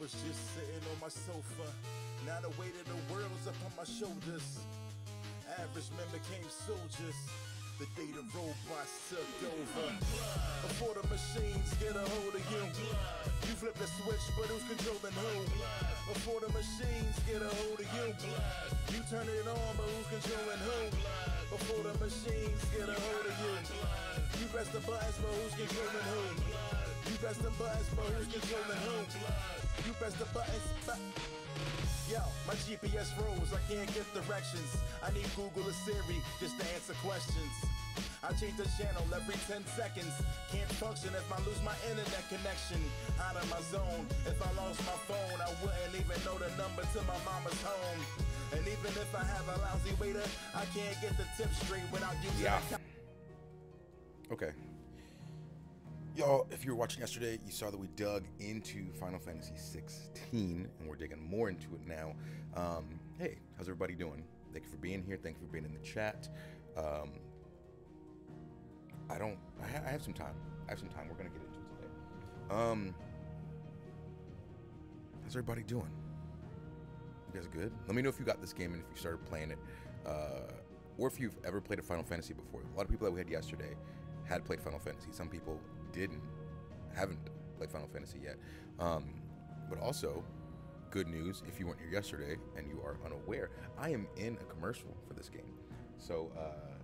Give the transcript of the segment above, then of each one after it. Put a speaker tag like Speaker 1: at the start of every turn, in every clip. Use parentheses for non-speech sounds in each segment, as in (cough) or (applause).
Speaker 1: was just sitting on my sofa. Now the weight of the world's up on my shoulders. Average men became soldiers. The day the robots took over. Before the machines get a hold of you. You flip the switch, but who's controlling who? Before the machines get a hold of you. You turn it on, but who's controlling who? Before the machines get a hold of you. You press the buttons, but who's controlling who? You press the buttons, but who's controlling who? You press the buttons, but. Yo, my GPS froze, I can't get directions. I need Google or Siri just to answer questions. I change the channel every 10 seconds. Can't function if I lose my internet connection. Out of my zone. If I lost my phone, I wouldn't even know the number to my mama's home. And even if I have a lousy waiter, I can't get the tip straight without using
Speaker 2: Yeah. Okay. Y'all, if you were watching yesterday, you saw that we dug into Final Fantasy 16, and we're digging more into it now. Um, hey, how's everybody doing? Thank you for being here. Thank you for being in the chat. Um, I don't. I, ha- I have some time. I have some time. We're gonna get into it today. Um, how's everybody doing? You guys good? Let me know if you got this game and if you started playing it, uh, or if you've ever played a Final Fantasy before. A lot of people that we had yesterday had played Final Fantasy. Some people didn't, haven't played Final Fantasy yet. Um, but also, good news if you weren't here yesterday and you are unaware, I am in a commercial for this game. So uh,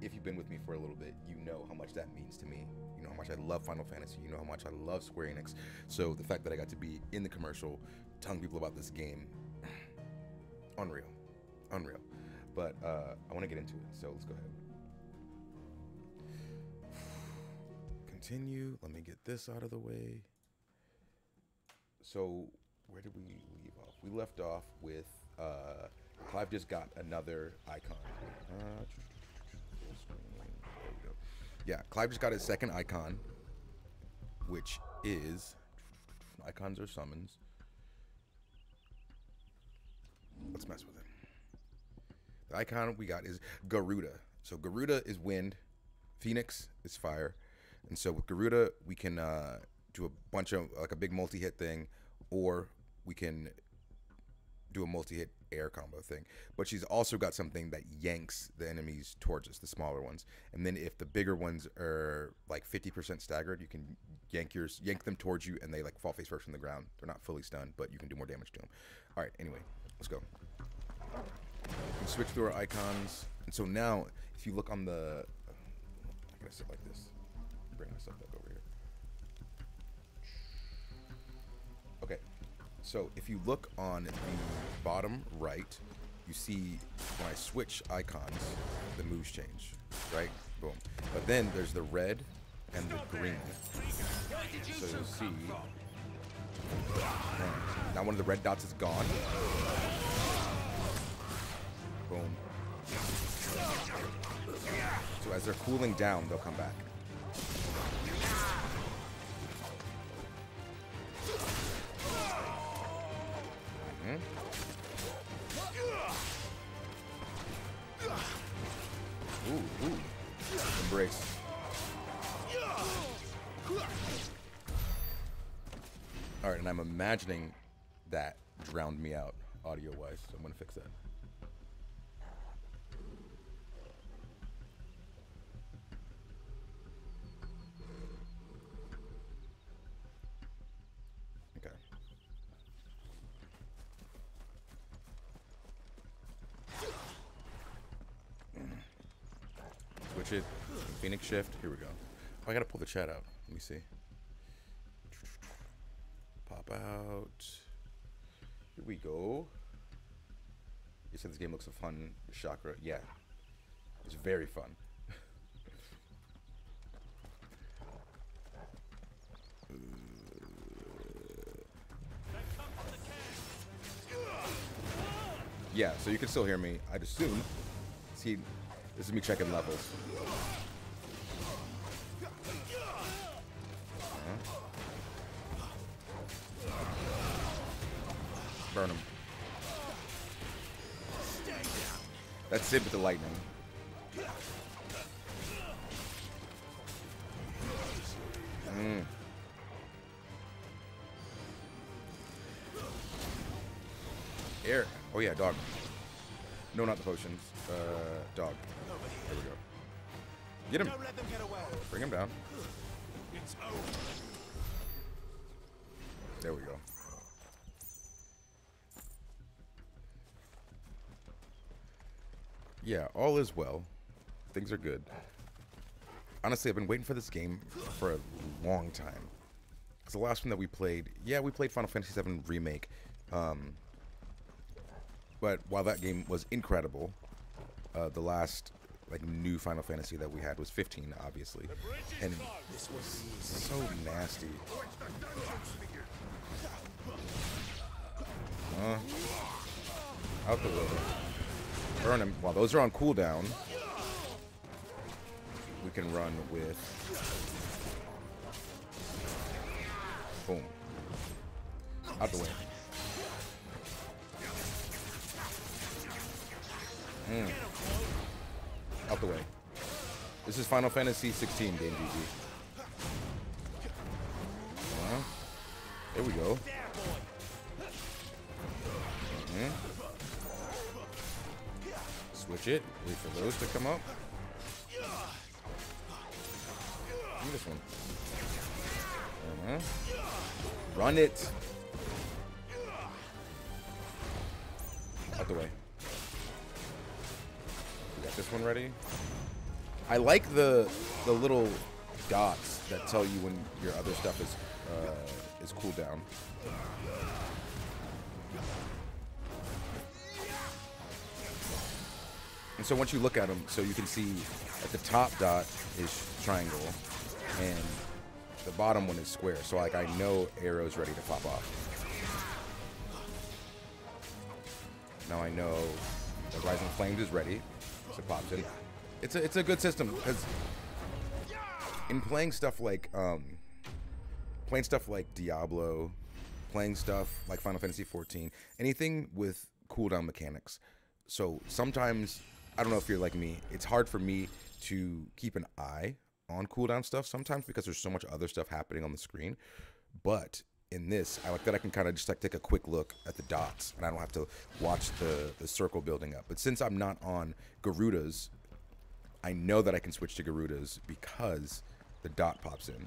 Speaker 2: if you've been with me for a little bit, you know how much that means to me. You know how much I love Final Fantasy. You know how much I love Square Enix. So the fact that I got to be in the commercial, telling people about this game, (sighs) unreal, unreal. But uh, I want to get into it. So let's go ahead. Continue. Let me get this out of the way. So where did we leave off? We left off with uh, Clive just got another icon. Uh. Yeah, Clive just got his second icon, which is icons or summons. Let's mess with it. The icon we got is Garuda. So Garuda is wind, Phoenix is fire, and so with Garuda we can uh, do a bunch of like a big multi-hit thing, or we can do a multi-hit air combo thing. But she's also got something that yanks the enemies towards us, the smaller ones. And then if the bigger ones are like 50% staggered, you can yank yours, yank them towards you, and they like fall face first on the ground. They're not fully stunned, but you can do more damage to them. All right. Anyway, let's go. Switch through our icons, and so now if you look on the, I'm gonna sit like this. Bring myself back over here. Okay, so if you look on the bottom right, you see when I switch icons, the moves change, right? Boom. But then there's the red and the green. So you'll see. Now one of the red dots is gone. Boom. So as they're cooling down, they'll come back. Mhm. Ooh, ooh. Embrace. All right, and I'm imagining that drowned me out audio-wise, so I'm gonna fix that. Okay. Switch it. Phoenix shift. Here we go. Oh, I gotta pull the chat out. Let me see. Pop out. Here we go. You said this game looks a fun chakra. Yeah. It's very fun. (laughs) Yeah, so you can still hear me. I'd assume. See, this is me checking levels. Burn him. That's it with the lightning. Mm. Air. Oh yeah, dog. No, not the potions. Uh, dog. There we go. Get him.
Speaker 1: Don't let them get.
Speaker 2: Bring him down.
Speaker 1: It's over.
Speaker 2: There we go. Yeah, all is well. Things are good. Honestly, I've been waiting for this game for a long time. Because the last one that we played, yeah, we played Final Fantasy VII Remake. Um, but while that game was incredible, uh, the last like new Final Fantasy that we had was 15, obviously, and this was so nasty. Uh, out the way. Burn him. While those are on cooldown, we can run with. Boom. Out the way. Mm. Out the way. This is Final Fantasy 16 game GG. Uh, there we go. Mhm. Switch it. Wait for those to come up. Give this one. Uh-huh. Run it. Out the way. This one ready. I like the the little dots that tell you when your other stuff is uh, is cooled down. And so once you look at them, so you can see at the top dot is triangle, and the bottom one is square. So like I know arrow's ready to pop off. Now I know the Rising Flames is ready, it pops in. It's a it's a good system because in playing stuff like um, playing stuff like Diablo, playing stuff like Final Fantasy 14, anything with cooldown mechanics. So sometimes I don't know if you're like me. It's hard for me to keep an eye on cooldown stuff sometimes because there's so much other stuff happening on the screen. But in this, I like that I can kind of just like take a quick look at the dots and I don't have to watch the the circle building up. But since I'm not on Garuda's, I know that I can switch to Garuda's because the dot pops in.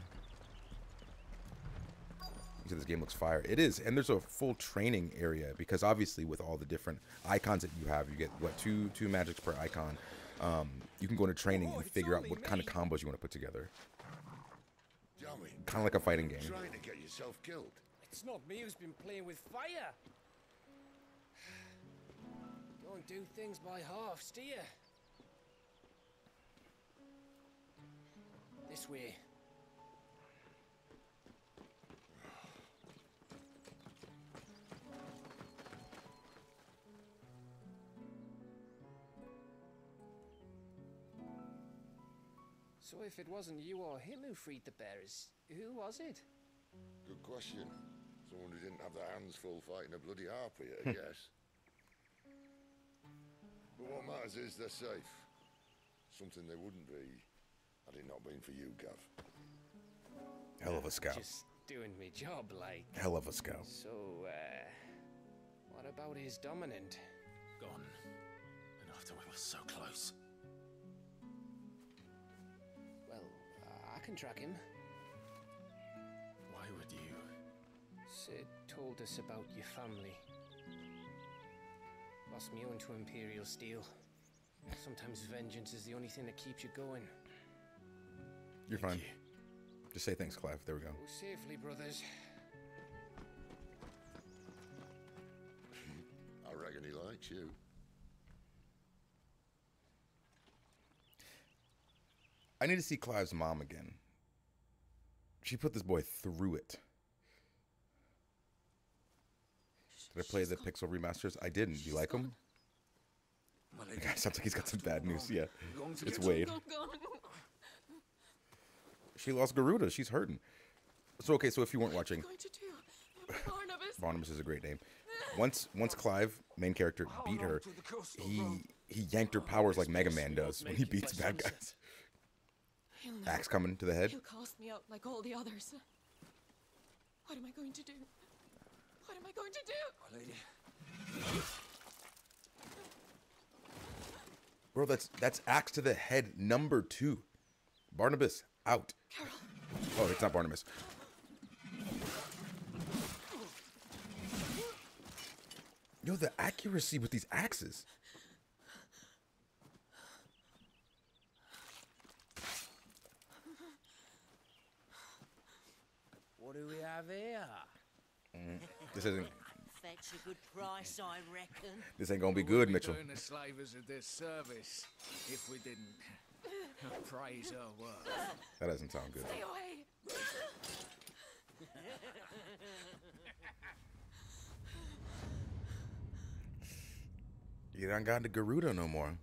Speaker 2: You said this game looks fire. It is, and there's a full training area because obviously with all the different icons that you have, you get what two two magics per icon. Um, you can go into training and figure out what kind of combos you want to put together.
Speaker 3: Dummy,
Speaker 2: Kind of like a fighting game.
Speaker 3: trying to get yourself killed.
Speaker 4: It's not me who's been playing with fire. Don't do things by halves, do you? This way. So if it wasn't you or him who freed the bearers, who was it?
Speaker 3: Good question. Someone who didn't have their hands full fighting a bloody harpy, I (laughs) guess. But what matters is they're safe. Something they wouldn't be had it not been for you, Gav.
Speaker 2: Hell of a scout.
Speaker 4: Just doing me job, like.
Speaker 2: Hell of a scout.
Speaker 4: So, uh, what about his dominant?
Speaker 1: Gone. And after we were so close.
Speaker 4: Can track him.
Speaker 1: Why would you?
Speaker 4: Cid told us about your family. Lost me own to Imperial Steel. Sometimes vengeance is the only thing that keeps you going.
Speaker 2: You're fine. Just say thanks, Clive. There we go.
Speaker 4: Go safely, brothers.
Speaker 3: I reckon he likes you.
Speaker 2: I need to see Clive's mom again. She put this boy through it. Did I play the Pixel remasters? I didn't. Do you like them? The guy sounds like he's got some bad news. Yeah, it's Wade. She lost Garuda. She's hurting. So okay, so if you weren't watching. (laughs)
Speaker 5: Barnabas
Speaker 2: is a great name. Once once Clive, main character, beat her, he he yanked her powers like Mega Man does when he beats bad guys.
Speaker 5: He'll
Speaker 2: Axe coming to the head.
Speaker 5: he'll cast me out like all the others. What am I going to do? What am I going to do?
Speaker 6: My lady,
Speaker 2: Bro, that's that's axe to the head number two. Barnabas out.
Speaker 7: Carol.
Speaker 2: Oh, it's not Barnabas. Yo, the accuracy with these axes.
Speaker 8: Do we have here? Mm.
Speaker 2: This isn't
Speaker 4: Fetch a good price, I reckon.
Speaker 2: this ain't gonna be
Speaker 8: We'd
Speaker 2: good, Mitchell.
Speaker 8: Doing the slavers a disservice if we didn't praise her work.
Speaker 2: That doesn't sound good.
Speaker 7: Stay away.
Speaker 2: You done got the Garuda no more.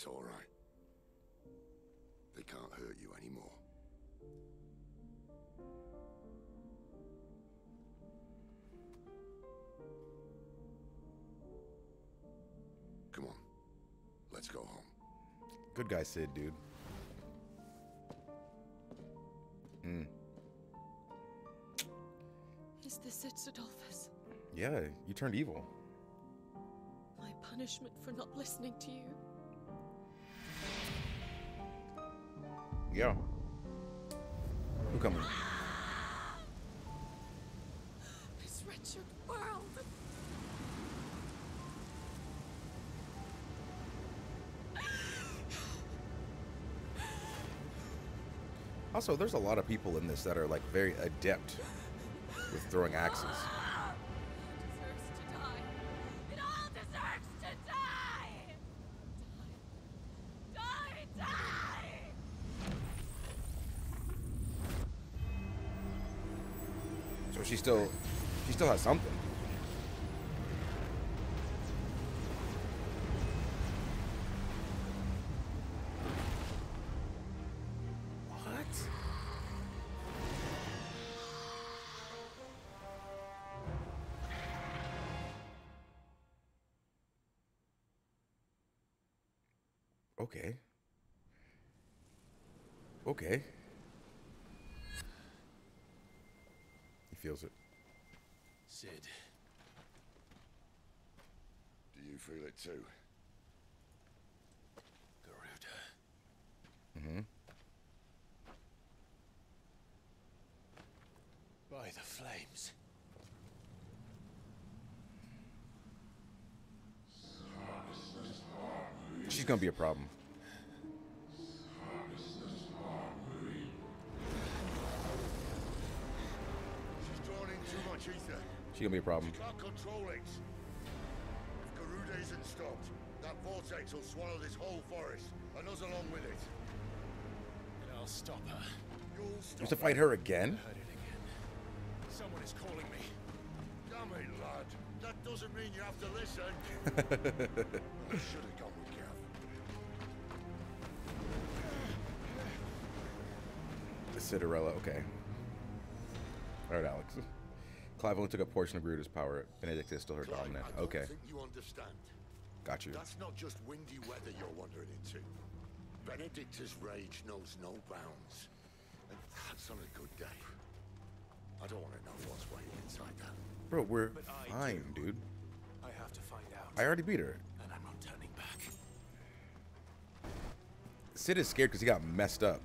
Speaker 9: It's all right. They can't hurt you anymore. Come on. Let's go home.
Speaker 2: Good guy, Cid, dude. Mm.
Speaker 7: Is this it, Adolphus?
Speaker 2: Yeah, you turned evil.
Speaker 7: My punishment for not listening to you?
Speaker 2: Yeah. Who coming?
Speaker 7: This wretched world.
Speaker 2: Also, there's a lot of people in this that are like very adept with throwing axes. Still, she still has something. It
Speaker 9: too?
Speaker 8: Garuda.
Speaker 2: Mm-hmm.
Speaker 8: By the flames.
Speaker 2: She's gonna be a problem.
Speaker 9: She's drawn too much ether.
Speaker 2: She's gonna be a problem.
Speaker 9: Can't control it. If Garuda isn't stopped, that vortex will swallow this whole forest, and us along with it.
Speaker 8: And I'll stop her.
Speaker 9: You'll stop
Speaker 2: have to fight her again?
Speaker 8: I Heard it again. Someone is calling me.
Speaker 9: Damn it, lad. That doesn't mean you have to listen. (laughs) I should have gone with Gav.
Speaker 2: The Cinderella, okay. Alright, Alex. Clive only took a portion of Garuda's power. Benedikta is still her
Speaker 9: Clive,
Speaker 2: dominant.
Speaker 9: I don't
Speaker 2: Okay,
Speaker 9: think you understand.
Speaker 2: Got you.
Speaker 9: That's not just windy weather you're wandering into. Benedikta's rage knows no bounds. And that's on a good day. I don't want to know what's waiting inside that.
Speaker 2: Bro, we're
Speaker 8: I
Speaker 2: fine,
Speaker 8: do.
Speaker 2: dude.
Speaker 8: I have to find out.
Speaker 2: I already beat her.
Speaker 8: And I'm not turning back.
Speaker 2: Cid is scared because he got messed up.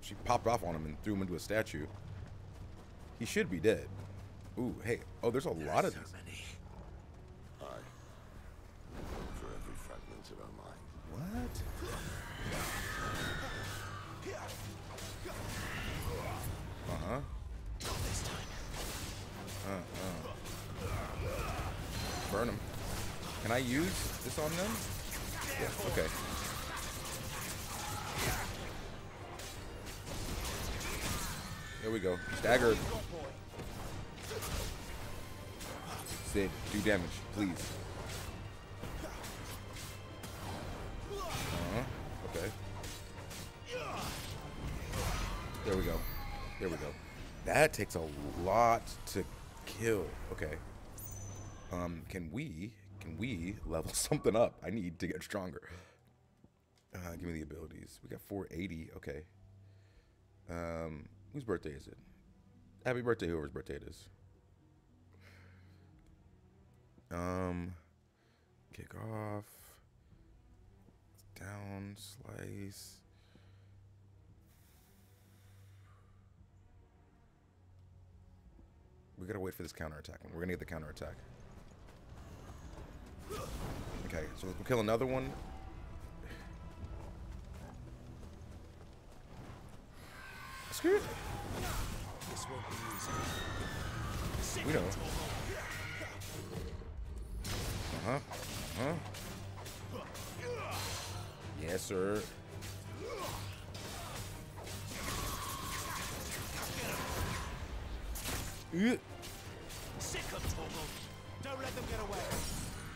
Speaker 2: She popped off on him and threw him into a statue. He should be dead. Ooh, hey. Oh, there's a lot of
Speaker 8: so
Speaker 2: these.
Speaker 8: many.
Speaker 2: Burn them. Can I use this on them? Yeah, okay. There we go. Staggered. Cid, do damage, please. Uh-huh. Okay. There we go. There we go. That takes a lot to kill. Okay. Um, can we can we level (laughs) something up? I need to get stronger. Uh, give me the abilities. We got 480. Okay. Um, whose birthday is it? Happy birthday, whoever's birthday it is. Um, kick off. Down, slice. We gotta wait for this counterattack. We're gonna get the counterattack. Okay, so let's kill another one. Screw it.
Speaker 8: This won't be easy.
Speaker 2: We know. Uh huh. Uh huh. Yes, sir.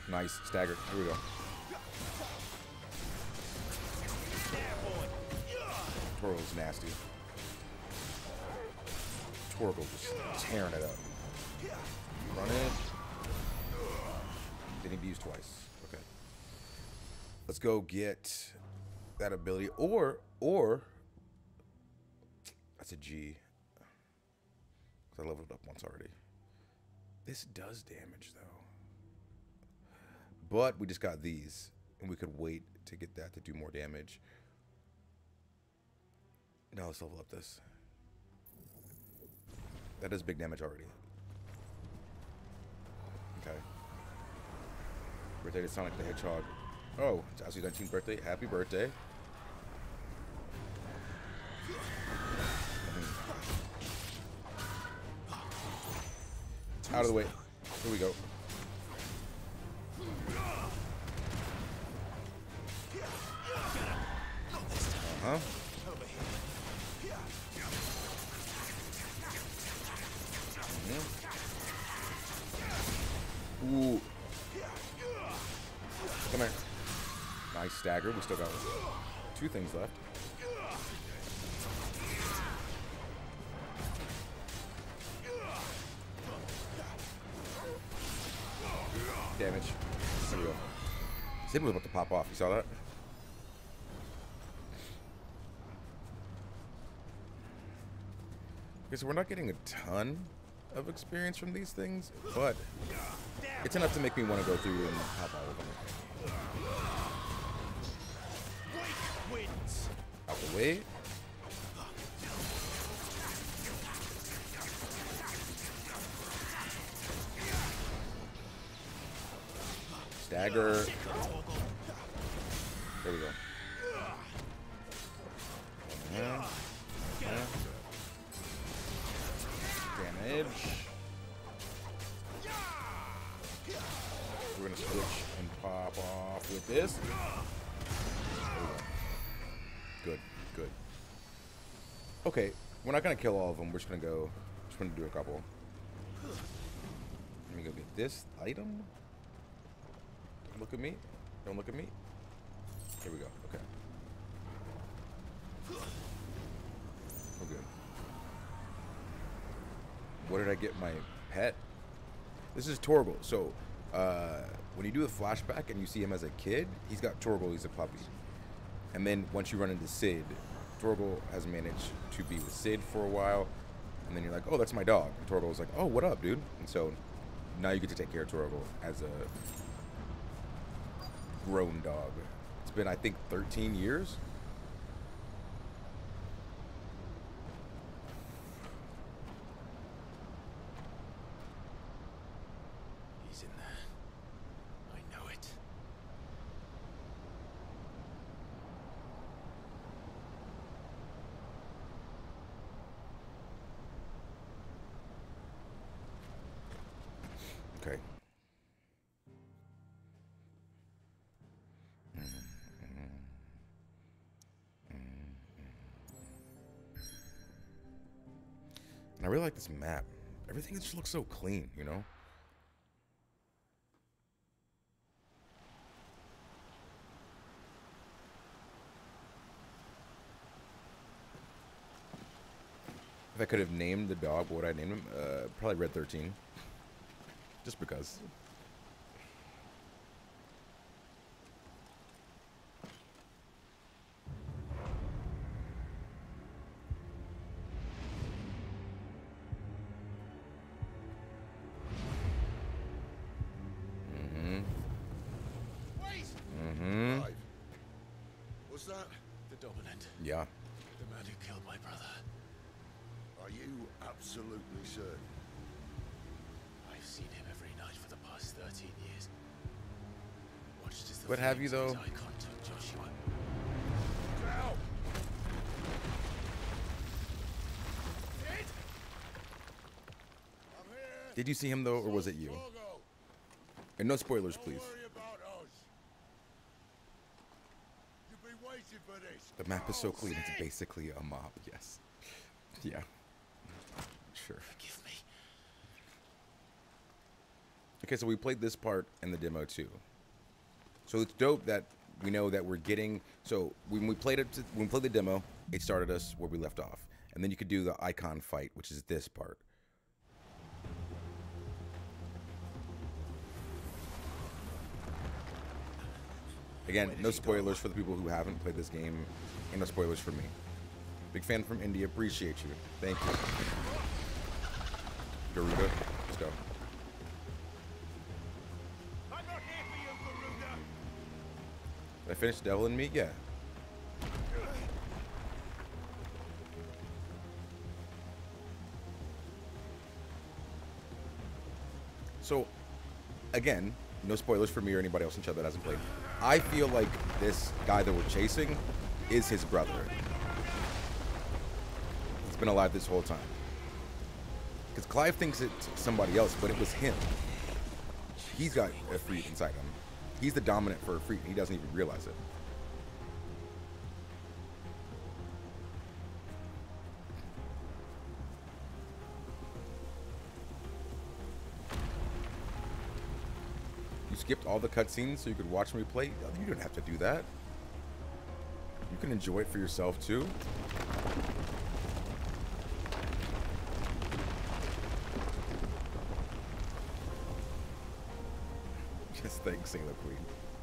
Speaker 2: Nice. Stagger. Here we go. Torgal's nasty. Torgo just tearing it up. Run it. Didn't be used twice. Okay. Let's go get that ability. Or, or, that's a G. Because I leveled it up once already. This does damage, though. But we just got these. And we could wait to get that to do more damage. Now let's level up this. That does big damage already. Okay. Birthday to Sonic the Hedgehog. Oh, it's Ozzy's 19th birthday. Happy birthday. Out of the way. Here we go. Uh huh. Ooh. Come here. Nice stagger. We still got two things left. Cid was about to pop off. You saw that? Okay, so we're not getting a ton of experience from these things, but it's enough to make me want to go through and hop all of them. Out the way. Stagger. There we go. Damage. We're gonna switch and pop off with this. Good, good. Okay, we're not gonna kill all of them. We're just gonna go. Just gonna do a couple. Let me go get this item. Don't look at me. Don't look at me. Here we go. Okay. Oh, good. What did I get my pet? This is Torgal. So, uh, when you do a flashback and you see him as a kid, he's got Torgal. He's a puppy. And then once you run into Cid, Torgal has managed to be with Cid for a while. And then you're like, oh, that's my dog. And Torgal's like, oh, what up, dude? And so now you get to take care of Torgal as a grown dog. Been, I think, 13 years. Like this map. Everything just looks so clean, you know? If I could have named the dog, what would I name him? Uh, probably Red 13. Just because. Did you see him though, or was it you? And no spoilers, please.
Speaker 3: don't worry about us. You've been waiting for this.
Speaker 2: The map is so clean. It's basically a mob. Yes. Yeah. Sure.
Speaker 8: Forgive me.
Speaker 2: Okay, so we played this part in the demo too. So it's dope that we know that we're getting. So when we played it, to, when we played the demo, it started us where we left off, and then you could do the icon fight, which is this part. Again, no spoilers for the people who haven't played this game, and no spoilers for me. Big fan from India, appreciate you. Thank you. Garuda, let's go.
Speaker 3: I'm not here for you, Garuda.
Speaker 2: Did I finish Devil in Me? Yeah. So, again, no spoilers for me or anybody else in chat that hasn't played. I feel like this guy that we're chasing is his brother. He's been alive this whole time. Because Clive thinks it's somebody else, but it was him. He's got Ifrit inside him. He's the dominant for Ifrit, and he doesn't even realize it. Skipped all the cutscenes so you could watch me play? You don't have to do that. You can enjoy it for yourself too. (laughs) Just thanks, Sailor Queen.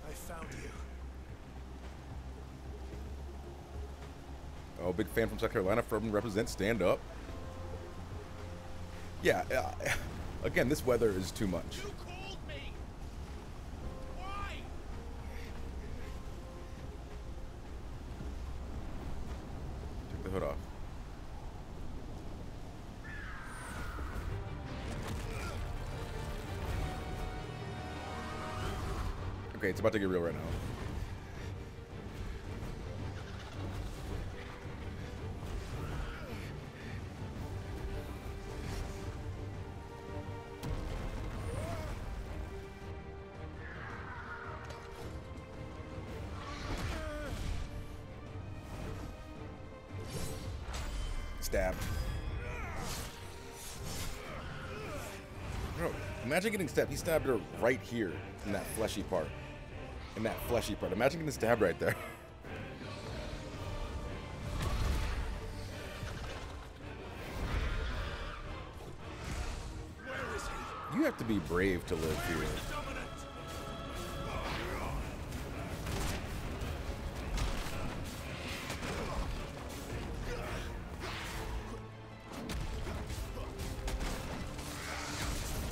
Speaker 8: I found you.
Speaker 2: Oh, big fan from South Carolina. From represent stand up. Yeah. Uh, (laughs) again, this weather is too much. It's about to get real right now. Stabbed. Bro, imagine getting stabbed. He stabbed her right here in that fleshy part. In that fleshy part. Imagine getting stabbed right there. (laughs) You have to be brave to live here.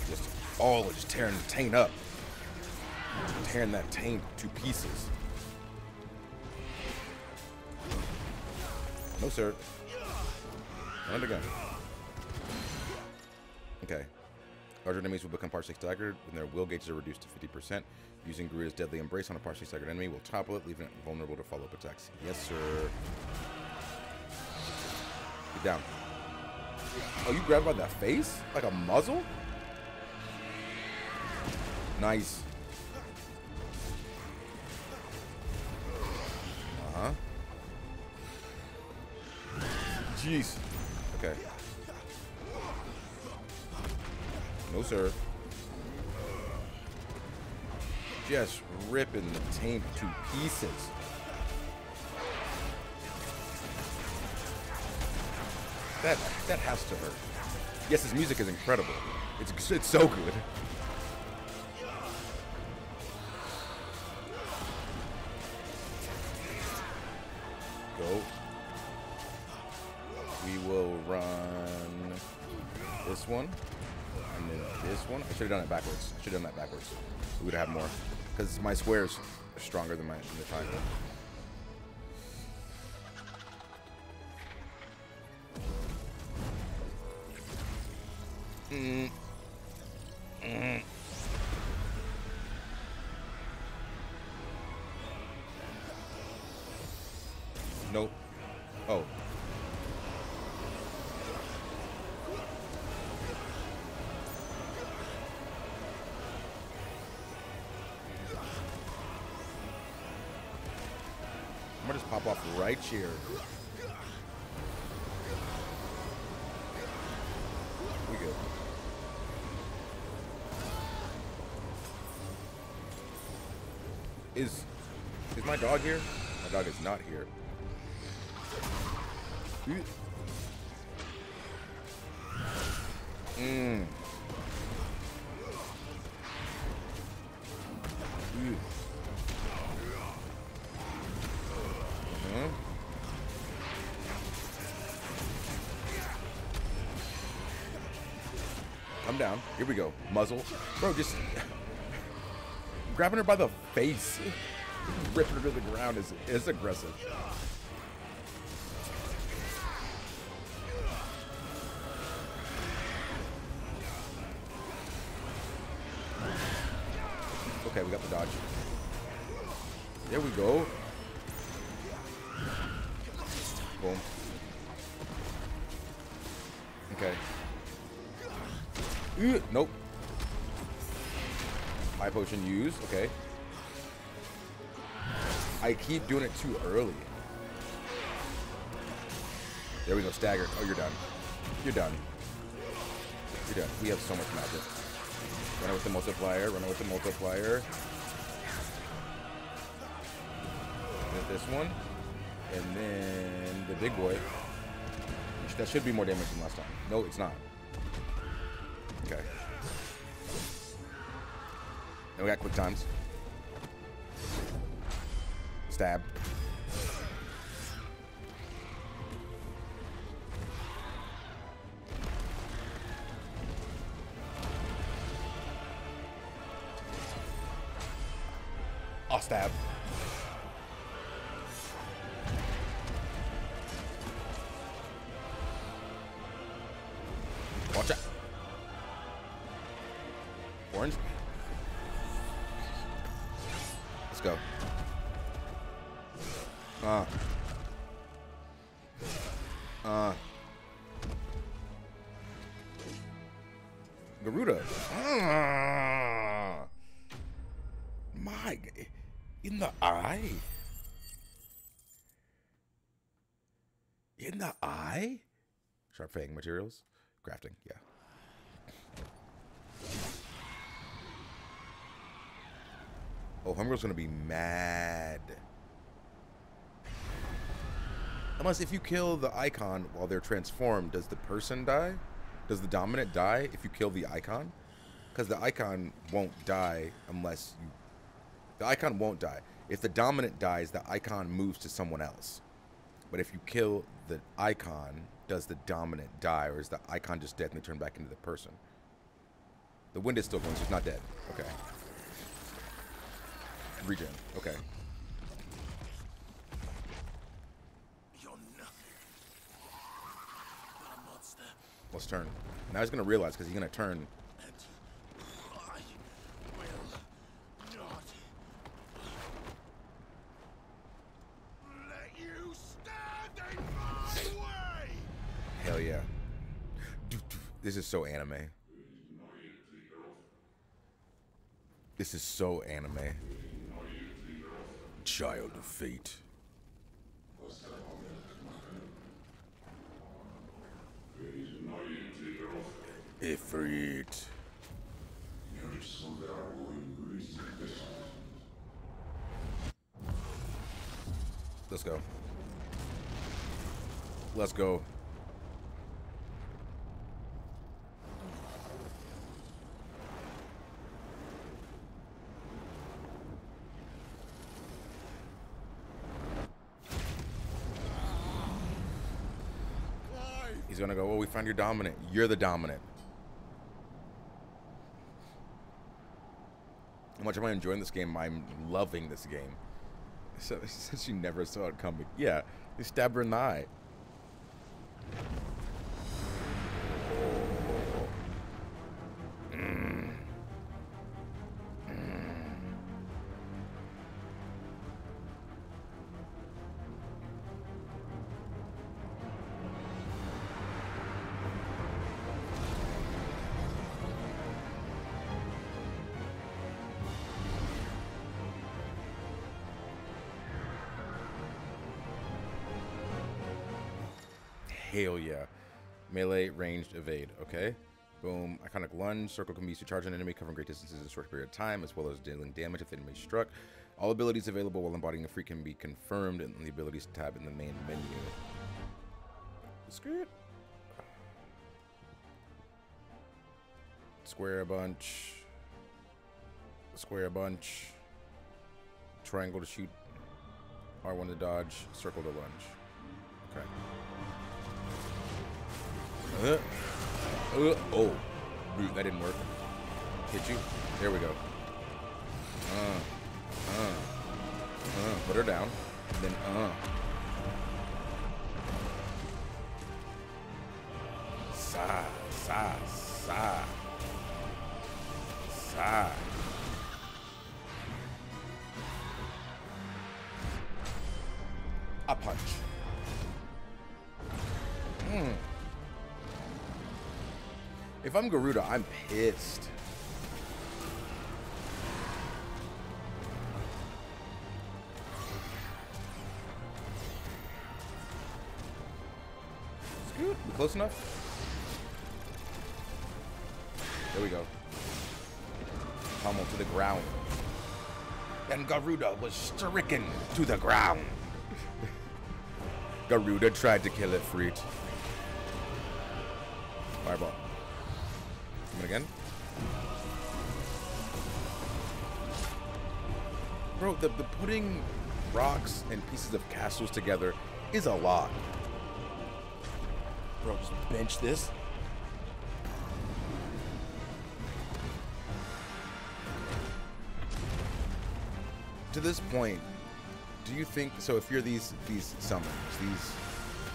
Speaker 2: Just all of just tearing the taint up. Tearing that tank to pieces. No, sir. And again. Okay. Larger enemies will become partially staggered when their will gauges are reduced to 50%. Using Garuda's Deadly Embrace on a partially staggered enemy will topple it, leaving it vulnerable to follow-up attacks. Yes, sir. Get down. Oh, you grabbed by face? Like a muzzle? Nice. Jeez. Okay. No, sir. Just ripping the taint to pieces. That that has to hurt. Yes, his music is incredible. It's it's so good. Should have done it backwards. Should have done that backwards. We would have had more, because my squares are stronger than my than triangle. We good. Is is my dog here? Muzzle. Bro, just grabbing her by the face, ripping her to the ground is is aggressive. Keep doing it too early. There we go. Stagger. Oh, you're done. You're done. You're done. We have so much magic. Run it with the multiplier. Run it with the multiplier. This one. And then the big boy. That should be more damage than last time. No, it's not. Okay. Then we got quick times. Stab. I'll stab. Watch out. Orange. Let's go. Uh. Uh. Garuda. Ah. My. In the eye? In the eye? Sharp fang materials? Crafting, yeah. Oh, Homegirl's gonna be mad. Unless if you kill the icon while they're transformed, does the person die? Does the dominant die if you kill the icon? Because the icon won't die unless you. The icon won't die. If the dominant dies, the icon moves to someone else. But if you kill the icon, does the dominant die, or is the icon just dead and they turn back into the person? The wind is still going, so it's not dead. Okay. Regen. Okay.
Speaker 8: You're nothing. You're a monster.
Speaker 2: Let's turn. Now he's gonna realize because he's turn.
Speaker 8: In my way.
Speaker 2: Hell yeah. This is so anime. This is so anime. Child of fate. Ifrit. Let's go. Let's go. He's gonna go, well, we found your dominant. You're the dominant. How much am I enjoying this game? I'm loving this game. (laughs) So since you never saw it coming. Yeah, he stabbed her in the eye. Melee, ranged, evade. Okay. Boom. Iconic lunge. Circle can be used to charge an enemy covering great distances in a short period of time, as well as dealing damage if the enemy is struck. All abilities available while embodying a freak can be confirmed, in the abilities tab in the main menu. It. Square a bunch. Square a bunch. Triangle to shoot. R1 to dodge. Circle to lunge. Okay. Uh, uh, oh. Dude, that didn't work. Hit you. There we go. Uh, uh, uh. Put her down. Then, uh. I'm Garuda, I'm pissed. Scoot. We close enough? There we go. Pummel to the ground. And Garuda was stricken to the ground. (laughs) Garuda tried to kill Ifrit. Fireball. Again. Bro, the, the putting rocks and pieces of castles together is a lot. Bro, just bench this. To this point, do you think so if you're these these summons, these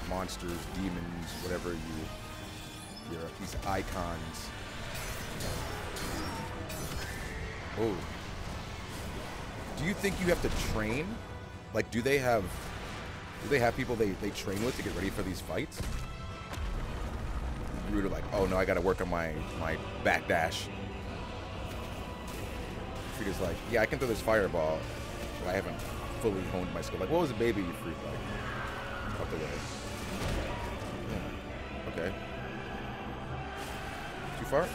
Speaker 2: monsters, demons, whatever you you're these icons. Oh. Do you think you have to train? Like do they have do they have people they, they train with to get ready for these fights? Rude like, oh no, I gotta work on my my back dash. Frieda's like, yeah, I can throw this fireball, but I haven't fully honed my skill. Like, what was a baby you freak like? The way. Yeah. Okay. Too far?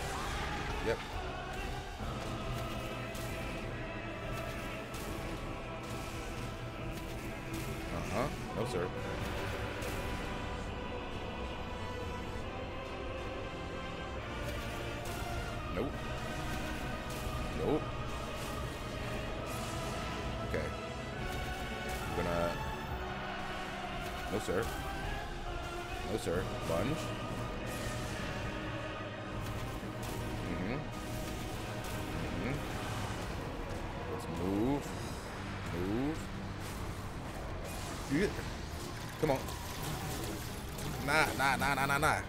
Speaker 2: Nah, nah, nah, nah.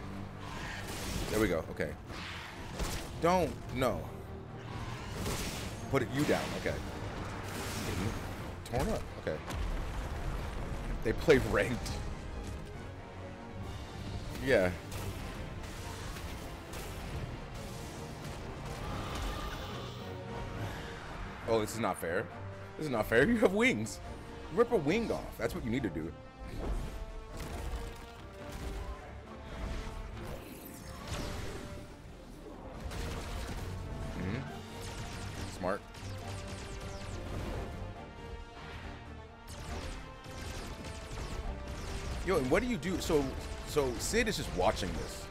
Speaker 2: There we go. Okay. Don't. No. Put it you down. Okay. Torn up. Okay. They play ranked. Yeah. Oh, this is not fair. This is not fair. You have wings. Rip a wing off. That's what you need to do. What do you do? So, so Cid is just watching this.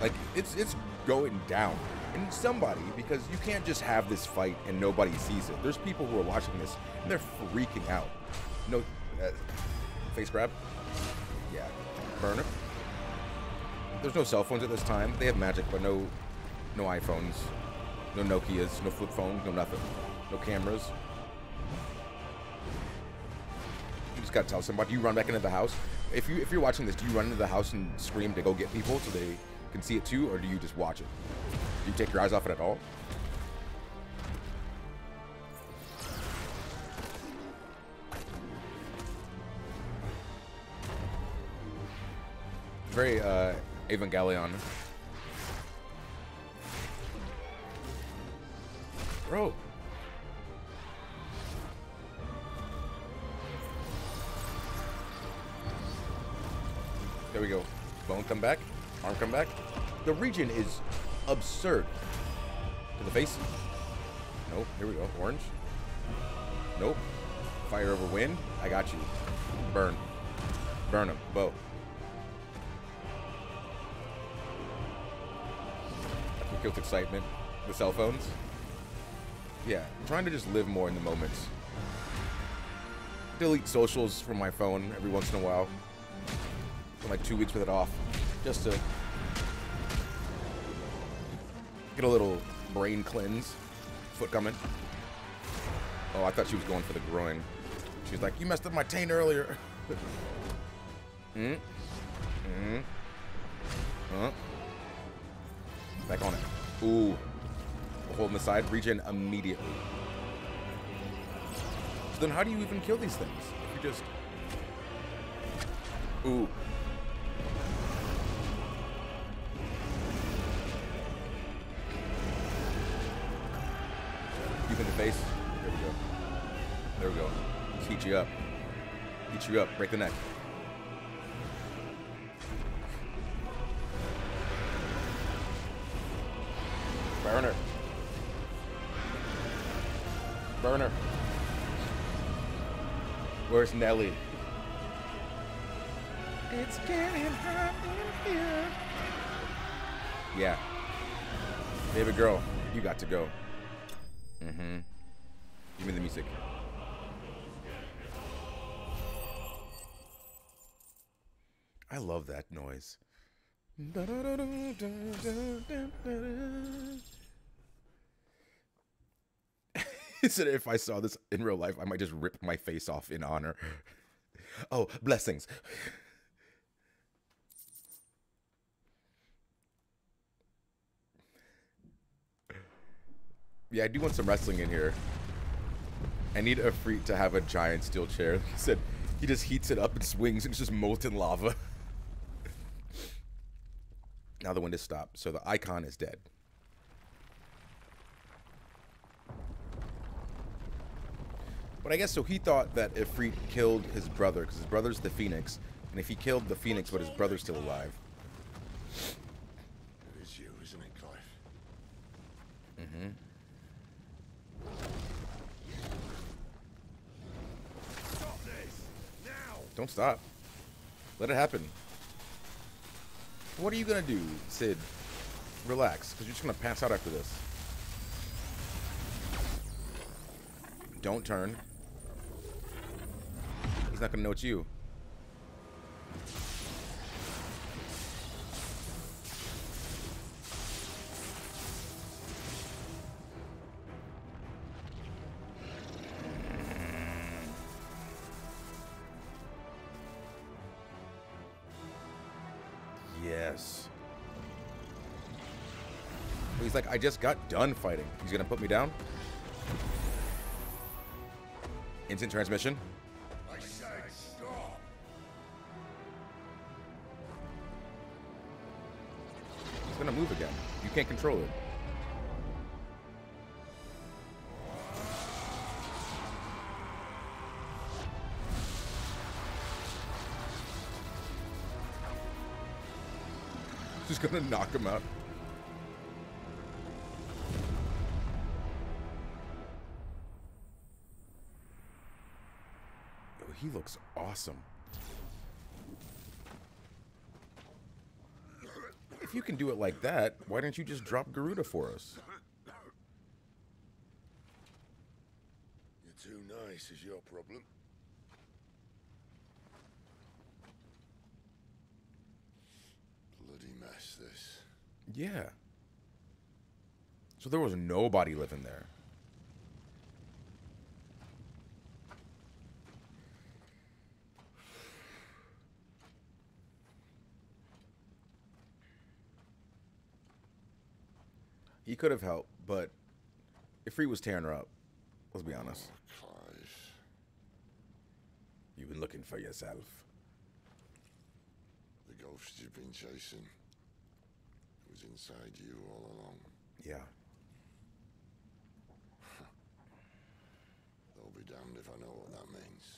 Speaker 2: Like it's it's going down, and somebody because you can't just have this fight and nobody sees it. There's people who are watching this and they're freaking out. No, uh, face grab. Yeah, burner. There's no cell phones at this time. They have magic, but no, no iPhones, no Nokia's, no flip phones, no nothing, no cameras. Just gotta tell somebody. You run back into the house. If you if you're watching this, do you run into the house and scream to go get people so they can see it too, or do you just watch it? Do you take your eyes off it at all? Very uh, Evangelion. Bro. Arm come back. The region is absurd. To the face. Nope. Here we go. Orange. Nope. Fire over wind. I got you. Burn. Burn him. Bow. Who killed excitement? The cell phones? Yeah. I'm trying to just live more in the moments. Delete socials from my phone every once in a while. For like two weeks with it off. Just to get a little brain cleanse. Foot coming. Oh, I thought she was going for the groin. She's like, you messed up my taint earlier. Hmm? (laughs) Hmm? Huh? Back on it. Ooh. Holding the side, regen immediately. So then how do you even kill these things? If you just... Ooh. Face. There we go. There we go. Heat you up. Heat you up. Break the neck. Burner. Burner. Where's Nelly? It's getting hot in here. Yeah. Baby girl, you got to go. Mm-hmm. Me the music. I love that noise. (laughs) Said if I saw this in real life, I might just rip my face off in honor. (laughs) Oh, blessings. Yeah, I do want some wrestling in here. I need a freak to have a giant steel chair. He said he just heats it up and swings and it's just molten lava. (laughs) now the wind has stopped, so the icon is dead. But I guess so he thought that Ifrit killed his brother, because his brother's the Phoenix, and if he killed the Phoenix but his brother's still alive.
Speaker 3: It is you, isn't it, Clive?
Speaker 2: Mm-hmm.
Speaker 3: Stop this! Now!
Speaker 2: Don't stop. Let it happen. What are you gonna do, Cid? Relax, because you're just gonna pass out after this. Don't turn. He's not gonna know it's you. I just got done fighting. He's gonna put me down? Instant transmission. It's gonna move again. You can't control it. Just gonna knock him out. He looks awesome. If you can do it like that, why don't you just drop Garuda for us?
Speaker 3: You're too nice, is your problem. Bloody mess, this.
Speaker 2: Yeah. So there was nobody living there. He could have helped, but Ifrit was tearing her up. Let's be honest.
Speaker 3: Oh, Clive.
Speaker 2: You've been looking for yourself.
Speaker 3: The ghost you've been chasing was inside you all along.
Speaker 2: Yeah. (laughs)
Speaker 3: I'll be damned if I know what that means.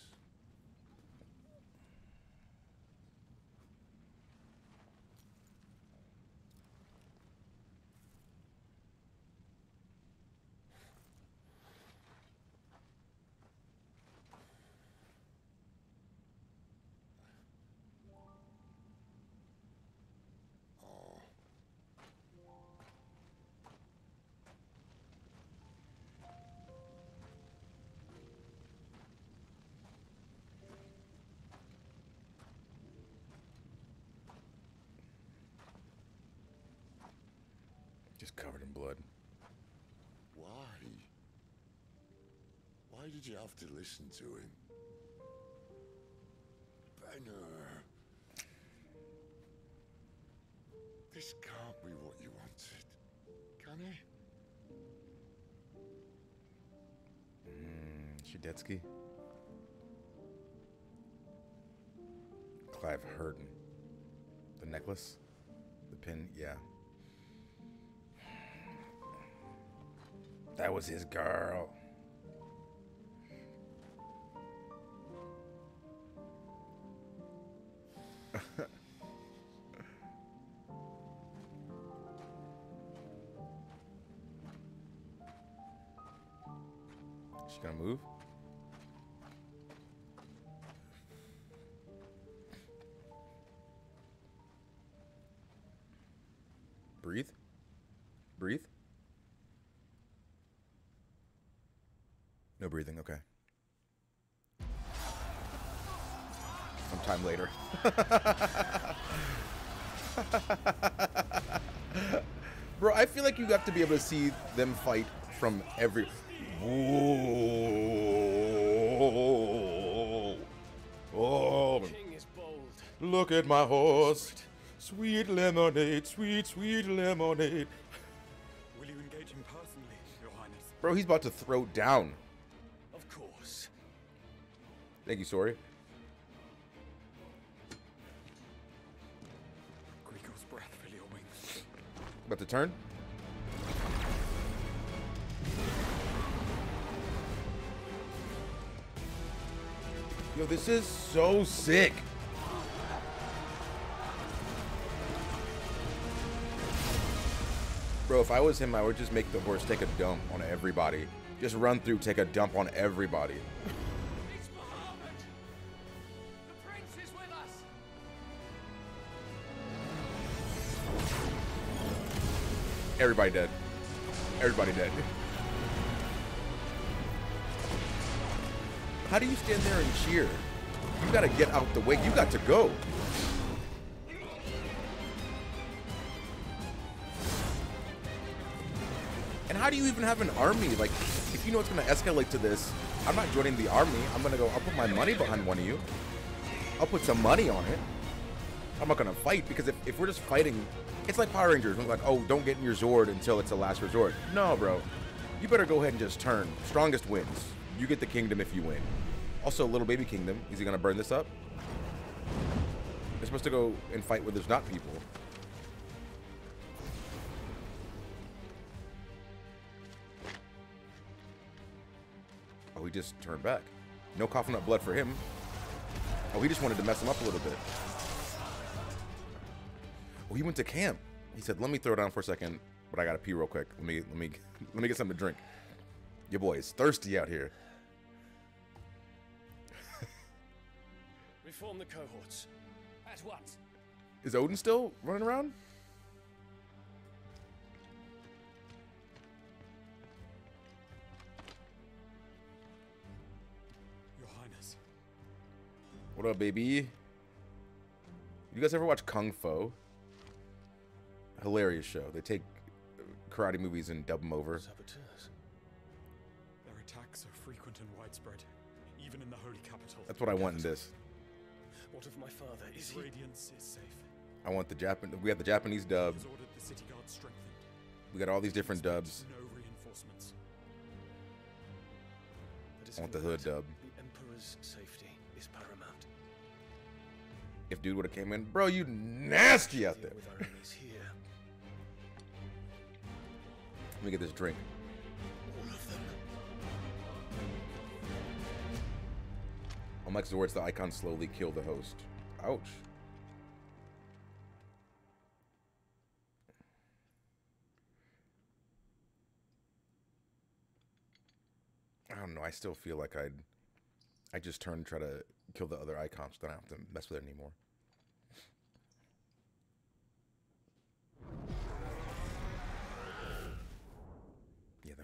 Speaker 2: Just covered in blood.
Speaker 9: Why? Why did you have to listen to him? Benner. This can't be what you wanted. Can it?
Speaker 2: Hmm, Shadetsky. Clive Hurton. The necklace? The pin? Yeah. That was his girl. Sometime later. (laughs) Bro, I feel like you have to be able to see them fight from every. Whoa. Oh,
Speaker 8: King is bold.
Speaker 2: look at my horse. Sweet lemonade, sweet, sweet lemonade.
Speaker 10: Will you engage him personally, Your Highness?
Speaker 2: Bro, he's about to throw down.
Speaker 8: Of course.
Speaker 2: Thank you, sorry. About to turn. Yo, this is so sick. Bro, if I was him, I would just make the horse take a dump on everybody. Just run through, take a dump on everybody. Everybody dead. Everybody dead. How do you stand there and cheer? You gotta get out the way. You got to go. And how do you even have an army? Like, if you know it's gonna escalate to this, I'm not joining the army. I'm gonna go, I'll put my money behind one of you. I'll put some money on it. I'm not gonna fight because if, if we're just fighting, it's like Power Rangers. We're like, oh, don't get in your Zord until it's a last resort. No, bro. You better go ahead and just turn. Strongest wins. You get the kingdom if you win. Also, little baby kingdom. Is he gonna burn this up? They're supposed to go and fight where there's not people. Oh, he just turned back. No coughing up blood for him. Oh, he just wanted to mess him up a little bit. Oh, he went to camp. He said, "Let me throw it down for a second, but I gotta pee real quick. Let me, let me, (laughs) let me get something to drink." Your boy is thirsty out here. (laughs)
Speaker 8: Reform the cohorts. At once.
Speaker 2: Is Odin still running around?
Speaker 10: Your Highness.
Speaker 2: What up, baby? You guys ever watch Kung Fu? Hilarious show. They take uh, karate movies and dub them over.
Speaker 8: Saboteurs.
Speaker 10: Their attacks are frequent and widespread, even in the holy capital.
Speaker 2: That's what I want in this.
Speaker 8: What of my father? Is he...
Speaker 10: radiance is safe.
Speaker 2: I want the Japan. We got the Japanese dub.
Speaker 10: He has ordered the city guard strengthened.
Speaker 2: We got all these different dubs.
Speaker 10: No reinforcements.
Speaker 8: Let
Speaker 2: I want the hood dub.
Speaker 8: The Emperor's safety is paramount.
Speaker 2: If dude would have came in, bro, you nasty out there. Let me get this drink. On Mike's words, the icon slowly killed the host. Ouch. I don't know. I still feel like I'd. I just turn and try to kill the other icons, so I don't have to mess with it anymore.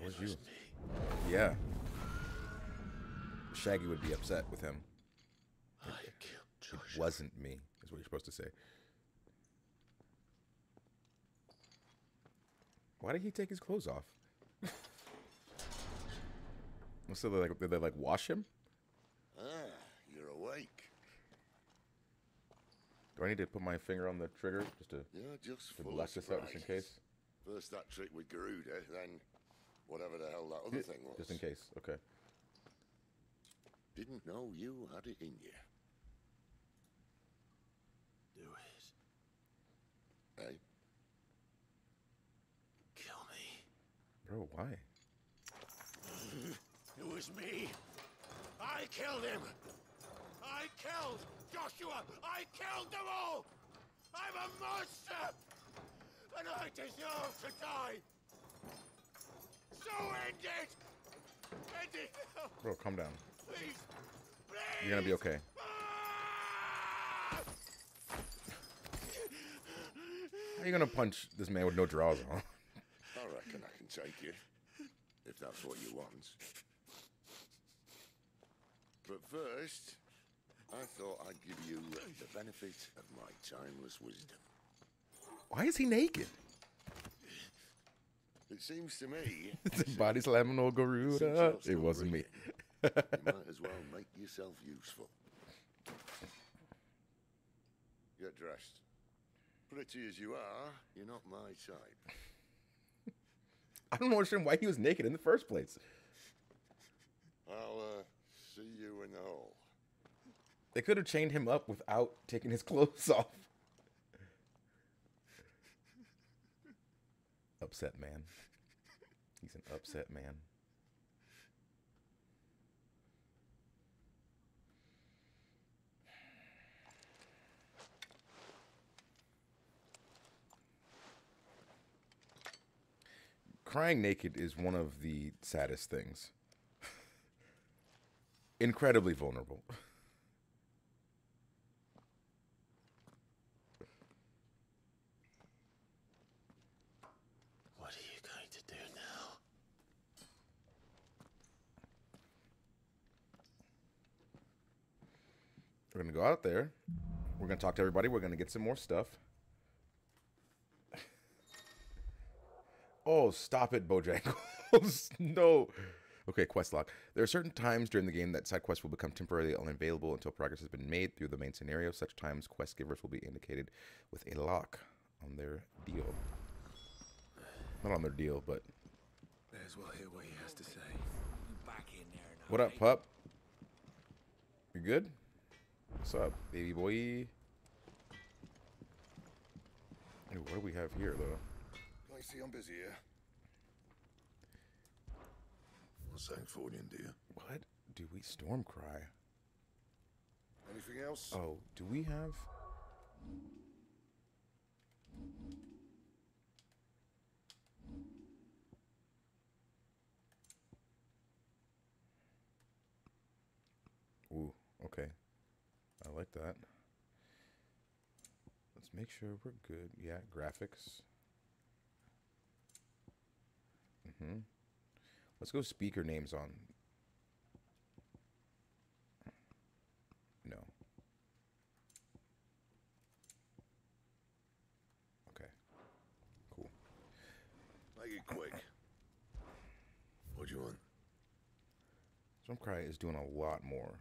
Speaker 2: Was you. Yeah. Shaggy would be upset with him.
Speaker 9: I killed
Speaker 2: It wasn't me, is what you're supposed to say. Why did he take his clothes off? (laughs) so they like did they like wash him?
Speaker 3: Ah, you're awake.
Speaker 2: Do I need to put my finger on the trigger just to,
Speaker 3: You're just
Speaker 2: to
Speaker 3: of
Speaker 2: this out just in case?
Speaker 3: First that trick with Garuda, then whatever the hell that other thing was.
Speaker 2: Just in case. Okay.
Speaker 3: Didn't know you had it in you.
Speaker 8: Do it.
Speaker 3: Hey,
Speaker 8: Kill me.
Speaker 2: Bro, why? (laughs)
Speaker 3: it was me. I killed him. I killed Joshua. I killed them all. I'm a monster, and I deserve to die. So end it. End it now,
Speaker 2: Bro, calm down.
Speaker 3: please. Please.
Speaker 2: You're gonna be okay.
Speaker 3: Ah!
Speaker 2: How are you gonna punch this man with no drawers on?
Speaker 3: I reckon I can take you, if that's what you want. But first, I thought I'd give you the benefit of my timeless wisdom.
Speaker 2: Why is he naked?
Speaker 3: It seems to me (laughs)
Speaker 2: Body slamming
Speaker 3: since
Speaker 2: Garuda. It wasn't me. (laughs)
Speaker 3: you might as well make yourself useful. Get dressed. Pretty as you are, you're not my type. (laughs)
Speaker 2: I don't understand why he was naked in the first place.
Speaker 3: I'll uh, see you in the hall.
Speaker 2: They could have chained him up without taking his clothes off. Upset man. He's an upset man. Crying naked is one of the saddest things. (laughs) Incredibly vulnerable. (laughs)
Speaker 8: What are you going to do now?
Speaker 2: We're gonna go out there. We're gonna talk to everybody. We're gonna get some more stuff. oh, stop it, Bojangles! (laughs) no. Okay, quest log. There are certain times during the game that side quests will become temporarily unavailable until progress has been made through the main scenario. Such times, quest givers will be indicated with a lock on their deal. Not on their deal, but
Speaker 8: May as well hear what he has to say.
Speaker 6: Back in there now.
Speaker 2: what up, pup? You good? What's up, baby boy? Hey, what do we have here, though?
Speaker 3: I see I'm busy here. What's that for you, dear?
Speaker 2: What do we Stormcry?
Speaker 3: Anything else?
Speaker 2: Oh, do we have? Ooh, okay. I like that. Let's make sure we're good. Yeah, graphics. Mm-hmm. Let's go speaker names on. No. Okay. Cool.
Speaker 3: Make it quick. What do you want?
Speaker 2: Jump Cry is doing a lot more.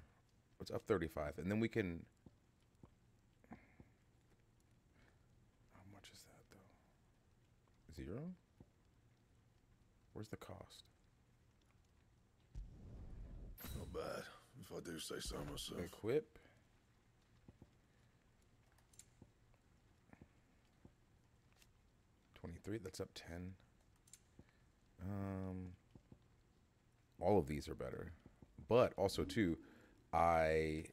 Speaker 2: It's up 35, and then we can. How much is that though? Zero. Where's the cost?
Speaker 3: Not bad, if I do say so myself.
Speaker 2: Equip. Twenty-three. That's up ten. Um, all of these are better, but also too, I.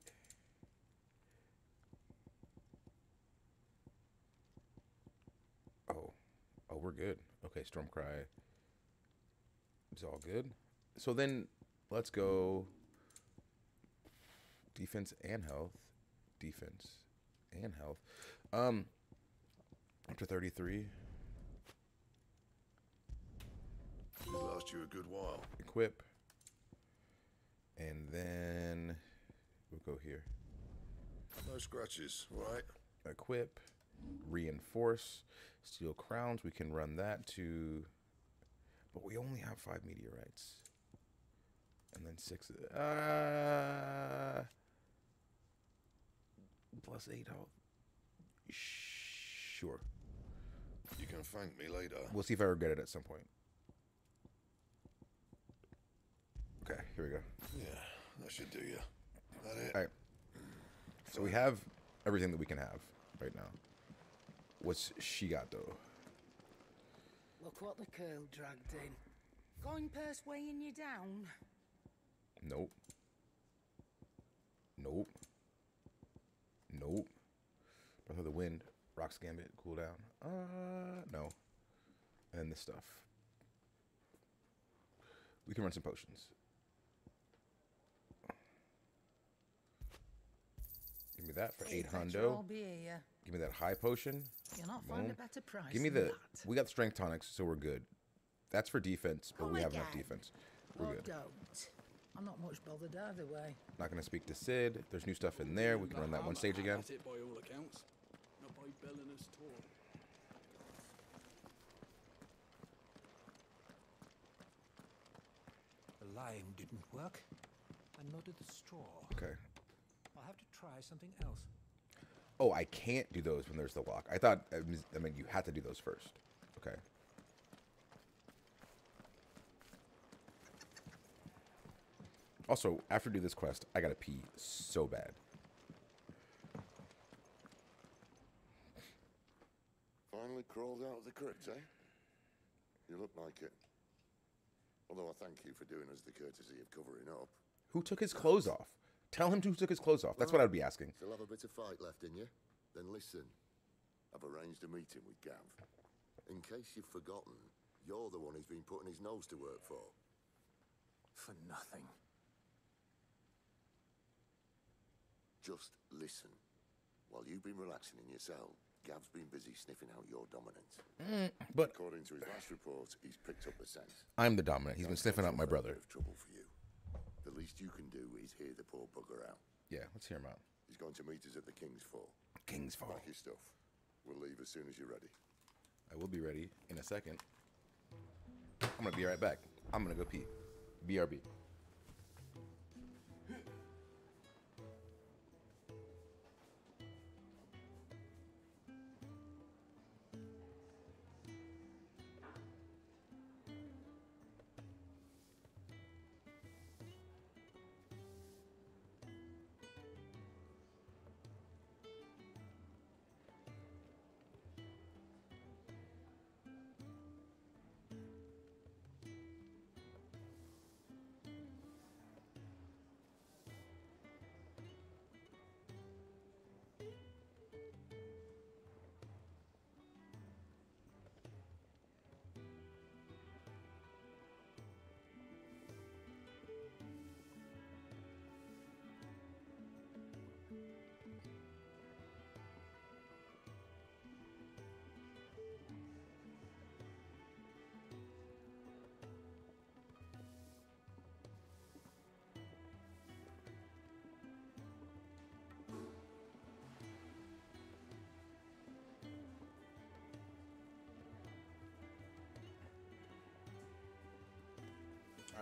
Speaker 2: Oh, oh, we're good. Okay, Stormcry. It's all good. So then, let's go defense and health, defense and health. Um, up to thirty-three.
Speaker 3: It'll last you a good while.
Speaker 2: Equip, and then we'll go here.
Speaker 3: No scratches, right?
Speaker 2: Equip, reinforce, steel crowns. We can run that to But we only have five meteorites. And then six. Uh, plus eight health. Sure.
Speaker 9: You can thank me later.
Speaker 2: We'll see if I regret it at some point. Okay, here we go.
Speaker 9: Yeah, that should do you. That it?
Speaker 2: All right. So we have everything that we can have right now. What's she got though?
Speaker 11: Look what the curl dragged in. Going purse weighing you down?
Speaker 2: Nope. Nope. Nope. Breath of the Wind, Rook's Gambit, cooldown. Uh, no. And this stuff. We can run some potions. Give me that for eight hundo.
Speaker 11: I'll be here.
Speaker 2: Give me that high potion.
Speaker 11: You'll not find a better price.
Speaker 2: Give me
Speaker 11: than
Speaker 2: the.
Speaker 11: that.
Speaker 2: We got strength tonics, so we're good. That's for defense, but
Speaker 11: Oh
Speaker 2: we
Speaker 11: my
Speaker 2: have enough defense. We're
Speaker 11: Or
Speaker 2: good.
Speaker 11: don't. I'm not much bothered either way.
Speaker 2: Not gonna speak to Cid. There's new stuff in there. We can run that one stage again.
Speaker 12: That's it by all accounts. Not by Bellinus Tor.
Speaker 13: The lime didn't work. I nodded the straw.
Speaker 2: Okay.
Speaker 13: I'll have to try something else.
Speaker 2: Oh, I can't do those when there's the lock. I thought. I mean- you had to do those first. Okay. Also, after I do this quest, I gotta pee so bad.
Speaker 9: Finally crawled out of the crypt, eh? You look like it. Although I thank you for doing us the courtesy of covering up.
Speaker 2: Who took his clothes off? Tell him who took his clothes off. That's what I'd be asking.
Speaker 9: Still have a bit of fight left in you? Then listen. I've arranged a meeting with Gav. In case you've forgotten, you're the one he's been putting his nose to work for.
Speaker 13: For nothing.
Speaker 9: Just listen. While you've been relaxing in your cell, Gav's been busy sniffing out your dominance.
Speaker 2: Mm, but-
Speaker 9: according to his last report, he's picked up the scent.
Speaker 2: I'm the dominant. He's been sniffing out my brother.
Speaker 9: bit of trouble for you. The least you can do is hear the poor bugger out.
Speaker 2: Yeah, let's hear him out.
Speaker 9: He's going to meet us at the King's Fall.
Speaker 2: King's Fall.
Speaker 9: Pack your stuff. We'll leave as soon as you're ready.
Speaker 2: I will be ready in a second. I'm gonna be right back. I'm gonna go pee. BRB.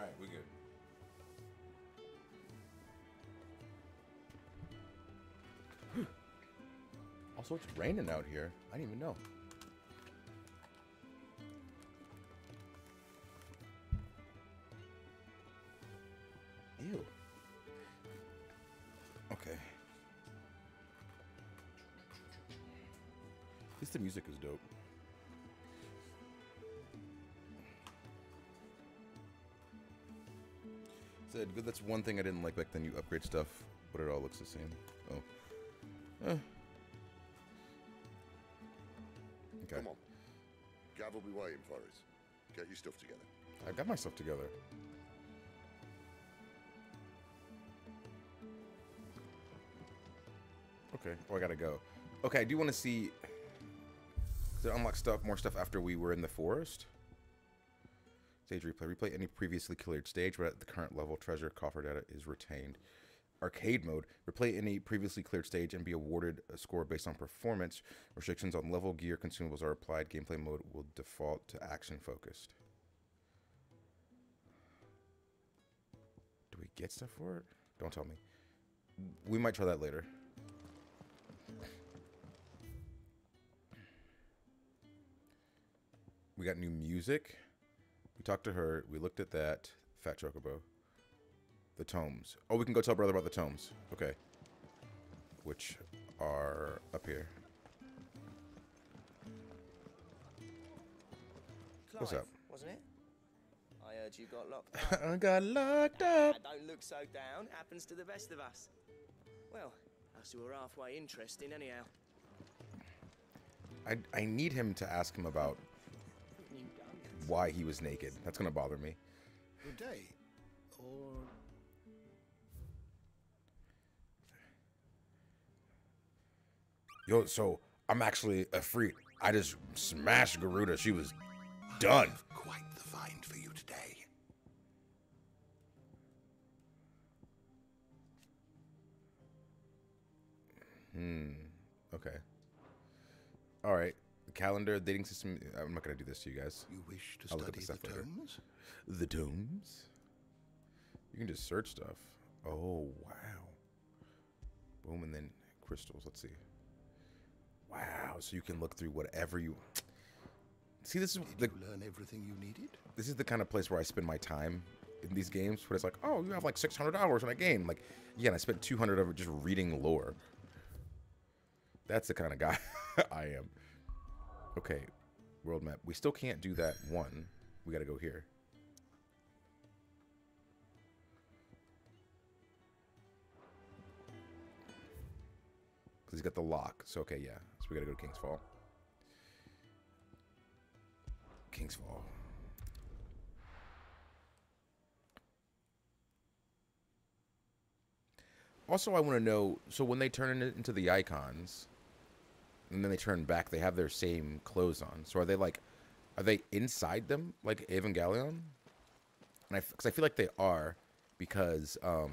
Speaker 2: All right, we're good. (gasps) also, it's raining out here. I didn't even know. Said, good. That's one thing I didn't like back then. You upgrade stuff, but it all looks the same. Oh. Eh. Okay.
Speaker 9: Come on. Gav will be waiting for us. Get your stuff together.
Speaker 2: I got my stuff together. Okay. Oh, I gotta go. Okay, I do want to see. It unlock stuff, more stuff after we were in the forest? Stage replay. Replay any previously cleared stage, but at the current level, treasure coffer data is retained. Arcade mode. Replay any previously cleared stage and be awarded a score based on performance. Restrictions on level, gear, consumables are applied. Gameplay mode will default to action focused. Do we get stuff for it? Don't tell me. We might try that later. We got new music. We talked to her. We looked at that. Fat Chocobo. The tomes. Oh, we can go tell brother about the tomes. Okay. Which are up here. What's up?
Speaker 14: Wasn't it? I heard you got locked (laughs) up.
Speaker 2: I got locked
Speaker 14: Ah,
Speaker 2: up.
Speaker 14: don't look so down. Happens to the best of us. Well, us who are halfway interesting, anyhow.
Speaker 2: I, I need him to ask him about why he was naked. That's gonna bother me.
Speaker 15: Good day. Or
Speaker 2: Yo, so I'm actually a freak. I just smashed Garuda. She was done.
Speaker 15: quite the find for you today.
Speaker 2: Hmm. Okay. All right. The calendar, dating system. I'm not gonna do this to you guys.
Speaker 15: You wish to
Speaker 2: I'll
Speaker 15: study
Speaker 2: the
Speaker 15: the
Speaker 2: later.
Speaker 15: tomes?
Speaker 2: The tomes. You can just search stuff. Oh wow. Boom, and then crystals. Let's see. Wow. So you can look through whatever you. See, this is the
Speaker 15: You learn everything you needed?
Speaker 2: this is the kind of place where I spend my time in these games. Where it's like, oh, you have like 600 hours in a game. Like, yeah, and I spent 200 of it just reading lore. That's the kind of guy (laughs) I am. Okay, world map. We still can't do that one. We got to go here. Because he's got the lock. So, okay, yeah. So we got to go to King's Fall. King's Fall. Also, I want to know. So when they turn it into the icons, and then they turn back, they have their same clothes on. So are they like, are they inside them like Evangelion? And I, because I feel like they are, because um,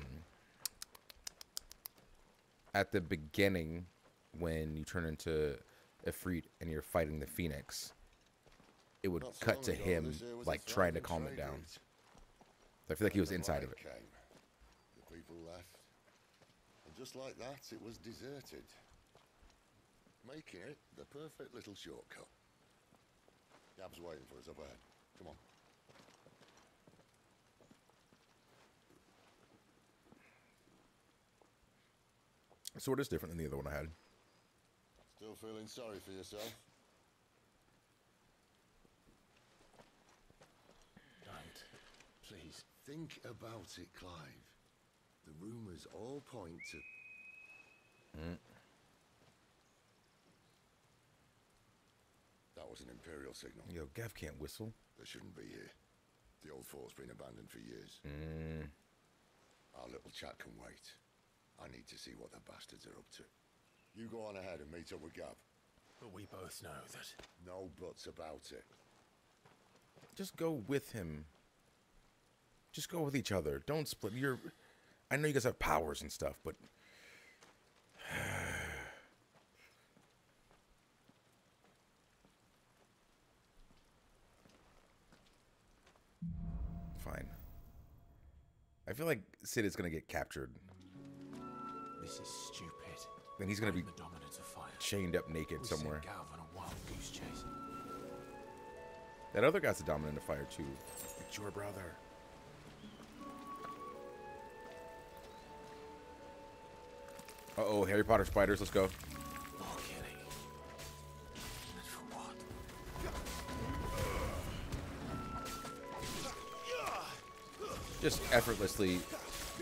Speaker 2: at the beginning, when you turn into Ifrit and you're fighting the Phoenix, it would
Speaker 9: Not
Speaker 2: cut
Speaker 9: long
Speaker 2: to
Speaker 9: ago,
Speaker 2: him
Speaker 9: this here was a
Speaker 2: like trying to calm it down.
Speaker 9: route.
Speaker 2: I feel like he was inside of it.
Speaker 9: Came, the people left. And just like that, it was deserted. Making it the perfect little shortcut. Gav's waiting for us up ahead. Come on.
Speaker 2: Sword is different than the other one I had.
Speaker 9: Still feeling sorry for yourself?
Speaker 8: Don't. Please.
Speaker 9: Think about it, Clive. The rumours all point to. That was an Imperial signal.
Speaker 2: Yo, Gav can't whistle.
Speaker 9: They shouldn't be here. The old fort's been abandoned for years.
Speaker 2: Mm.
Speaker 9: Our little chat can wait. I need to see what the bastards are up to. You go on ahead and meet up with Gav.
Speaker 8: But we both know that.
Speaker 9: No buts about it.
Speaker 2: Just go with him. Just go with each other. Don't split. You're. I know you guys have powers and stuff, but. Fine. I feel like Cid is gonna get captured.
Speaker 8: This is stupid.
Speaker 2: Then he's gonna be
Speaker 8: the dominant of fire.
Speaker 2: chained up naked
Speaker 8: We
Speaker 2: somewhere.
Speaker 8: sent a wild goose chase.
Speaker 2: That other guy's the dominant of fire too.
Speaker 8: It's your brother.
Speaker 2: Uh oh, Harry Potter spiders. Let's go. Just effortlessly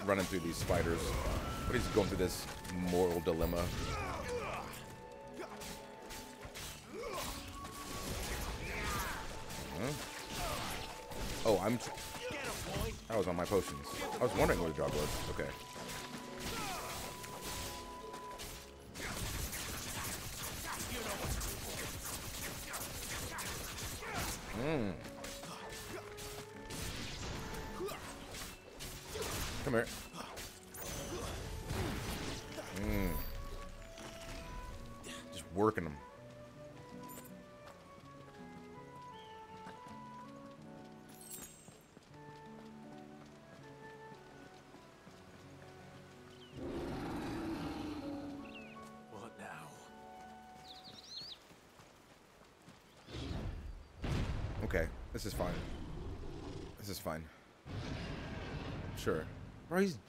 Speaker 2: running through these spiders. But he's going through this moral dilemma. Huh? Oh, I'm. I was on my potions. I was wondering where the job was. Okay. Hmm. Come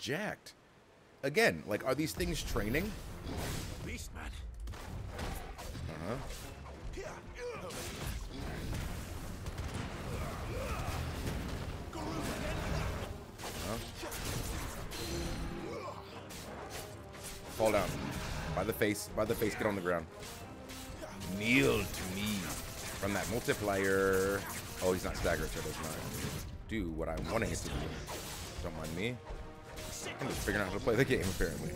Speaker 2: jacked. Again, like, are these things training?
Speaker 3: Beast man.
Speaker 2: Uh-huh. Huh? Fall down. By the face. By the face. Get on the ground. Kneel to me. From that multiplier. Oh, he's not staggered, so does not do what I want him to do. Don't mind me. Figuring out how to play the game, apparently.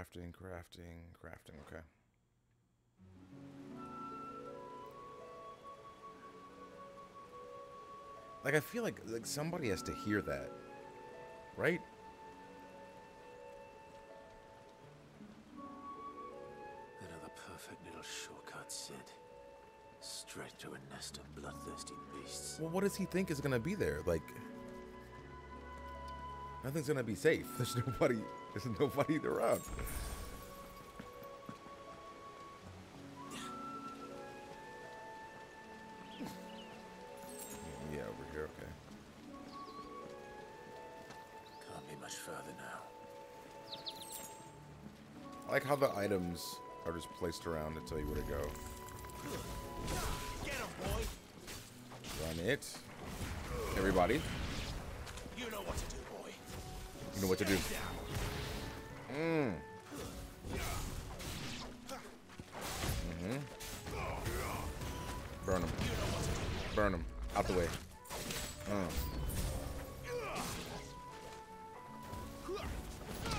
Speaker 2: Crafting, crafting, crafting. Okay. Like I feel like like somebody has to hear that, right?
Speaker 8: Another perfect little shortcut, Cid. Straight to a nest of bloodthirsty beasts.
Speaker 2: Well, what does he think is gonna be there? Like, nothing's gonna be safe. (laughs) There's nobody. There's nobody around. Yeah, over here. Okay.
Speaker 8: Can't be much further now.
Speaker 2: I like how the items are just placed around to tell you where to go.
Speaker 3: Get him, boy.
Speaker 2: Run it. Everybody.
Speaker 3: You know what to do, boy.
Speaker 2: You know what to do. Mm. Mm-hmm. Burn them. Burn them. Out the way. Uh.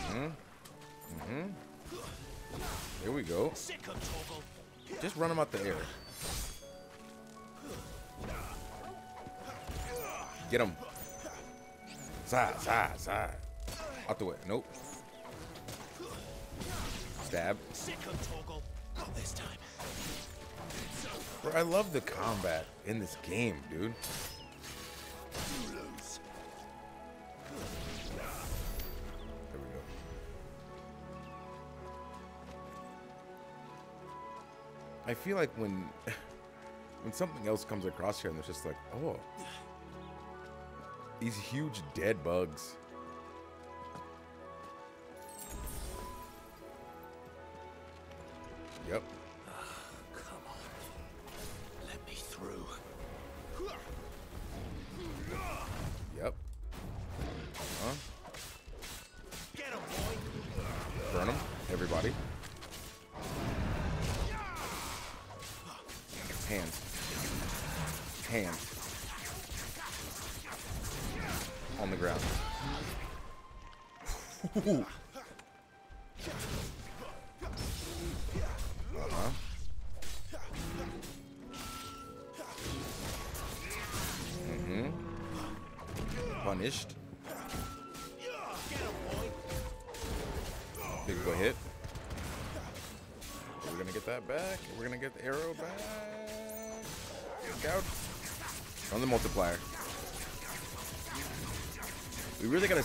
Speaker 2: Mm-hmm. Mm-hmm. Here we go. Just run them out the air. Get him. Side, side, side. Out the way. Nope. Stab. Bro, I love the combat in this game, dude. I feel like when (laughs) when something else comes across here and there's just like, oh, these huge dead bugs.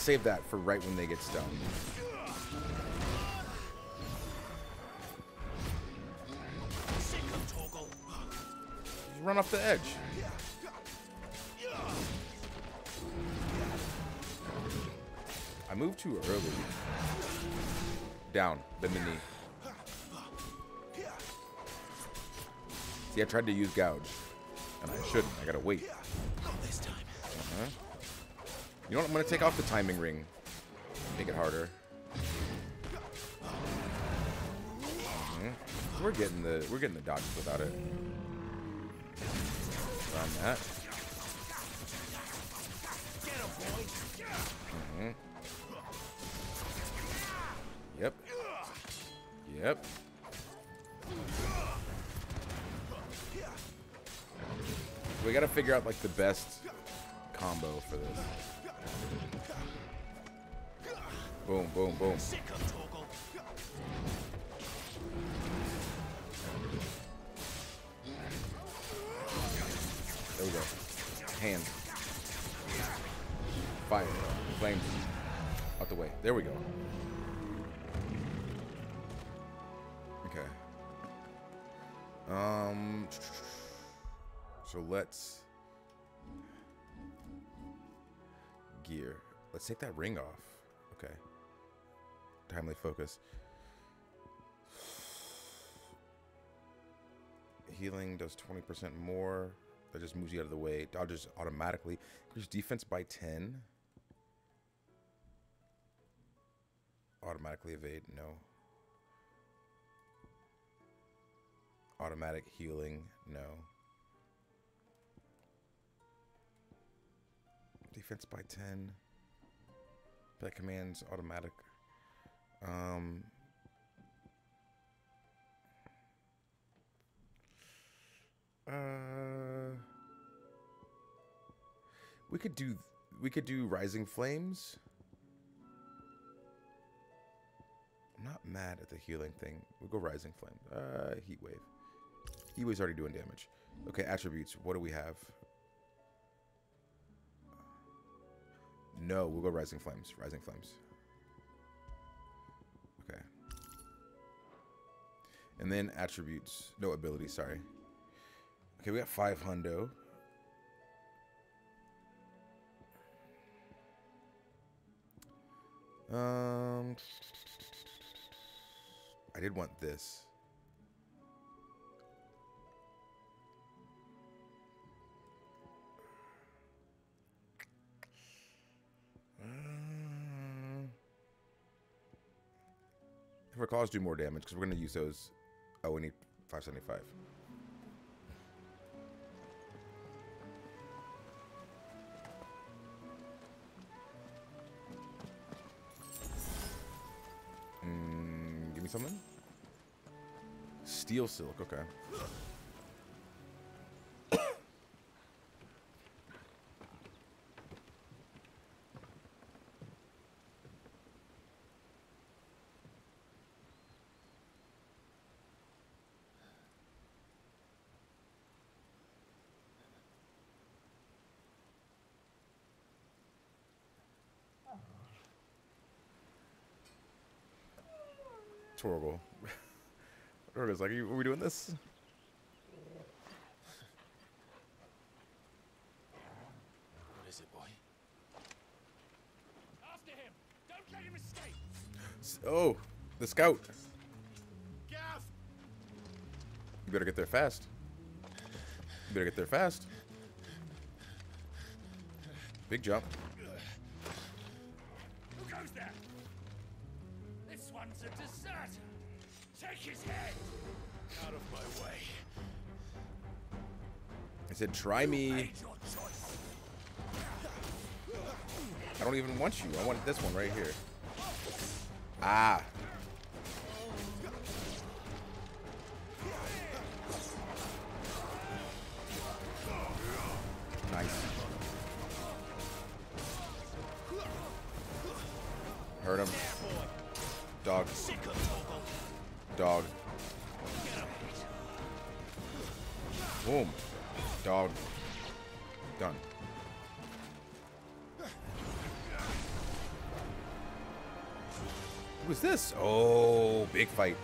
Speaker 2: Save that for right when they get stoned. Just run off the edge. I moved too early. Down. Bend the knee. See, I tried to use gouge. And I shouldn't. I gotta wait. You know what? I'm gonna take off the timing ring. Make it harder. Mhm. We're getting the we're getting the dodges without it. Run that. Mhm. Yep. Yep. We gotta figure out like the best combo for this. Boom, boom, boom. There we go. Hand. Fire. Flames. Out the way. There we go. Okay. Um. So let's gear. Let's take that ring off. Okay. Timely focus. Healing does 20% more. That just moves you out of the way. Dodges automatically. Increase defense by 10. Automatically evade. No. Automatic healing. No. Defense by 10. That commands automatic. Um, uh, we could do we could do Rising Flames. I'm not mad at the healing thing. We'll go Rising Flame. Uh, Heat Wave. Heat Wave's already doing damage. Okay, attributes. What do we have? No, we'll go Rising Flames. Rising Flames. Okay. And then attributes. No abilities, sorry. Okay, we got five hundo. Um, I did want this. If our claws do more damage, because we're going to use those. Oh, we need 575. Mm, give me something. Steel silk, okay. Torgal. Torgal's (laughs) like, are, you, are we doing this?
Speaker 8: What is it, boy?
Speaker 3: After him! Don't let him escape!
Speaker 2: Oh, the scout.
Speaker 3: Gav!
Speaker 2: You better get there fast. You better get there fast. Big jump.
Speaker 3: His head! Out of my way.
Speaker 2: I said, try me.
Speaker 3: Your choice.
Speaker 2: I don't even want you. I want this one right here. Ah. Nice. Hurt him. Dog. Dog. Boom. Dog. Done. Who's this? Oh, big fight.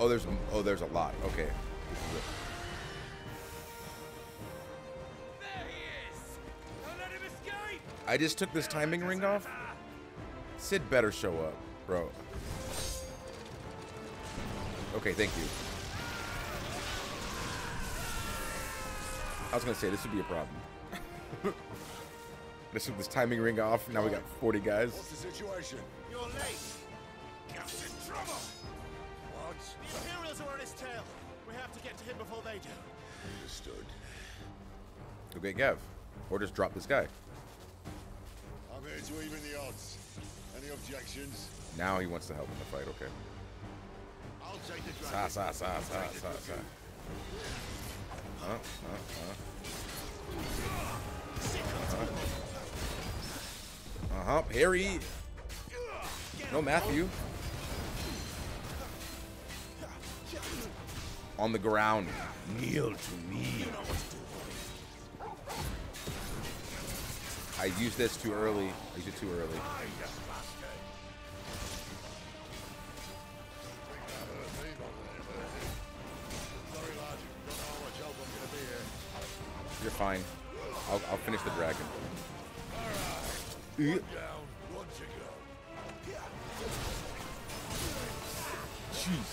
Speaker 2: Oh, there's oh, there's a lot. Okay. I just took this timing ring off. Cid better show up, bro. Okay, thank you. I was gonna say this would be a problem. (laughs) Just took this timing ring off. Now we got 40 guys.
Speaker 9: What's the situation?
Speaker 3: You're late. Gav's in trouble.
Speaker 9: What?
Speaker 3: The Imperials are on his tail. We have to get to him before they do.
Speaker 9: Understood.
Speaker 2: Go get Gav. Or just drop this guy.
Speaker 9: I'm here to even the odds. Any objections?
Speaker 2: Now he wants to help in the fight, okay. Sa, sa, sa, sa, sa, sa.
Speaker 9: dragoon.
Speaker 2: Huh? Huh? Uh-huh. Harry. No, Matthew. On the ground. Kneel to me. I used this too early. I used it too early. Fine. I'll, I'll finish the dragon.
Speaker 9: One down, one to go.
Speaker 2: Jeez.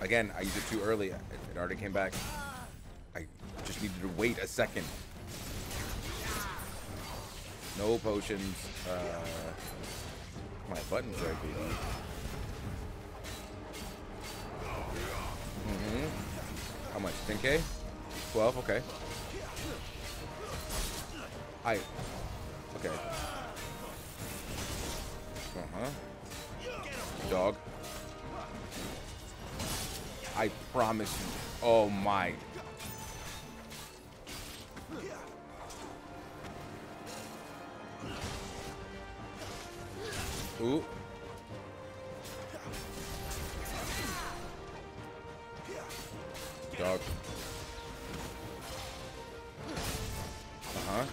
Speaker 2: Again, I used it too early. It already came back. I just needed to wait a second. No potions. Uh, my buttons right, baby. Mm-hmm. How much? 10k? 12? Okay. I. Okay. Uh huh. Dog. I promise you. Oh my. Ooh. Dog. Uh-huh.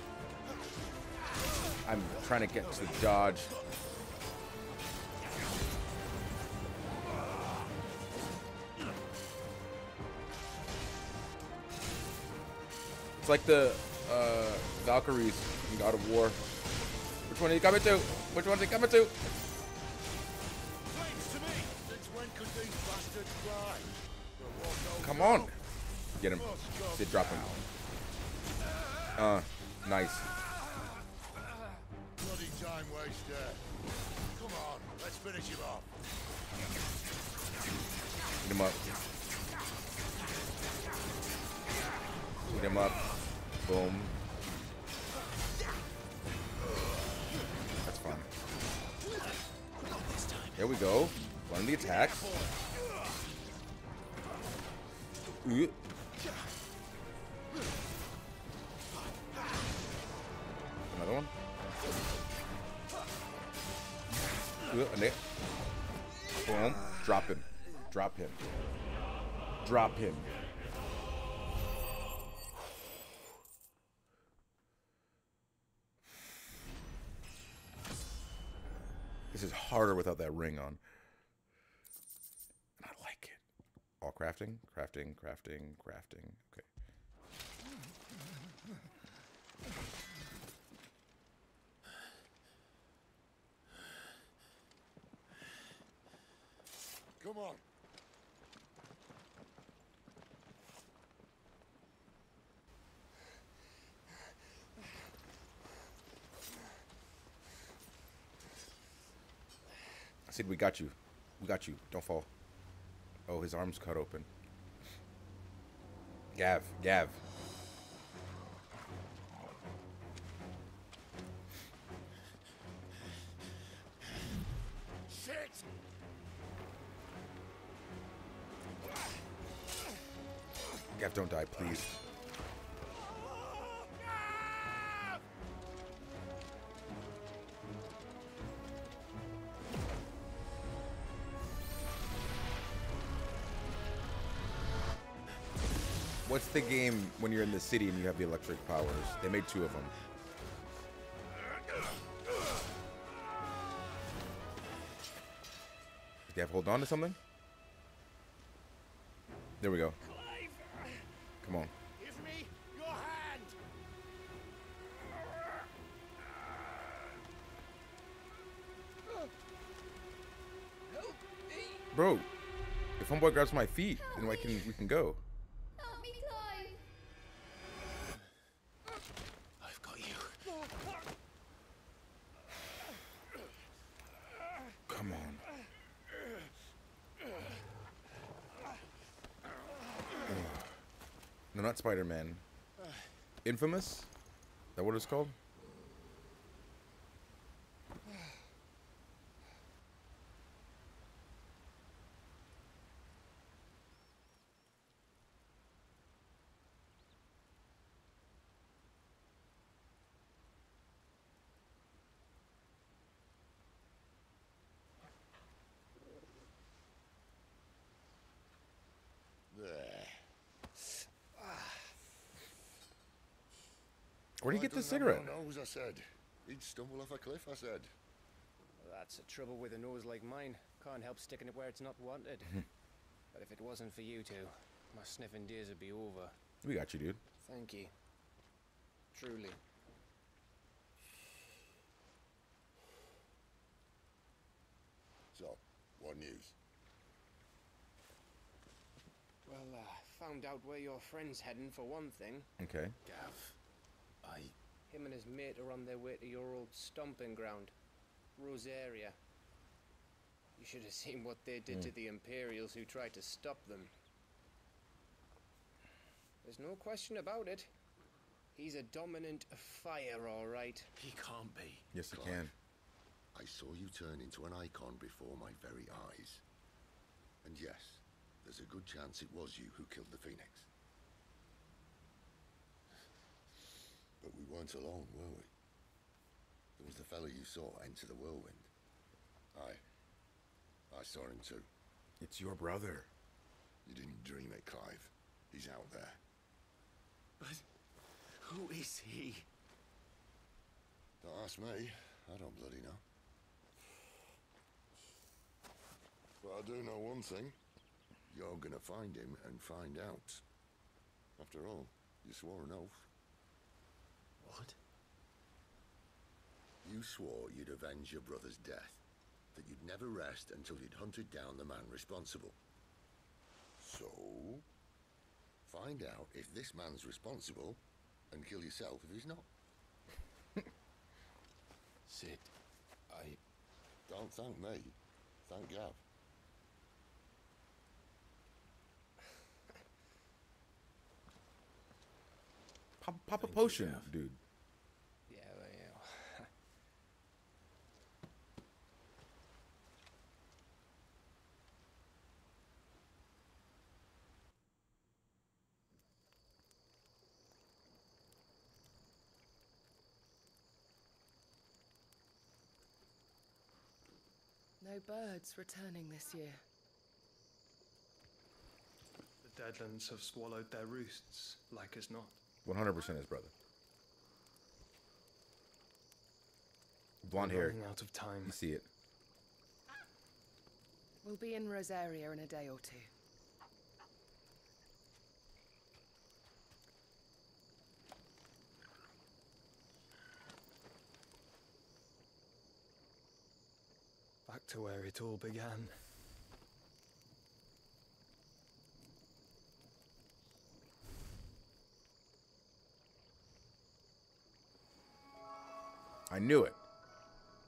Speaker 2: I'm trying to get to the dodge. It's like the uh, Valkyries in God of War. Which one are you coming to? Which one are you coming to? Come
Speaker 9: on.
Speaker 2: Get him. Cid, drop him. Uh, nice.
Speaker 9: Bloody time waster. Come on, let's finish him off.
Speaker 2: Beat him up. Beat him up. Boom. That's fun. There we go. One of the attacks. Boom. Drop him. Drop him. Drop him. This is harder without that ring on. And I like it. All crafting, crafting, crafting, crafting. Okay.
Speaker 9: Come on.
Speaker 2: I said we got you. We got you. Don't fall. Oh, his arm's cut open. Gav, Gav.
Speaker 3: Shit!
Speaker 2: Gav, don't die, please. The game when you're in the city and you have the electric powers? They made two of them. Do you have to hold on to something? There we go. Come on.
Speaker 3: Give me your hand!
Speaker 2: Bro, if homeboy grabs my feet, then I can we can go.
Speaker 5: Help me, Clive.
Speaker 8: I've got you.
Speaker 2: Come on. No, not Spider-Man. Infamous? Is that what it's called? Where'd he
Speaker 9: Why
Speaker 2: get the cigarette?
Speaker 9: no nose, I said. He'd stumble off a cliff, I said.
Speaker 4: That's the trouble with a nose like mine. Can't help sticking it where it's not wanted. but if it wasn't for you two, my sniffing days would be over.
Speaker 2: We got you, dude.
Speaker 4: Thank you. Truly.
Speaker 9: So, what news?
Speaker 4: Well, uh, found out where your friend's heading for one thing.
Speaker 2: Okay.
Speaker 8: Gav, I.
Speaker 4: Him and his mate are on their way to your old stomping ground, Rosaria. You should have seen what they did to
Speaker 2: Mm.
Speaker 4: the Imperials who tried to stop them. There's no question about it. He's a dominant fire, all right.
Speaker 8: He can't be.
Speaker 2: Yes, he
Speaker 9: Clive,
Speaker 2: can.
Speaker 9: I saw you turn into an Eikon before my very eyes. And yes, there's a good chance it was you who killed the Phoenix. But we weren't alone, were we? There was the fellow you saw enter the whirlwind. I. I saw him too.
Speaker 2: It's your brother.
Speaker 9: You didn't dream it, Clive. He's out there.
Speaker 8: But who is he?
Speaker 9: Don't ask me. I don't bloody know. But I do know one thing. You're gonna find him and find out. After all, you swore an oath.
Speaker 8: What?
Speaker 9: You swore you'd avenge your brother's death. That you'd never rest until you'd hunted down the man responsible. So, find out if this man's responsible and kill yourself if he's not. (laughs)
Speaker 8: Cid, I.
Speaker 9: Don't thank me. Thank Gav.
Speaker 2: Pop, pop a
Speaker 8: Thank you,
Speaker 2: potion,
Speaker 8: Gav.
Speaker 2: dude.
Speaker 4: Yeah, well, yeah.
Speaker 11: No birds returning this year.
Speaker 16: The Deadlands have swallowed their roosts, like as not.
Speaker 2: 100% his brother. Blonde hair.
Speaker 16: running out of time.
Speaker 2: You see it.
Speaker 11: We'll be in Rosaria in a day or two.
Speaker 16: Back to where it all began.
Speaker 2: I knew it.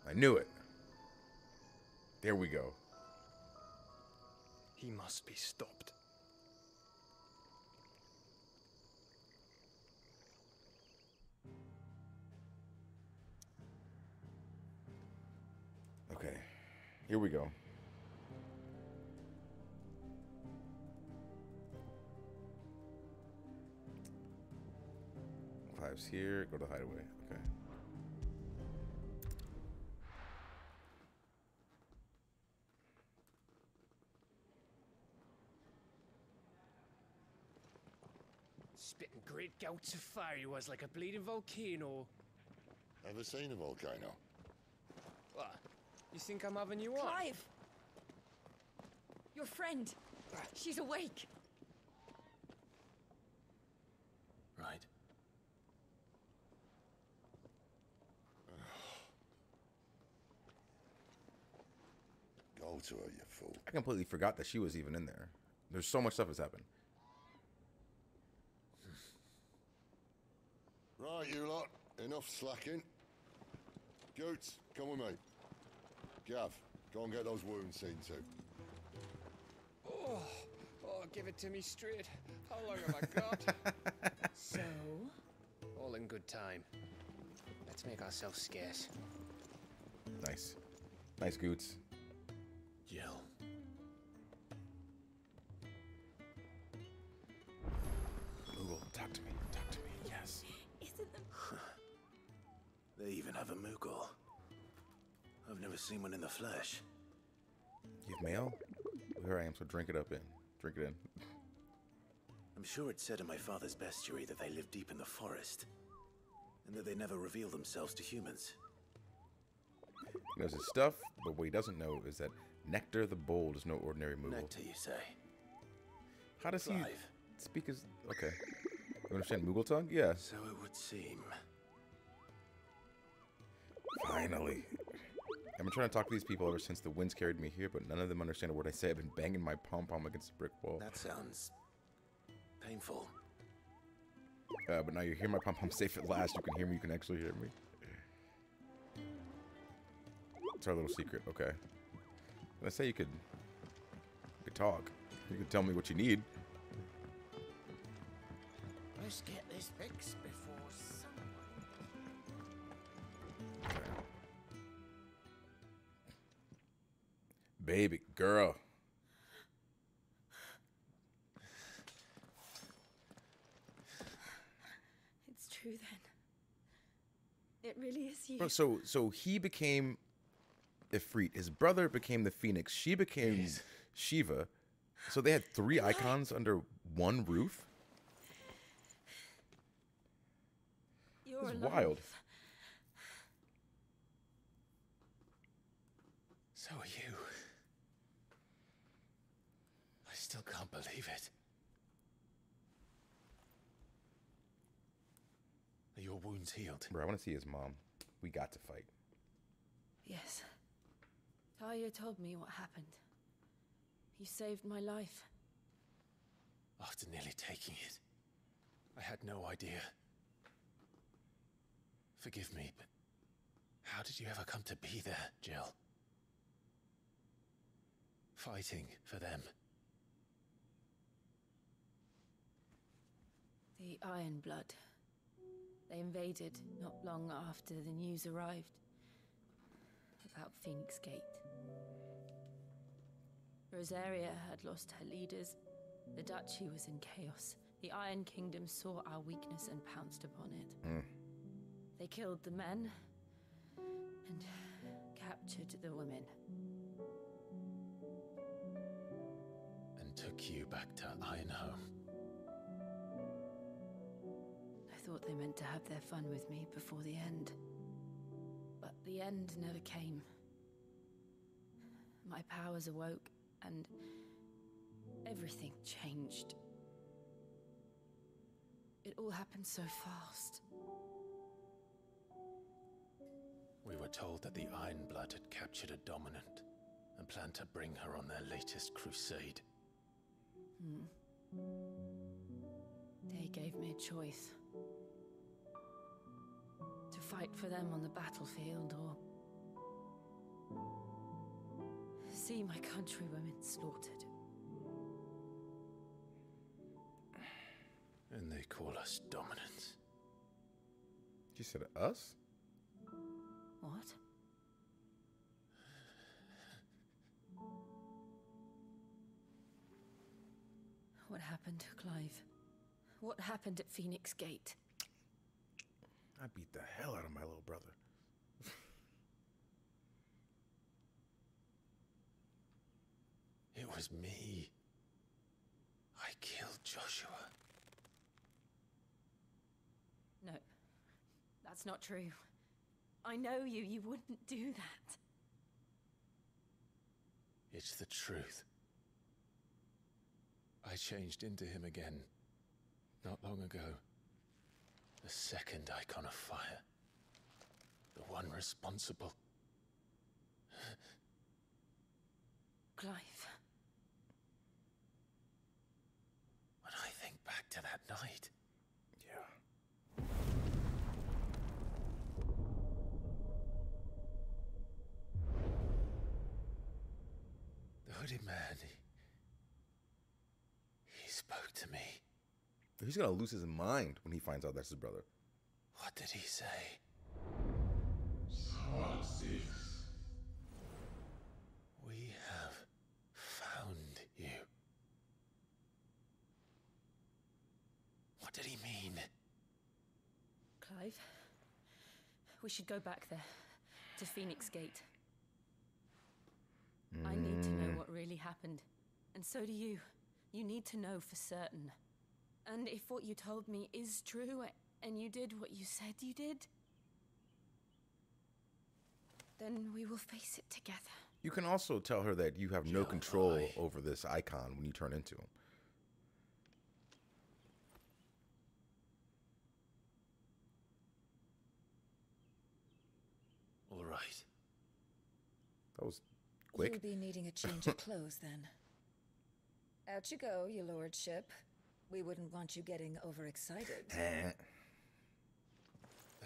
Speaker 2: I knew it. There we go.
Speaker 16: He must be stopped.
Speaker 2: Okay. Here we go. Clive's here. Go to hideaway.
Speaker 4: Spitting great gouts of fire he was like a bleeding volcano.
Speaker 9: Ever seen a volcano?
Speaker 4: What? You think I'm having you on?
Speaker 5: Clive! Your friend. She's awake.
Speaker 8: Right.
Speaker 9: Go to her, you fool.
Speaker 2: I completely forgot that she was even in there. There's so much stuff that's happened.
Speaker 9: Right, you lot. Enough slacking. Goetz, come with me. Gav, go and get those wounds seen to.
Speaker 4: Oh, oh, give it to me straight. How long have I got? (laughs)
Speaker 5: So?
Speaker 4: All in good time. Let's make ourselves scarce.
Speaker 2: Nice. Nice goots.
Speaker 8: Jill. They even have a Moogle. I've never seen one in the flesh.
Speaker 2: You have mail? Here I am, so drink it up in. Drink it in.
Speaker 8: I'm sure it said in my father's bestiary that they live deep in the forest, and that they never reveal themselves to humans.
Speaker 2: He knows his stuff, but what he doesn't know is that Nectar the Bold is no ordinary Moogle.
Speaker 8: Nectar, you say?
Speaker 2: How does he speak his... Okay. You understand Moogle tongue? Yeah.
Speaker 8: So it would seem.
Speaker 2: Finally. I've been trying to talk to these people ever since the winds carried me here, but none of them understand a word I say. I've been banging my pom-pom against the brick wall.
Speaker 8: That sounds painful.
Speaker 2: Uh, but now you hear my pom-pom safe at last. You can hear me. You can actually hear me. It's our little secret. Okay. Let's say you could, you could talk. You could tell me what you need.
Speaker 11: Let's get this fixed before
Speaker 2: Baby girl.
Speaker 5: It's true then. It really is you.
Speaker 2: So so he became Ifrit. His brother became the Phoenix. She became Shiva. So they had three Eikons under one roof.
Speaker 5: You're
Speaker 2: This is
Speaker 5: alive.
Speaker 2: wild.
Speaker 8: So are you. I still can't believe it. Are your wounds healed?
Speaker 2: Bro, I want to see his mom. We got to fight.
Speaker 5: Yes. Tarja told me what happened. You saved my life.
Speaker 8: After nearly taking it, I had no idea. Forgive me, but how did you ever come to be there, Jill? Fighting for them.
Speaker 5: The Iron Blood. They invaded not long after the news arrived about Phoenix Gate. Rosaria had lost her leaders. The duchy was in chaos. The Iron Kingdom saw our weakness and pounced upon it.
Speaker 2: Mm.
Speaker 5: They killed the men and captured the women.
Speaker 8: And took you back to Ironhome.
Speaker 5: Thought they meant to have their fun with me before the end. But the end never came. My powers awoke, and everything changed. It all happened so fast.
Speaker 8: We were told that the Iron Blood had captured a dominant and planned to bring her on their latest crusade.
Speaker 5: Hmm. They gave me a choice. To fight for them on the battlefield or see my countrywomen slaughtered.
Speaker 8: And they call us dominants.
Speaker 2: You said us?
Speaker 5: What? What happened to Clive? What happened at Phoenix Gate?
Speaker 2: I beat the hell out of my little brother. (laughs)
Speaker 8: it was me. I killed Joshua.
Speaker 5: No, that's not true. I know you, you wouldn't do that.
Speaker 8: It's the truth. I changed into him again, not long ago. The second Eikon of fire. The one responsible.
Speaker 5: Clive.
Speaker 8: When I think back to that night.
Speaker 2: Yeah.
Speaker 8: The hooded man. He, he spoke to me.
Speaker 2: He's gonna lose his mind when he finds out that's his brother.
Speaker 8: What did he say? We have found you. What did he mean?
Speaker 5: Clive, we should go back there to Phoenix Gate. I need to know mm. what really happened. And so do you. You need to know for certain. And if what you told me is true and you did what you said you did, then we will face it together.
Speaker 2: You can also tell her that you have no control over this Eikon when you turn into him.
Speaker 8: All right.
Speaker 2: That was quick.
Speaker 11: You'll be needing a change of (laughs) clothes then. Out you go, your lordship. We wouldn't want you getting overexcited. Eh.
Speaker 8: Uh,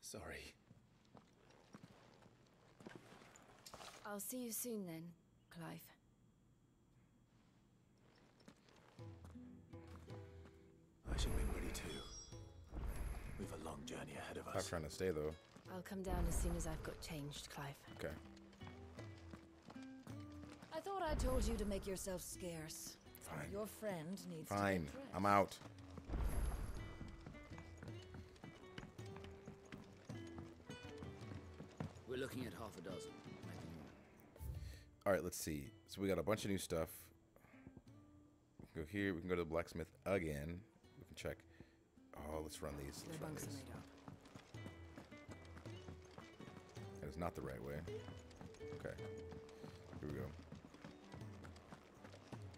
Speaker 8: sorry.
Speaker 5: I'll see you soon then, Clive.
Speaker 17: I shall be ready too. We've a long journey ahead of us.
Speaker 2: Not
Speaker 17: us.
Speaker 2: trying to stay though.
Speaker 5: I'll come down as soon as I've got changed, Clive.
Speaker 2: Okay.
Speaker 11: I thought I told you to make yourself scarce.
Speaker 2: Fine.
Speaker 11: Your friend needs
Speaker 2: Fine.
Speaker 11: get.
Speaker 2: I'm out.
Speaker 18: We're looking at half a dozen.
Speaker 2: All right, let's see. So we got a bunch of new stuff. We can go here. We can go to the blacksmith again. We can check. Oh, let's run these. Let's run these. That is not the right way. Okay. Here we go.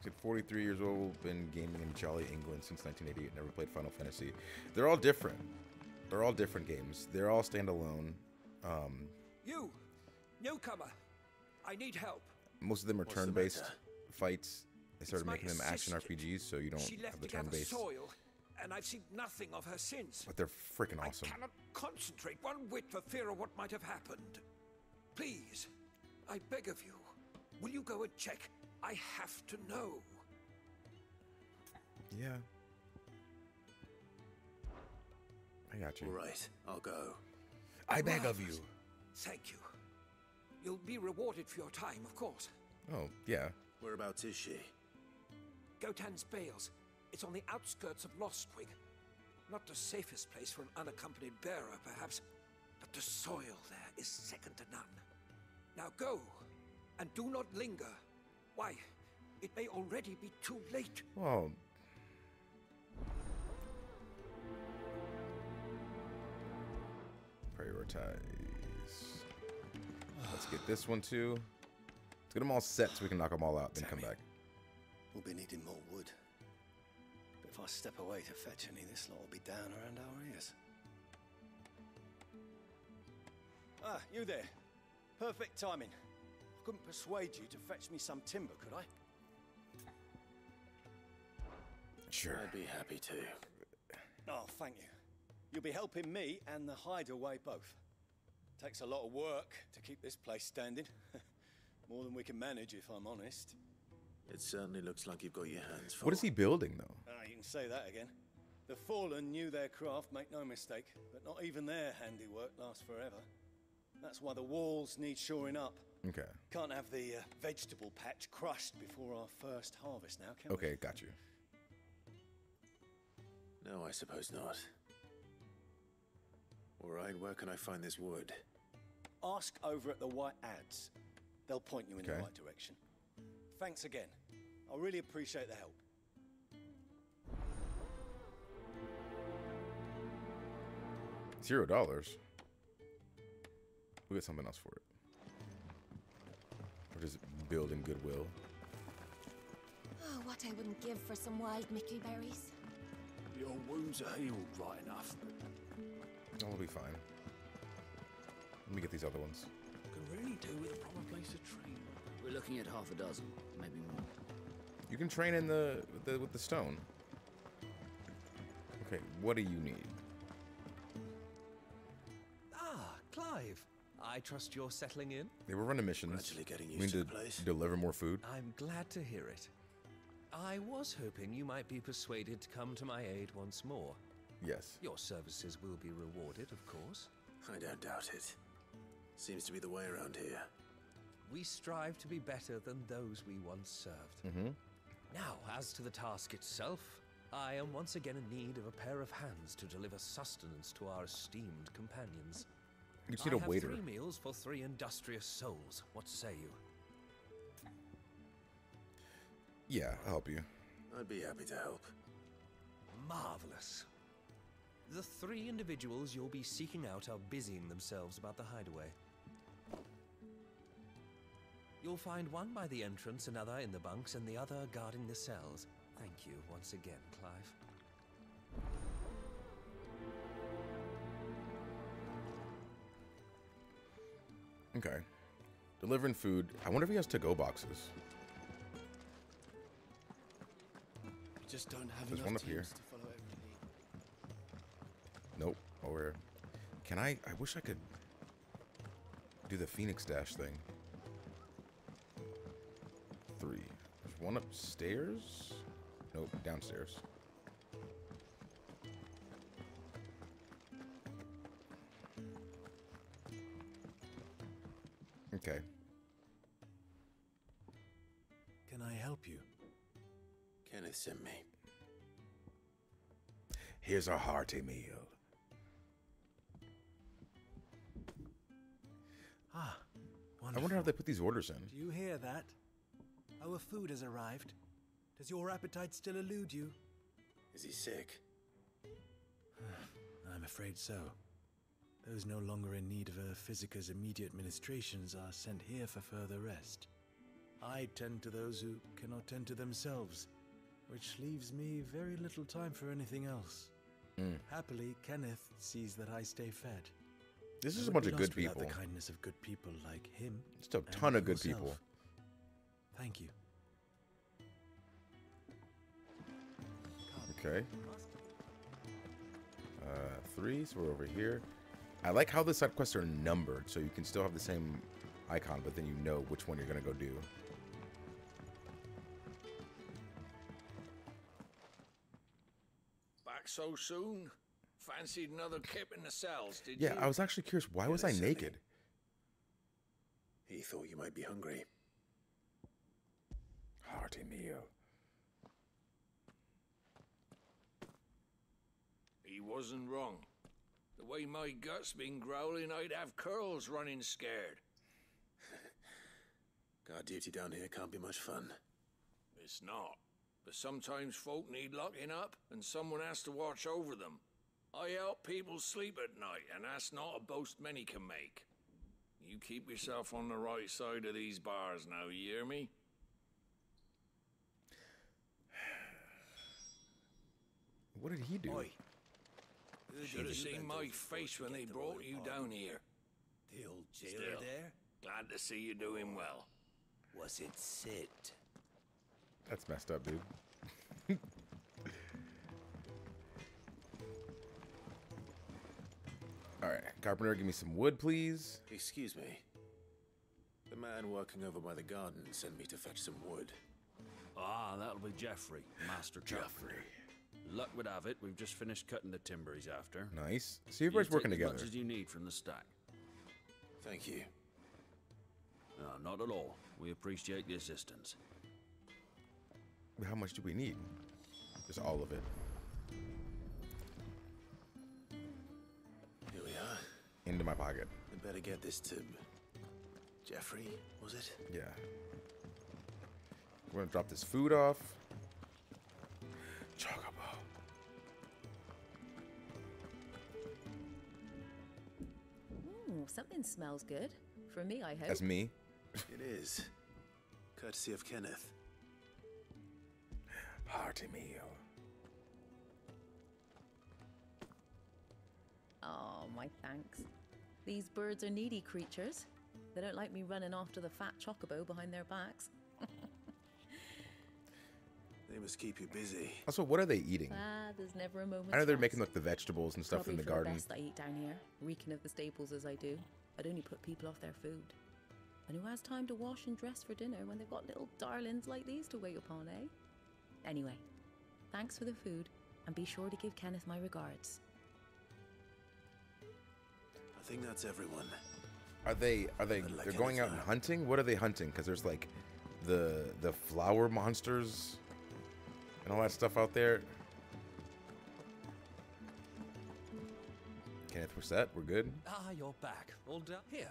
Speaker 2: He's 43 years old, been gaming in jolly England since 1988, never played Final Fantasy. They're all different. They're all different games. They're all standalone. Um,
Speaker 19: You, newcomer, I need help.
Speaker 2: most of them are
Speaker 19: What's
Speaker 2: turn-based
Speaker 19: matter?
Speaker 2: fights. They started making them action. RPGs, so you don't
Speaker 19: she
Speaker 2: have the
Speaker 19: to gather
Speaker 2: turn-based.
Speaker 19: soil, and I've seen nothing of her since.
Speaker 2: But they're freaking awesome.
Speaker 19: I cannot concentrate one whit for fear of what might have happened. Please, I beg of you, will you go and check? I have to know.
Speaker 2: Yeah. I got you.
Speaker 17: All right, I'll go.
Speaker 2: I beg of you.
Speaker 19: Thank you. You'll be rewarded for your time, of course.
Speaker 2: Oh, yeah.
Speaker 17: Whereabouts is she?
Speaker 19: Gotan's Bales. It's on the outskirts of Lostwing. Not the safest place for an unaccompanied bearer, perhaps, but the soil there is second to none. Now go, and do not linger. Why? It may already be too late.
Speaker 2: Well, prioritize. Let's get this one too. Let's get them all set so we can knock them all out, then come back.
Speaker 20: We'll be needing more wood. But if I step away to fetch any, this lot will be down around our ears. Ah, you there. Perfect timing. I couldn't persuade you to fetch me some timber, could I?
Speaker 2: Sure.
Speaker 17: I'd be happy to.
Speaker 20: Oh, thank you. You'll be helping me and the hideaway both. Takes a lot of work to keep this place standing. (laughs) More than we can manage, if I'm honest.
Speaker 17: It certainly looks like you've got your hands full.
Speaker 2: What is he building though?
Speaker 20: Ah, you can say that again. The fallen knew their craft, make no mistake, but not even their handiwork lasts forever. That's why the walls need shoring up.
Speaker 2: Okay.
Speaker 20: Can't have the uh, vegetable patch crushed before our first harvest now, can we?
Speaker 2: Okay, got you.
Speaker 17: No, I suppose not. All right, where can I find this wood?
Speaker 20: Ask over at the White Ads. They'll point you in the right direction. Thanks again. I really appreciate the help.
Speaker 2: Zero dollars. We'll get something else for it. Or just building goodwill.
Speaker 21: Oh, what I wouldn't give for some wild mickleberries.
Speaker 6: Your wounds are healed right enough.
Speaker 2: Oh, we'll be fine. Let me get these other ones.
Speaker 6: Can really do with a proper place to train.
Speaker 18: We're looking at half a dozen, maybe more.
Speaker 2: You can train in the the, with the stone. Okay, what do you need?
Speaker 19: Ah, Clive. I trust you're settling in?
Speaker 2: They were running missions.
Speaker 8: Gradually getting
Speaker 2: We
Speaker 8: used
Speaker 2: need
Speaker 8: to
Speaker 2: to
Speaker 8: the place.
Speaker 2: deliver more food.
Speaker 19: I'm glad to hear it. I was hoping you might be persuaded to come to my aid once more.
Speaker 2: Yes.
Speaker 19: Your services will be rewarded, of course.
Speaker 8: I don't doubt it. Seems to be the way around here.
Speaker 19: We strive to be better than those we once served.
Speaker 2: Mm-hmm.
Speaker 19: Now, as to the task itself, I am once again in need of a pair of hands to deliver sustenance to our esteemed companions.
Speaker 2: You just need
Speaker 19: I
Speaker 2: a
Speaker 19: have
Speaker 2: waiter.
Speaker 19: three meals for three industrious souls. What say you?
Speaker 2: Yeah, I'll help you.
Speaker 8: I'd be happy to help.
Speaker 19: Marvelous. The three individuals you'll be seeking out are busying themselves about the hideaway. You'll find one by the entrance, another in the bunks, and the other guarding the cells. Thank you once again, Clive.
Speaker 2: Okay. Delivering food. I wonder if he has to-go boxes.
Speaker 20: We just don't have
Speaker 2: There's one up here.
Speaker 20: to follow every.
Speaker 2: Nope. Over here. Can I? I wish I could do the Phoenix Dash thing. Three. There's one upstairs. Nope, downstairs. Okay.
Speaker 8: Can I help you? Kenneth sent me.
Speaker 2: Here's a hearty meal.
Speaker 22: Ah,
Speaker 2: I wonder how they put these orders in.
Speaker 22: Do you hear that? Our food has arrived. Does your appetite still elude you?
Speaker 8: Is he sick? (sighs)
Speaker 22: I'm afraid so. Those no longer in need of a physicker's immediate ministrations are sent here for further rest. I tend to those who cannot tend to themselves, which leaves me very little time for anything else.
Speaker 2: Mm.
Speaker 22: Happily, Kenneth sees that I stay fed.
Speaker 2: This is a bunch of good people.
Speaker 22: The kindness of good people like him.
Speaker 2: Just a ton of good
Speaker 22: yourself.
Speaker 2: people.
Speaker 22: Thank you.
Speaker 2: Okay. Uh, three, so we're over here. I like how the side quests are numbered, so you can still have the same icon, but then you know which one you're gonna go do.
Speaker 6: Back so soon? Fancied another kip in the cells, did
Speaker 2: Yeah,
Speaker 6: you?
Speaker 2: I was actually curious. Why was I naked?
Speaker 8: He thought you might be hungry.
Speaker 2: Hearty meal.
Speaker 6: He wasn't wrong. The way my gut's been growling, I'd have coeurls running scared. (laughs)
Speaker 8: Guard duty down here can't be much fun.
Speaker 6: It's not. But sometimes folk need locking up, and someone has to watch over them. I help people sleep at night, and that's not a boast many can make. You keep yourself on the right side of these bars now, you hear me?
Speaker 2: What did he do?
Speaker 6: Oi. Should have seen my face when they brought you down here.
Speaker 23: The old jailer
Speaker 6: Still,
Speaker 23: there?
Speaker 6: Glad to see you doing well.
Speaker 23: Was it Cid?
Speaker 2: That's messed up, dude. (laughs) All right, carpenter, give me some wood, please.
Speaker 8: Excuse me. The man working over by the garden sent me to fetch some wood.
Speaker 23: Ah, that'll be Jeffrey, Master Jeffrey. Luck would have it, we've just finished cutting the timber he's after.
Speaker 2: Nice. See, everybody's
Speaker 23: You take
Speaker 2: working
Speaker 23: as
Speaker 2: together.
Speaker 23: much as you need from the stack.
Speaker 8: Thank you.
Speaker 23: No, not at all. We appreciate the assistance.
Speaker 2: How much do we need? Just all of it.
Speaker 8: Here we are.
Speaker 2: Into my pocket.
Speaker 8: We better get this to Jeffrey, was it?
Speaker 2: Yeah. We're gonna drop this food off. Chocobo.
Speaker 24: Something smells good. For me, I hope.
Speaker 2: That's me.
Speaker 8: It is. Courtesy of Kenneth.
Speaker 2: Hearty meal.
Speaker 24: Oh, my thanks. These birds are needy creatures. They don't like me running after the fat chocobo behind their backs.
Speaker 8: They must keep you busy.
Speaker 2: Also, what are they eating?
Speaker 24: Ah, there's never a moment.
Speaker 2: I know they're making like the vegetables and stuff
Speaker 24: Probably
Speaker 2: in the
Speaker 24: for
Speaker 2: garden.
Speaker 24: The best I eat down here, reeking of the staples as I do. I'd only put people off their food. And who has time to wash and dress for dinner when they've got little darlings like these to wait upon, eh? Anyway, thanks for the food, and be sure to give Kenneth my regards.
Speaker 8: I think that's everyone.
Speaker 2: Are they? Are they?
Speaker 8: Like
Speaker 2: They're going out and hunting. What are they hunting? Because there's like the the flower monsters and all that stuff out there. Kenneth, we're set. We're good.
Speaker 19: Ah, you're back. All done. Here.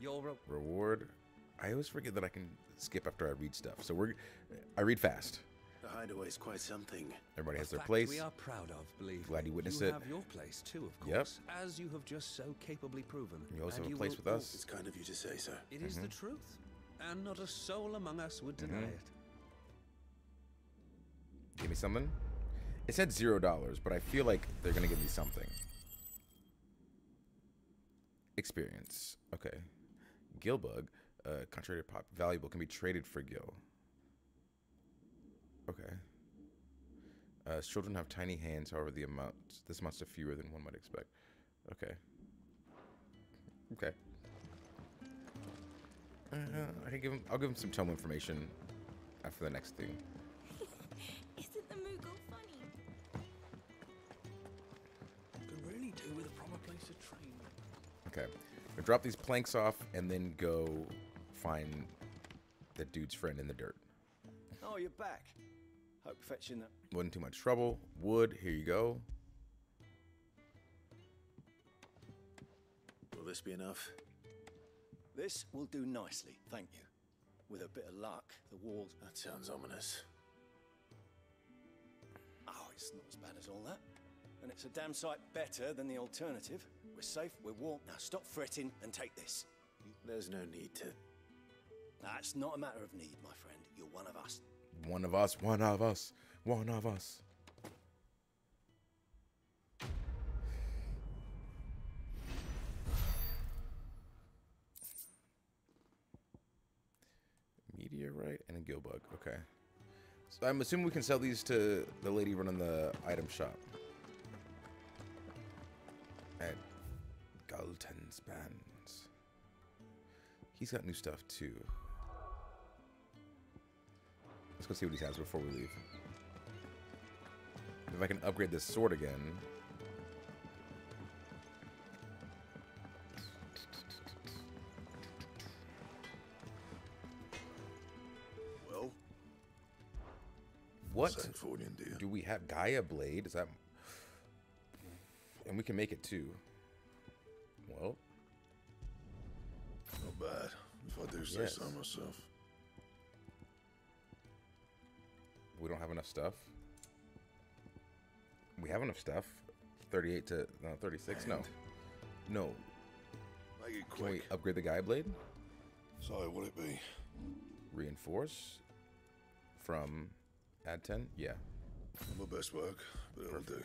Speaker 19: Your re-
Speaker 2: Reward. I always forget that I can skip after I read stuff. So we're. I read fast.
Speaker 8: The hideaway's quite something.
Speaker 2: Everybody has their place.
Speaker 19: We are proud of, believe
Speaker 2: Glad you
Speaker 19: me.
Speaker 2: witnessed
Speaker 19: you
Speaker 2: it.
Speaker 19: have your place too, of
Speaker 2: Yep.
Speaker 19: course, as you have just so capably proven.
Speaker 2: You also
Speaker 19: And
Speaker 2: have a place with us.
Speaker 8: It's kind of you to say so.
Speaker 19: It is the
Speaker 2: Mhm.
Speaker 19: truth, and not a soul among us would deny
Speaker 2: Mhm.
Speaker 19: it.
Speaker 2: Give me something. It said zero dollars, but I feel like they're gonna give me something. Experience. Okay. Gilbug, uh, contrary to pop, valuable can be traded for gil. Okay. Uh, children have tiny hands, however, the amount this amounts to fewer than one might expect. Okay. Okay. Uh, I can give him. I'll give him some tome information after the next thing. Okay. We drop these planks off and then go find that dude's friend in the dirt.
Speaker 20: Oh, you're back. Hope fetching that.
Speaker 2: Wasn't too much trouble. Wood, here you go.
Speaker 8: Will this be enough?
Speaker 20: This will do nicely, thank you. With a bit of luck, the walls.
Speaker 8: That sounds ominous.
Speaker 20: Oh, it's not as bad as all that. And it's a damn sight better than the alternative. We're safe, we're warm. Now stop fretting and take this.
Speaker 8: There's no need to.
Speaker 20: That's not a matter of need, my friend. You're one of us.
Speaker 2: One of us, one of us, one of us. Meteorite and a gilbug. Okay. So I'm assuming we can sell these to the lady running the item shop. At Galton's Bands. He's got new stuff too. Let's go see what he has before we leave. If I can upgrade this sword again.
Speaker 9: Well,
Speaker 2: What do we have? Gaia Blade? Is that? And we can make it too.
Speaker 9: Bad. If I do say so myself.
Speaker 2: we don't have enough stuff. We have enough stuff. 38 to no 36. No, no.
Speaker 9: Make it
Speaker 2: Can we upgrade the Gaia Blade?
Speaker 9: So, will it be?
Speaker 2: Reinforce from add 10. Yeah.
Speaker 9: My best work, but it'll do.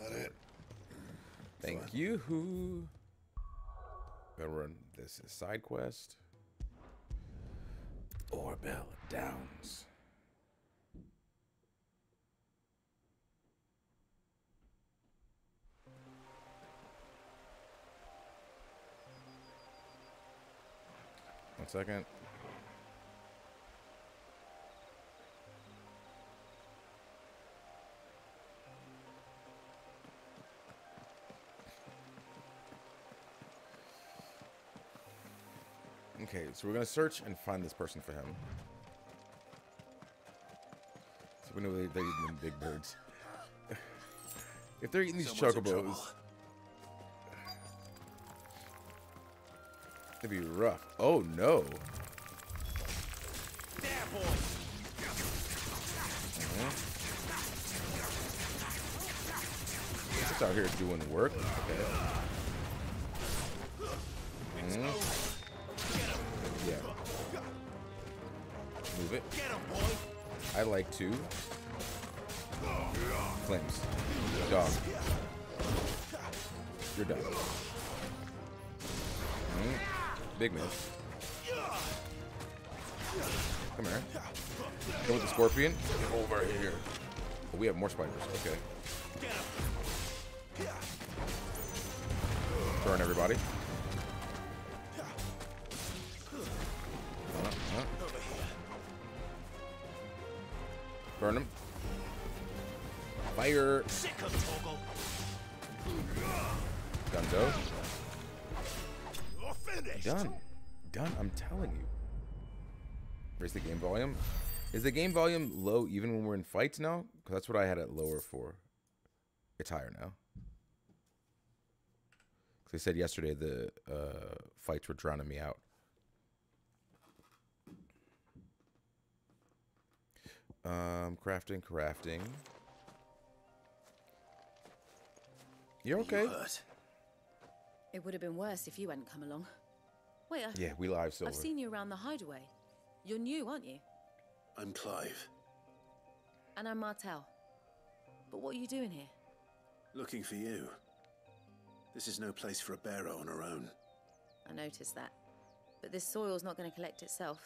Speaker 9: That it.
Speaker 2: Thank
Speaker 9: Fine.
Speaker 2: you. Gotta run this side quest. Orbell Downs. One second. So we're gonna search and find this person for him. So we know they, they're eating them big birds. if they're eating these
Speaker 8: Someone's
Speaker 2: chocobos, it'd be rough. Oh no!
Speaker 3: There!
Speaker 2: Just out here doing work. Okay. Yeah. Move it. I like to. Flames. Dog. You're done. Mhm. Big miss. Come here. Go with the scorpion. Get over here. Oh, we have more spiders. Okay. Burn everybody. Telling you. Raise the game volume. Is the game volume low even when we're in fights now? Because that's what I had it lower for. It's higher now. Because they said yesterday the uh, fights were drowning me out. Um, crafting, crafting. You're okay.
Speaker 24: It would have been worse if you hadn't come along. Wait, I,
Speaker 2: Yeah, we live silver.
Speaker 24: I've seen you around the hideaway. You're new, aren't you?
Speaker 8: I'm Clive.
Speaker 24: And I'm Martel. But what are you doing here?
Speaker 8: Looking for you. This is no place for a bearer on her own.
Speaker 24: I noticed that. But this soil's not going to collect itself.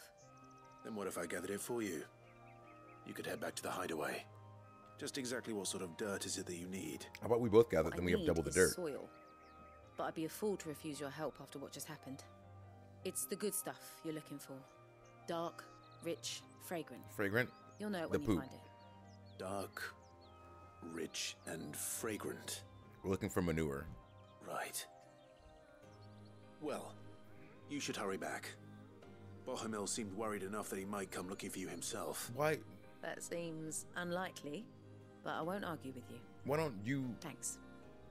Speaker 8: Then what if I gathered it for you? You could head back to the hideaway. Just exactly what sort of dirt is it that you need?
Speaker 2: How about we both gather it,
Speaker 24: I
Speaker 2: then we have double the
Speaker 24: is
Speaker 2: dirt.
Speaker 24: soil. But I'd be a fool to refuse your help after what just happened. It's the good stuff you're looking for. Dark, rich, fragrant.
Speaker 2: Fragrant?
Speaker 24: You'll know it
Speaker 2: The
Speaker 24: when you
Speaker 2: poop.
Speaker 24: find it.
Speaker 8: Dark, rich, and fragrant.
Speaker 2: We're looking for manure.
Speaker 8: Right. Well, you should hurry back. Bohemil seemed worried enough that he might come looking for you himself.
Speaker 2: Why?
Speaker 24: That seems unlikely, but I won't argue with you.
Speaker 2: Why don't you?
Speaker 24: Thanks.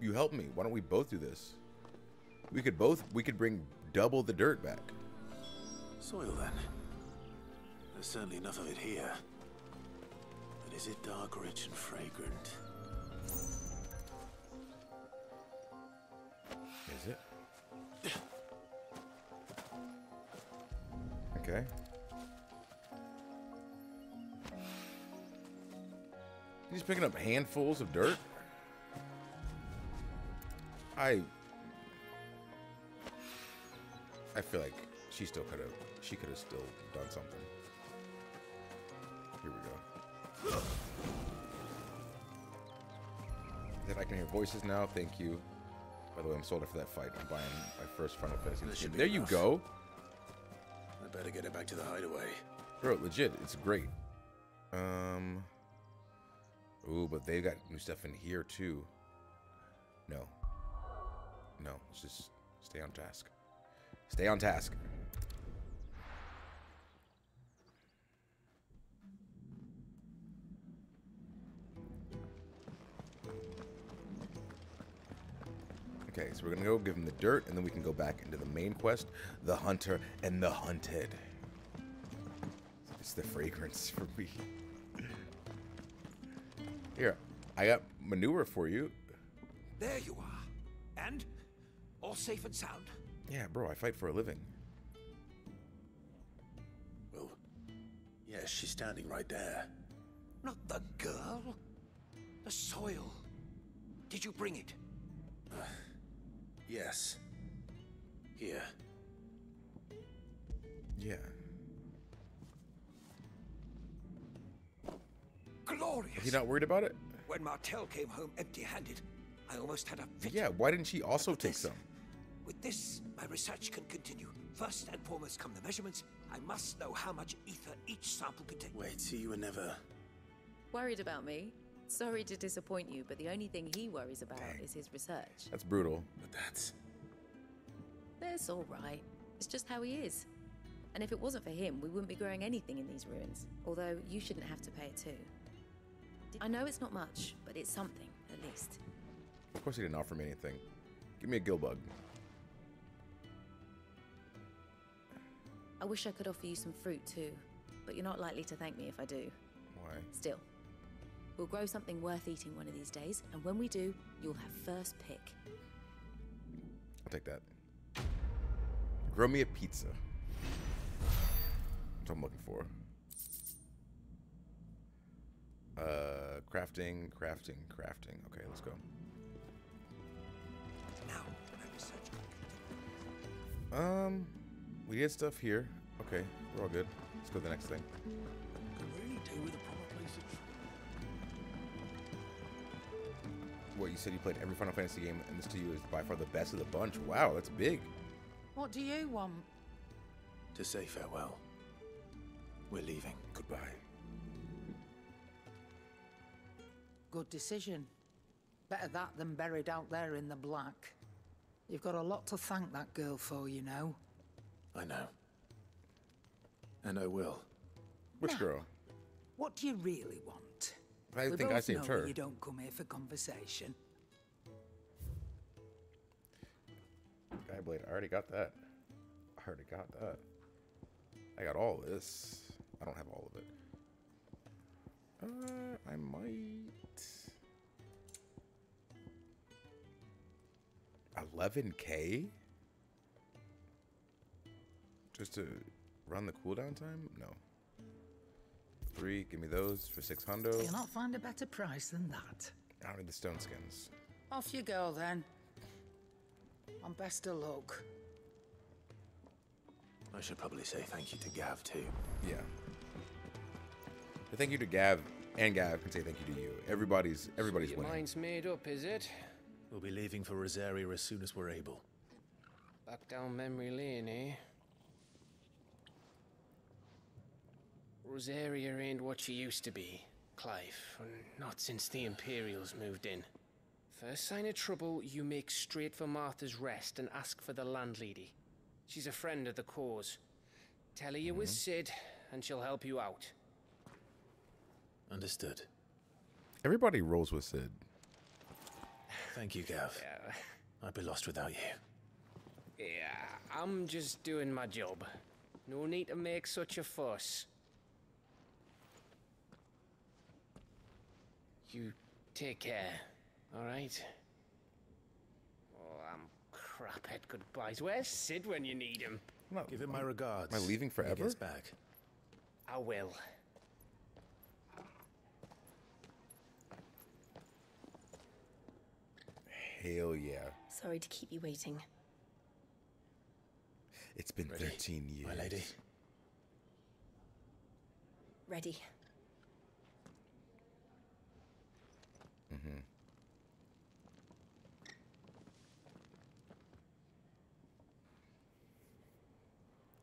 Speaker 2: You help me. Why don't we both do this? We could both. We could bring double the dirt back.
Speaker 8: Soil then. There's certainly enough of it here. But is it dark, rich, and fragrant?
Speaker 2: Is it? Okay. He's picking up handfuls of dirt. I. I feel like she still could have. She could have still done something. Here we go. That I can hear voices now. Thank you. By the way, I'm sold out for that fight. I'm buying my first Final Fantasy. There you
Speaker 8: enough.
Speaker 2: go.
Speaker 8: I better get it back to the hideaway.
Speaker 2: Bro, legit, it's great. Um. Ooh, but they got new stuff in here too. No. No, let's just stay on task. Stay on task. Okay, so we're gonna go give him the dirt, and then we can go back into the main quest, the hunter and the hunted. It's the fragrance (laughs) for me. Here, I got manure for you.
Speaker 25: There you are. And? All safe and sound?
Speaker 2: Yeah, bro, I fight for a living.
Speaker 8: Well, yes, she's standing right there.
Speaker 25: Not the girl. The soil. Did you bring it?
Speaker 8: Uh, yes. Here.
Speaker 2: Yeah.
Speaker 25: Glorious.
Speaker 2: Is he not worried about it?
Speaker 25: When Martel came home empty-handed, I almost had a fit.
Speaker 2: Yeah, why didn't she also take some?
Speaker 25: With this, my research can continue. First and foremost come the measurements. I must know how much ether each sample contains.
Speaker 8: Wait, so you were never.
Speaker 24: Worried about me? Sorry to disappoint you, but the only thing he worries about is his research.
Speaker 2: That's brutal.
Speaker 8: But that's.
Speaker 24: That's all right. It's just how he is. And if it wasn't for him, we wouldn't be growing anything in these ruins. Although you shouldn't have to pay it too. I know it's not much, but it's something, at least.
Speaker 2: Of course he didn't offer me anything. Give me a gill bug.
Speaker 24: I wish I could offer you some fruit too, but you're not likely to thank me if I do.
Speaker 2: Why?
Speaker 24: Still, we'll grow something worth eating one of these days, and when we do, you'll have first pick.
Speaker 2: I'll take that. Grow me a pizza. That's what I'm looking for. Uh, crafting, crafting, crafting. Okay, let's go. Now, Um, we did stuff here. Okay, we're all good. Let's go to the next thing.
Speaker 15: Could really do with a proper place of
Speaker 2: What you said you played every Final Fantasy game, and this to you is by far the best of the bunch. Wow, that's big.
Speaker 11: What do you want?
Speaker 8: To say farewell. We're leaving.
Speaker 2: Goodbye.
Speaker 11: Good decision. Better that than buried out there in the black. You've got a lot to thank that girl for, you know.
Speaker 8: I know. And I will.
Speaker 2: Which
Speaker 11: Now,
Speaker 2: girl?
Speaker 11: What do you really want?
Speaker 2: I
Speaker 11: we
Speaker 2: think I
Speaker 11: both
Speaker 2: saved
Speaker 11: know
Speaker 2: her.
Speaker 11: You don't come here for conversation.
Speaker 2: Gaia Blade, I already got that. I already got that. I got all this. I don't have all of it. Uh, I might. 11k? Just to run the cooldown time? No. Three, give me those for 600.
Speaker 11: You'll not find a better price than that.
Speaker 2: I don't need the stone skins.
Speaker 11: Off you go then. And best of luck.
Speaker 8: I should probably say thank you to Gav too.
Speaker 2: Yeah. But thank you to Gav, and Gav can say thank you to you. Everybody's everybody's
Speaker 4: Your
Speaker 2: winning.
Speaker 4: mind's made up, is it?
Speaker 26: We'll be leaving for Rosaria as soon as we're able.
Speaker 4: Back down memory lane, eh? Rosaria ain't what she used to be, Clive. Not since the Imperials moved in. First sign of trouble, you make straight for Martha's Rest and ask for the landlady. She's a friend of the cause. Tell her you're with mm-hmm. Cid, and she'll help you out.
Speaker 26: Understood.
Speaker 2: Everybody rolls with Cid.
Speaker 26: Thank you, Gav. (sighs)
Speaker 4: Yeah.
Speaker 26: I'd be lost without you.
Speaker 4: Yeah, I'm just doing my job. No need to make such a fuss. You take care, alright? Oh, I'm crap at goodbyes. Where's Cid when you need him?
Speaker 26: Give him my regards.
Speaker 2: Am I leaving
Speaker 26: when he
Speaker 2: forever?
Speaker 26: gets back.
Speaker 4: I will.
Speaker 2: Hell yeah.
Speaker 27: Sorry to keep you waiting.
Speaker 2: It's been 13 years.
Speaker 26: My lady.
Speaker 27: Ready.
Speaker 2: Mm-hmm.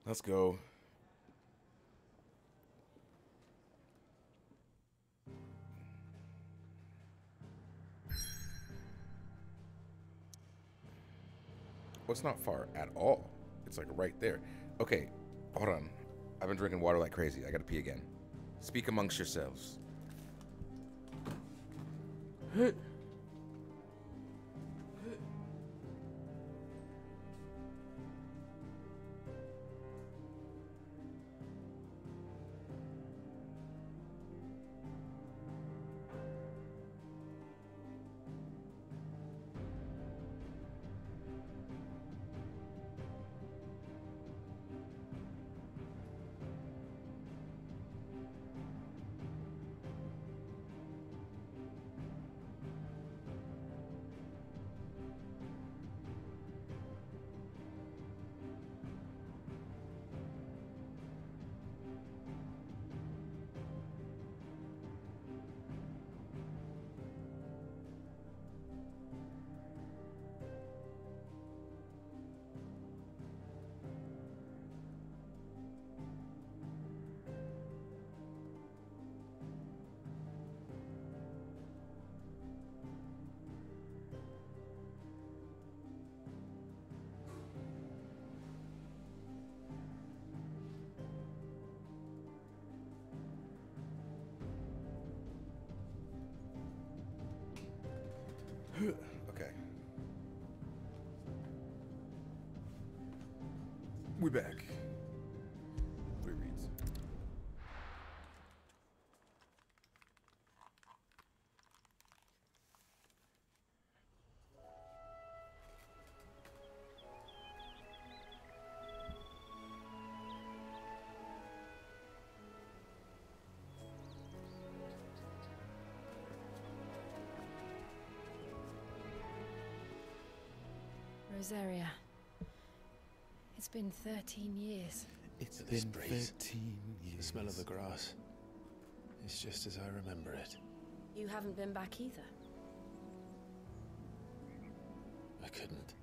Speaker 2: Let's go. Well, it's not far at all. It's like right there. Okay, hold on. I've been drinking water like crazy. I gotta pee again. Speak amongst yourselves.
Speaker 5: Rosaria. It's been 13 years.
Speaker 2: It's
Speaker 26: This
Speaker 2: been
Speaker 26: breeze,
Speaker 2: 13
Speaker 26: The smell of the grass. It's just as I remember it.
Speaker 5: You haven't been back either.
Speaker 26: I couldn't.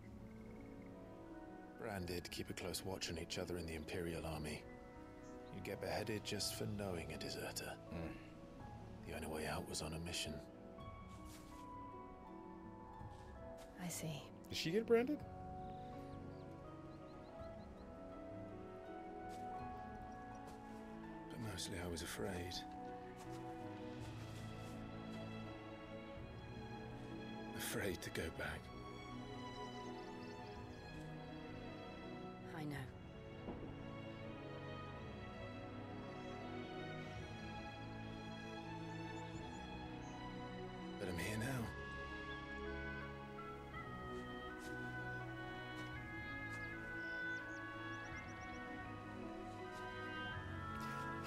Speaker 26: Branded keep a close watch on each other in the Imperial Army. You get beheaded just for knowing a deserter. Hmm. The only way out was on a mission.
Speaker 5: I see.
Speaker 2: Did she get branded?
Speaker 26: But mostly I was afraid. Afraid to go back.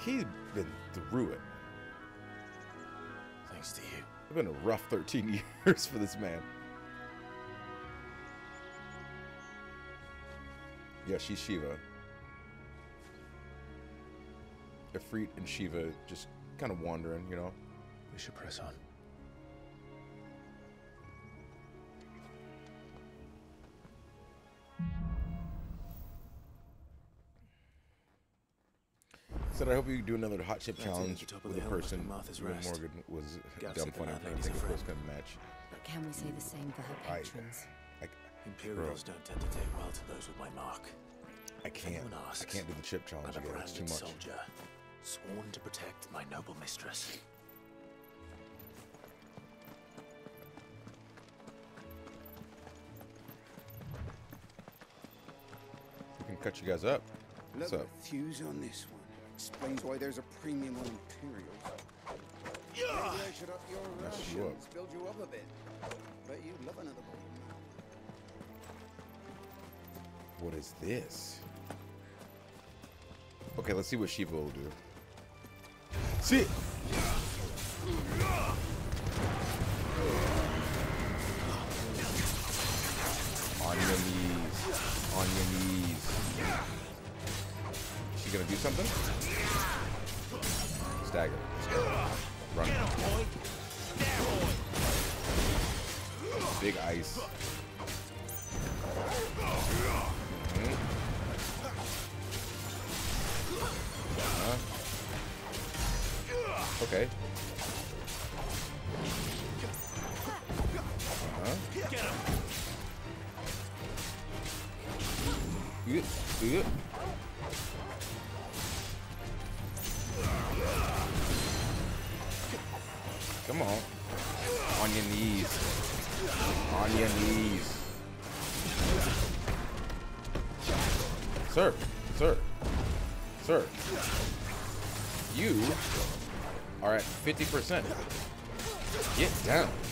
Speaker 2: He's been through it.
Speaker 26: Thanks to you.
Speaker 2: It's been a rough 13 (laughs) years for this man. Yeah, she's Shiva. Ifrit and Shiva just kind of wandering, you know.
Speaker 26: We should press on.
Speaker 2: Said I hope you do another hot chip
Speaker 8: Right the
Speaker 2: challenge with a person.
Speaker 8: like Martha's
Speaker 2: Will
Speaker 8: Rest.
Speaker 2: Morgan was
Speaker 8: Gav
Speaker 2: dumb
Speaker 8: said the
Speaker 2: funny. I'm trying to think
Speaker 8: a
Speaker 2: of what's gonna match.
Speaker 5: But can we say the same for her patrons?
Speaker 2: I,
Speaker 8: Imperials don't tend to take well to those with my mark.
Speaker 2: I can't.
Speaker 8: anyone
Speaker 2: I can't do the chip challenge
Speaker 8: I'm a
Speaker 2: again. It's too much.
Speaker 8: soldier, sworn to protect my noble mistress.
Speaker 2: We can cut you guys up. What's
Speaker 28: Look
Speaker 2: up?
Speaker 28: at Thews on this one. Explains why there's a premium on Imperials. Maybe I should up your
Speaker 2: Mess you up.
Speaker 28: build you up a bit. But you'd love another bowl.
Speaker 2: What is this? Okay, let's see what Shiva will do. See. On your knees. On your knees. Gonna do something? Stagger. Run. Big ice. Uh-huh. Okay. Uh-huh. Good. Good. 50%. Get down.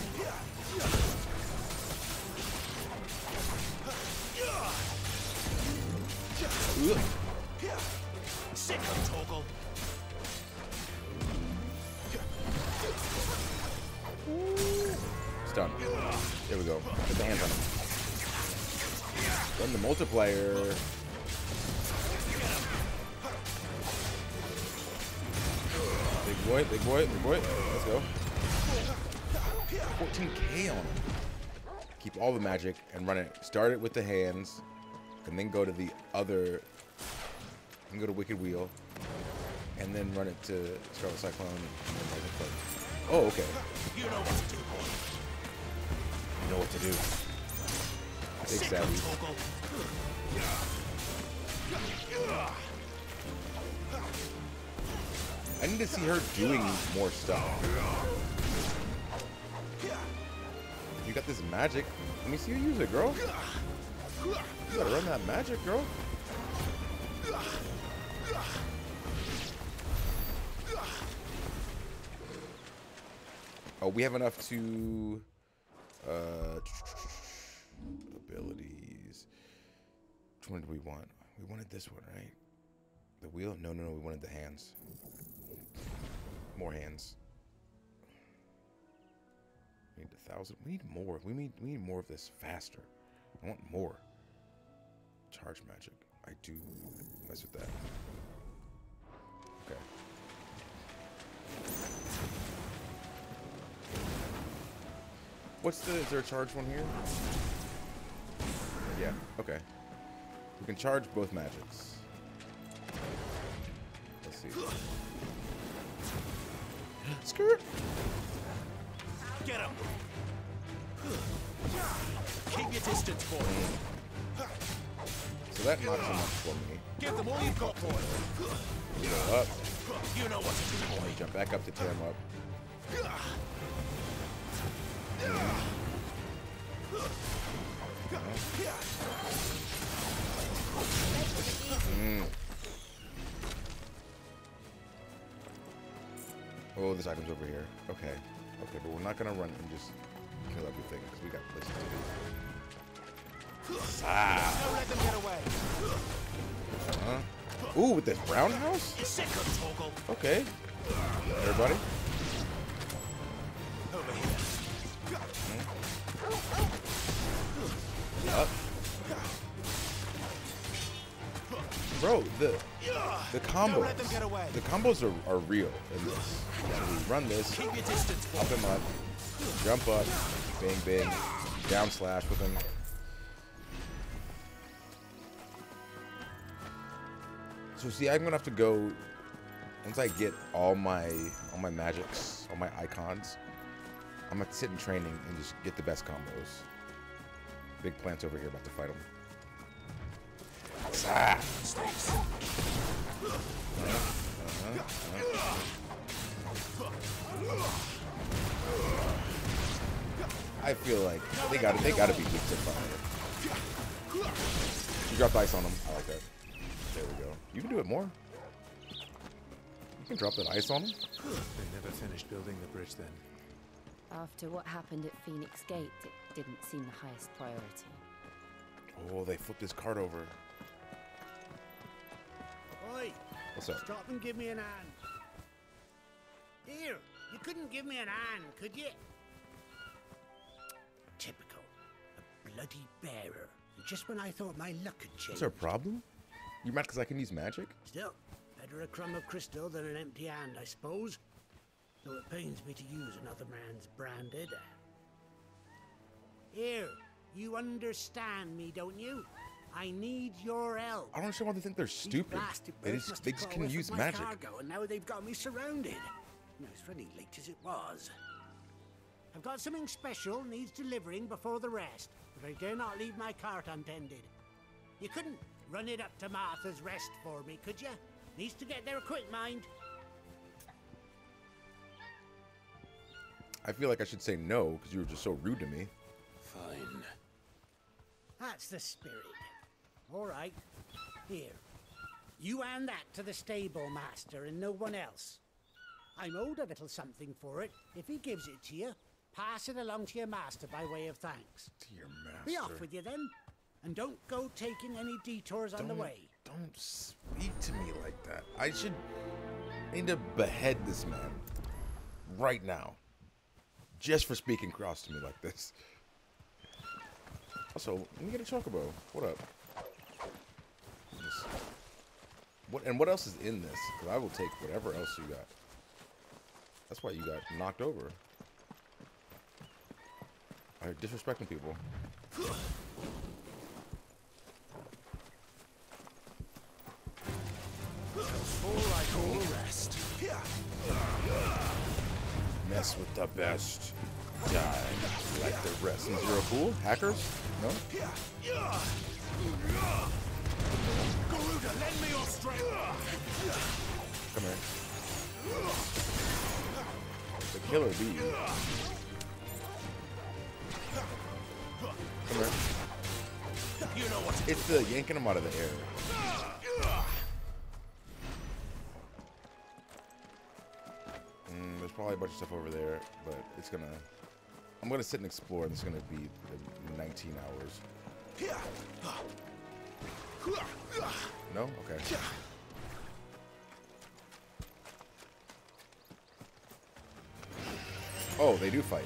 Speaker 2: Keep all the magic and run it. Start it with the hands, and then go to the other. And go to Wicked Wheel, and then run it to Scarlet Cyclone. And then Rising Oh, okay.
Speaker 3: You know what to do, boy.
Speaker 2: You know what to do. Big
Speaker 3: Sick
Speaker 2: savvy. I need to see her doing more stuff. You got this magic. Let me see you use it, girl. You gotta run that magic, girl. Oh, we have enough to uh abilities. Which one did we want? We wanted this one, right? The wheel? No, no, no. We wanted the hands. More hands. Thousand. We need more. We need we need more of this faster. I want more. Charge magic. I do mess with that. Okay. What's the, is there a charge one here? Yeah, okay. We can charge both magics. Let's see. Skirt!
Speaker 3: Get him!
Speaker 19: Keep your distance, boy.
Speaker 2: So that knocks him up for me.
Speaker 19: Give them all you've got, boy.
Speaker 2: Go up.
Speaker 19: You know what to do, boy.
Speaker 2: Jump back up to tear him up. Mm. Oh, this item's over here. Okay. Okay, but we're not gonna run and just kill everything because we got places to be. Ah. Uh-huh. Ooh, with this roundhouse? Okay. Everybody?
Speaker 3: Over here.
Speaker 2: Up. Bro, the the combos, the combos are, are real in this. So we run this, up him up, jump up, bang bang, down slash with him. So see, I'm gonna have to go once I get all my all my magics, all my Eikons. I'm gonna sit in training and just get the best combos. Big plants over here about to fight him. Ah. Uh-huh, uh-huh. I feel like they got to they got to be weak to fire. You dropped ice on them. I like that. There we go. You can do it more. You can drop that ice on them.
Speaker 22: They never finished building the bridge then.
Speaker 24: After what happened at Phoenix Gate, it didn't seem the highest priority.
Speaker 2: Oh, they flipped his cart over.
Speaker 29: Oi!
Speaker 2: What's up?
Speaker 29: Stop and give me an hand. Here, you couldn't give me an hand, could you? Bloody bearer. Just when I thought my luck had changed.
Speaker 2: Is there a problem? You mad because I can use magic?
Speaker 29: Still, better a crumb of crystal than an empty hand, I suppose. Though it pains me to use another man's branded. Here, you understand me, don't you? I need your help.
Speaker 2: I don't understand why they think they're stupid. They just, they just can use magic.
Speaker 29: Cargo, and now they've got me surrounded. No, it's very late as it was. I've got something special needs delivering before the rest, I dare not leave my cart untended. You couldn't run it up to Martha's Rest for me, could you? Needs to get there quick, mind.
Speaker 2: I feel like I should say no because you were just so rude to me.
Speaker 23: Fine.
Speaker 29: That's the spirit. All right. Here. You hand that to the stable master and no one else. I'm owed a little something for it. If he gives it to you, pass it along to your master by way of thanks.
Speaker 2: To your master.
Speaker 29: Be off with you then. And don't go taking any detours on the way.
Speaker 2: Don't speak to me like that. I should I need to behead this man right now. Just for speaking cross to me like this. Also, let me get a chocobo. What up? What and what else is in this? Because I will take whatever else you got. That's why you got knocked over. Alright, disrespecting people. Mess with the best. Die like the rest. Is zero cool? Hackers? No?
Speaker 3: Garuda, lend me your strength.
Speaker 2: Come here. The killer bee. Come here.
Speaker 3: You know what?
Speaker 2: It's the yanking them out of the air. Mm, there's probably a bunch of stuff over there, but it's gonna. I'm gonna sit and explore, and it's gonna be uh, 19 hours. No? Okay. Oh, they do fight.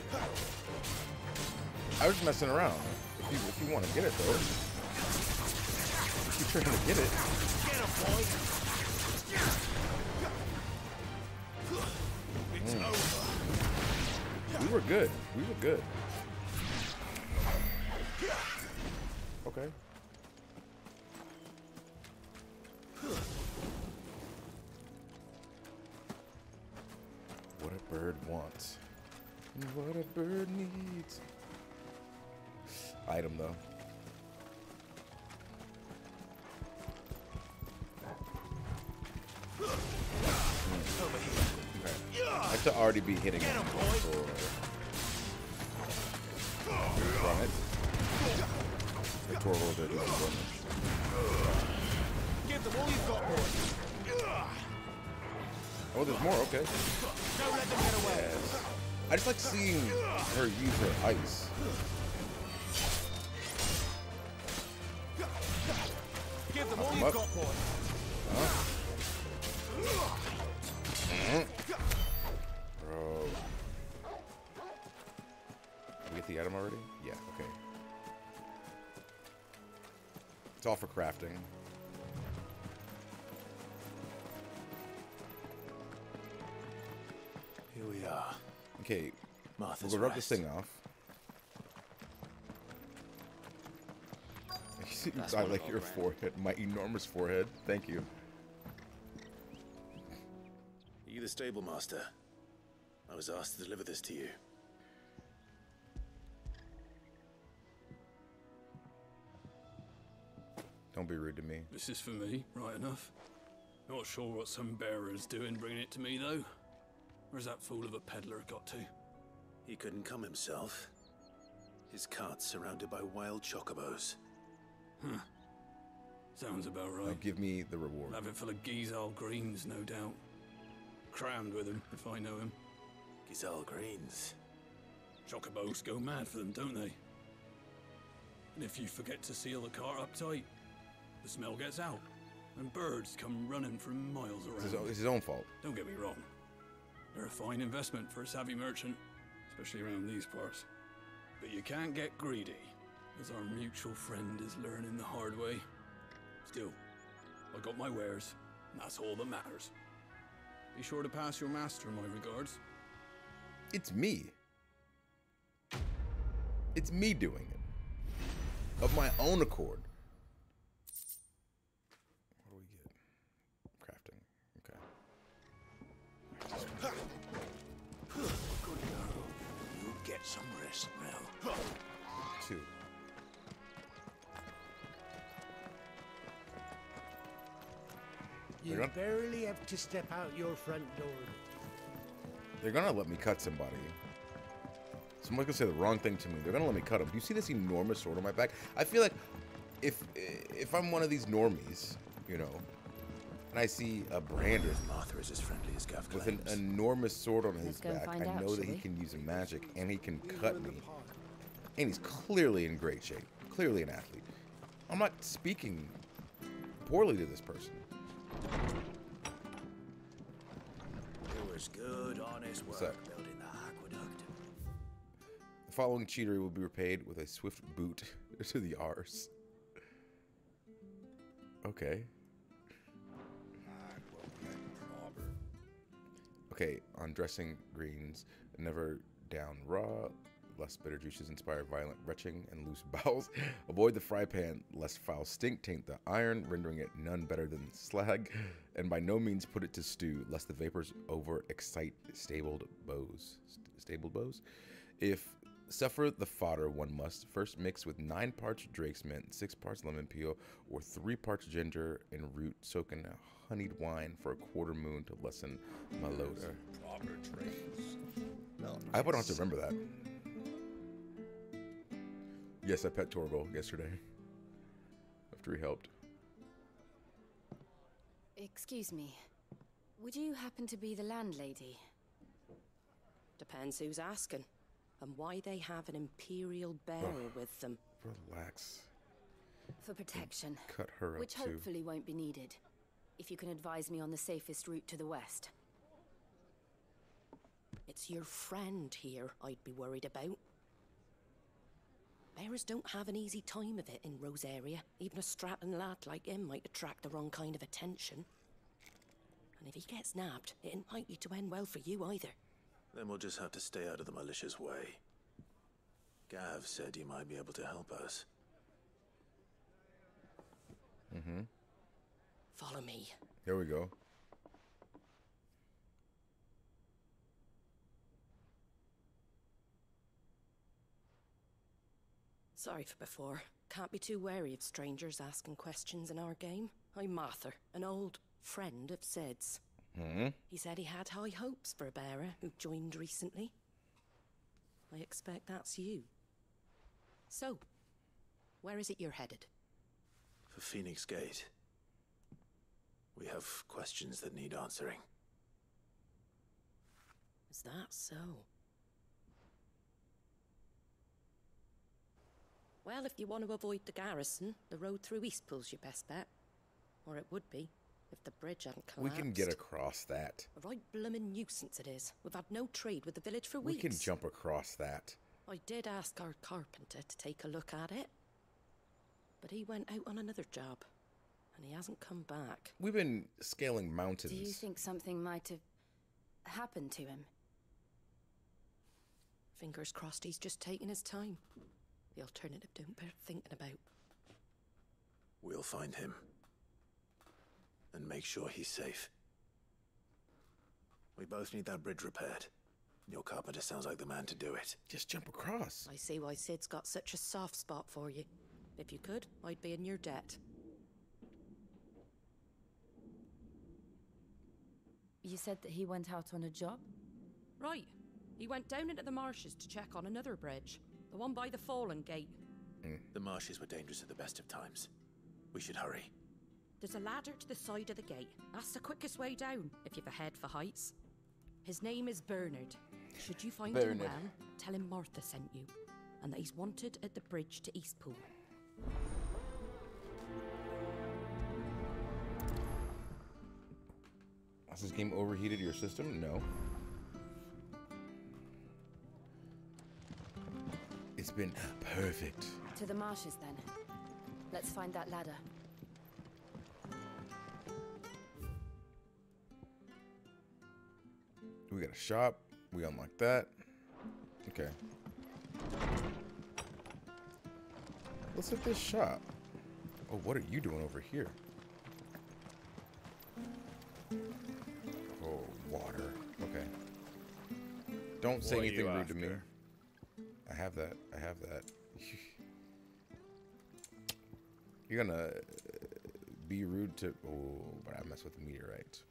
Speaker 2: I was messing around. If you, if you want to get it, though. Keep trying to get it.
Speaker 3: Get him, boy! It's over.
Speaker 2: We were good. We were good. Okay. What a bird wants. and What a bird needs. Item though. Okay. I have to already be hitting him for it. The.
Speaker 3: Give them all you've got, boy.
Speaker 2: Oh, there's more. Okay. Yes. I just like seeing her use her ice.
Speaker 3: Give them all
Speaker 2: Knock him up.
Speaker 3: got.
Speaker 2: Huh? Bro. Did we get the item already? Yeah, okay. It's all for crafting.
Speaker 8: Here we are.
Speaker 2: Okay.
Speaker 8: Martha's
Speaker 2: we'll go rub this thing off.
Speaker 8: That's
Speaker 2: I
Speaker 8: one
Speaker 2: like your
Speaker 8: brand.
Speaker 2: forehead, my enormous forehead. Thank you.
Speaker 8: Are you the stable master? I was asked to deliver this to you.
Speaker 2: Don't be rude to me.
Speaker 15: This is for me, right enough. Not sure what some bearer's doing bringing it to me, though. Where's that fool of a peddler got to?
Speaker 8: He couldn't come himself. His cart's surrounded by wild chocobos.
Speaker 15: Huh. Sounds about
Speaker 2: Now
Speaker 15: right.
Speaker 2: give me the reward.
Speaker 15: Have it full of Gysahl greens, no doubt. Crammed with him, if I know him.
Speaker 8: Gysahl greens?
Speaker 15: Chocobos go mad for them, don't they? And if you forget to seal the car up tight, the smell gets out, and birds come running from miles
Speaker 2: It's
Speaker 15: around.
Speaker 2: his, own, it's his own fault.
Speaker 15: Don't get me wrong. They're a fine investment for a savvy merchant, especially around these parts. But you can't get greedy, as our mutual friend is learning the hard way. Still, I got my wares, and that's all that matters. Be sure to pass your master my regards.
Speaker 2: It's me. It's me doing it. Of my own accord.
Speaker 3: You
Speaker 2: They're gonna-
Speaker 29: barely have to step out your front door.
Speaker 2: They're gonna let me cut somebody. Someone's gonna say the wrong thing to me. They're gonna let me cut him. Do you see this enormous sword on my back? I feel like if if I'm one of these normies, you know, and I see a brander
Speaker 8: Martha is as friendly as Gav
Speaker 2: with an enormous sword on his back,
Speaker 27: find
Speaker 2: I
Speaker 27: out,
Speaker 2: know that he
Speaker 27: we?
Speaker 2: can use magic and he can cut me. And he's clearly in great shape. Clearly an athlete. I'm not speaking poorly to this person.
Speaker 8: It was good, honest work building the aqueduct.
Speaker 2: The following cheatery will be repaid with a swift boot (laughs) to the arse. Okay. Okay, on dressing greens, never down raw, less bitter juices inspire violent retching and loose (laughs) bowels. Avoid the fry pan, lest foul stink taint the iron, rendering it none better than slag. And by no means put it to stew, lest the vapors over excite stabled bows. St- stabled bows? If suffer the fodder, one must first mix with nine parts drake's mint, six parts lemon peel, or three parts ginger and root, soak in honeyed wine for a quarter moon to lessen malodor.
Speaker 3: Proper drinks. No.
Speaker 2: I hope have to remember that. Yes, I pet Torgal yesterday. After he helped.
Speaker 5: Excuse me. Would you happen to be the landlady?
Speaker 27: Depends who's asking. And why they have an Imperial bearer with them.
Speaker 2: Relax.
Speaker 5: For protection.
Speaker 2: Cut her up
Speaker 5: Which
Speaker 2: too.
Speaker 5: hopefully won't be needed. If you can advise me on the safest route to the west.
Speaker 27: It's your friend here I'd be worried about. Bearers don't have an easy time of it in Rosaria. Even a Stratton lad like him might attract the wrong kind of attention. And if he gets nabbed, it ain't likely to end well for you either.
Speaker 8: Then we'll just have to stay out of the malicious way. Gav said you might be able to help us.
Speaker 2: Mm-hmm.
Speaker 27: Follow me.
Speaker 2: Here we go.
Speaker 27: Sorry for before. Can't be too wary of strangers asking questions in our game. I'm Martha, an old friend of Cid's.
Speaker 2: Hmm.
Speaker 27: He said he had high hopes for a bearer who joined recently. I expect that's you. So, where is it you're headed?
Speaker 8: For Phoenix Gate. We have questions that need answering.
Speaker 27: Is that so? Well, if you want to avoid the garrison, the road through Eastpool's your best bet. Or it would be, if the bridge hadn't collapsed.
Speaker 2: We can get across that.
Speaker 27: A right bloomin' nuisance it is. We've had no trade with the village for weeks.
Speaker 2: We can jump across that.
Speaker 27: I did ask our carpenter to take a look at it. But he went out on another job. And he hasn't come back.
Speaker 2: We've been scaling mountains.
Speaker 30: Do you think something might have happened to him?
Speaker 27: Fingers crossed he's just taking his time. The alternative don't bear thinking about.
Speaker 8: We'll find him. And make sure he's safe. We both need that bridge repaired. Your carpenter sounds like the man to do it.
Speaker 2: Just jump across.
Speaker 27: I see why Cid's got such a soft spot for you. If you could, I'd be in your debt.
Speaker 30: You said that he went out on a job?
Speaker 27: Right. He went down into the marshes to check on another bridge. The one by the Fallen Gate. Hmm.
Speaker 8: The marshes were dangerous at the best of times. We should hurry.
Speaker 27: There's a ladder to the side of the gate. That's the quickest way down, if you've a head for heights. His name is Bernard. Should you find him well, tell him Martha sent you, and that he's wanted at the bridge to Eastpool.
Speaker 2: Has this game overheated your system? No. It's been perfect.
Speaker 30: To the marshes, then. Let's find that ladder.
Speaker 2: We got a shop. We unlock that. Okay. Let's hit this shop. Oh, what are you doing over here? Oh, water. Okay. Don't say
Speaker 6: What are
Speaker 2: anything
Speaker 6: you
Speaker 2: rude to me. Have that. I have that. (laughs) You're gonna uh, be rude to. Oh, but I mess with the meteorites.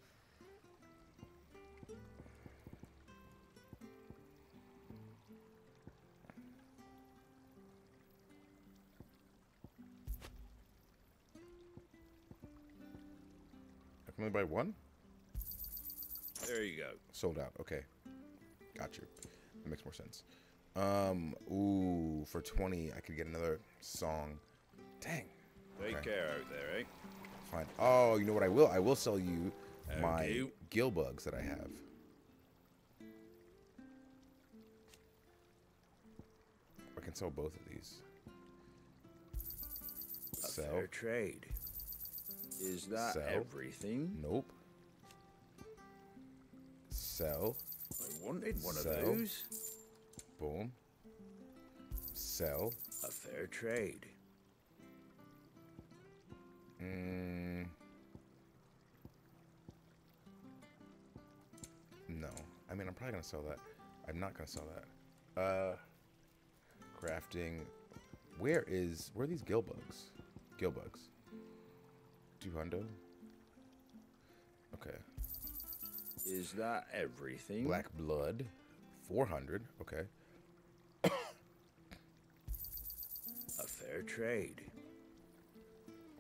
Speaker 2: I can only buy one?
Speaker 6: There you go.
Speaker 2: Sold out. Okay. Got you. That makes more sense. Um, ooh, for 20, I could get another song. Dang.
Speaker 6: Take
Speaker 2: Okay.
Speaker 6: care out there, eh?
Speaker 2: Fine. Oh, you know what I will? I will sell you my
Speaker 6: Okay.
Speaker 2: gill bugs that I have. I can sell both of these.
Speaker 6: A
Speaker 2: Sell.
Speaker 6: fair trade. Is that
Speaker 2: Sell.
Speaker 6: everything?
Speaker 2: Nope. Sell.
Speaker 6: I wanted one
Speaker 2: Sell.
Speaker 6: of those.
Speaker 2: Boom. Sell.
Speaker 6: A fair trade.
Speaker 2: Mm. No. I mean, I'm probably going to sell that. I'm not going to sell that. Uh, crafting. Where is, where are these gill bugs? Gill bugs. 200. Okay.
Speaker 6: Is that everything?
Speaker 2: Black blood. 400. Okay.
Speaker 6: Fair trade.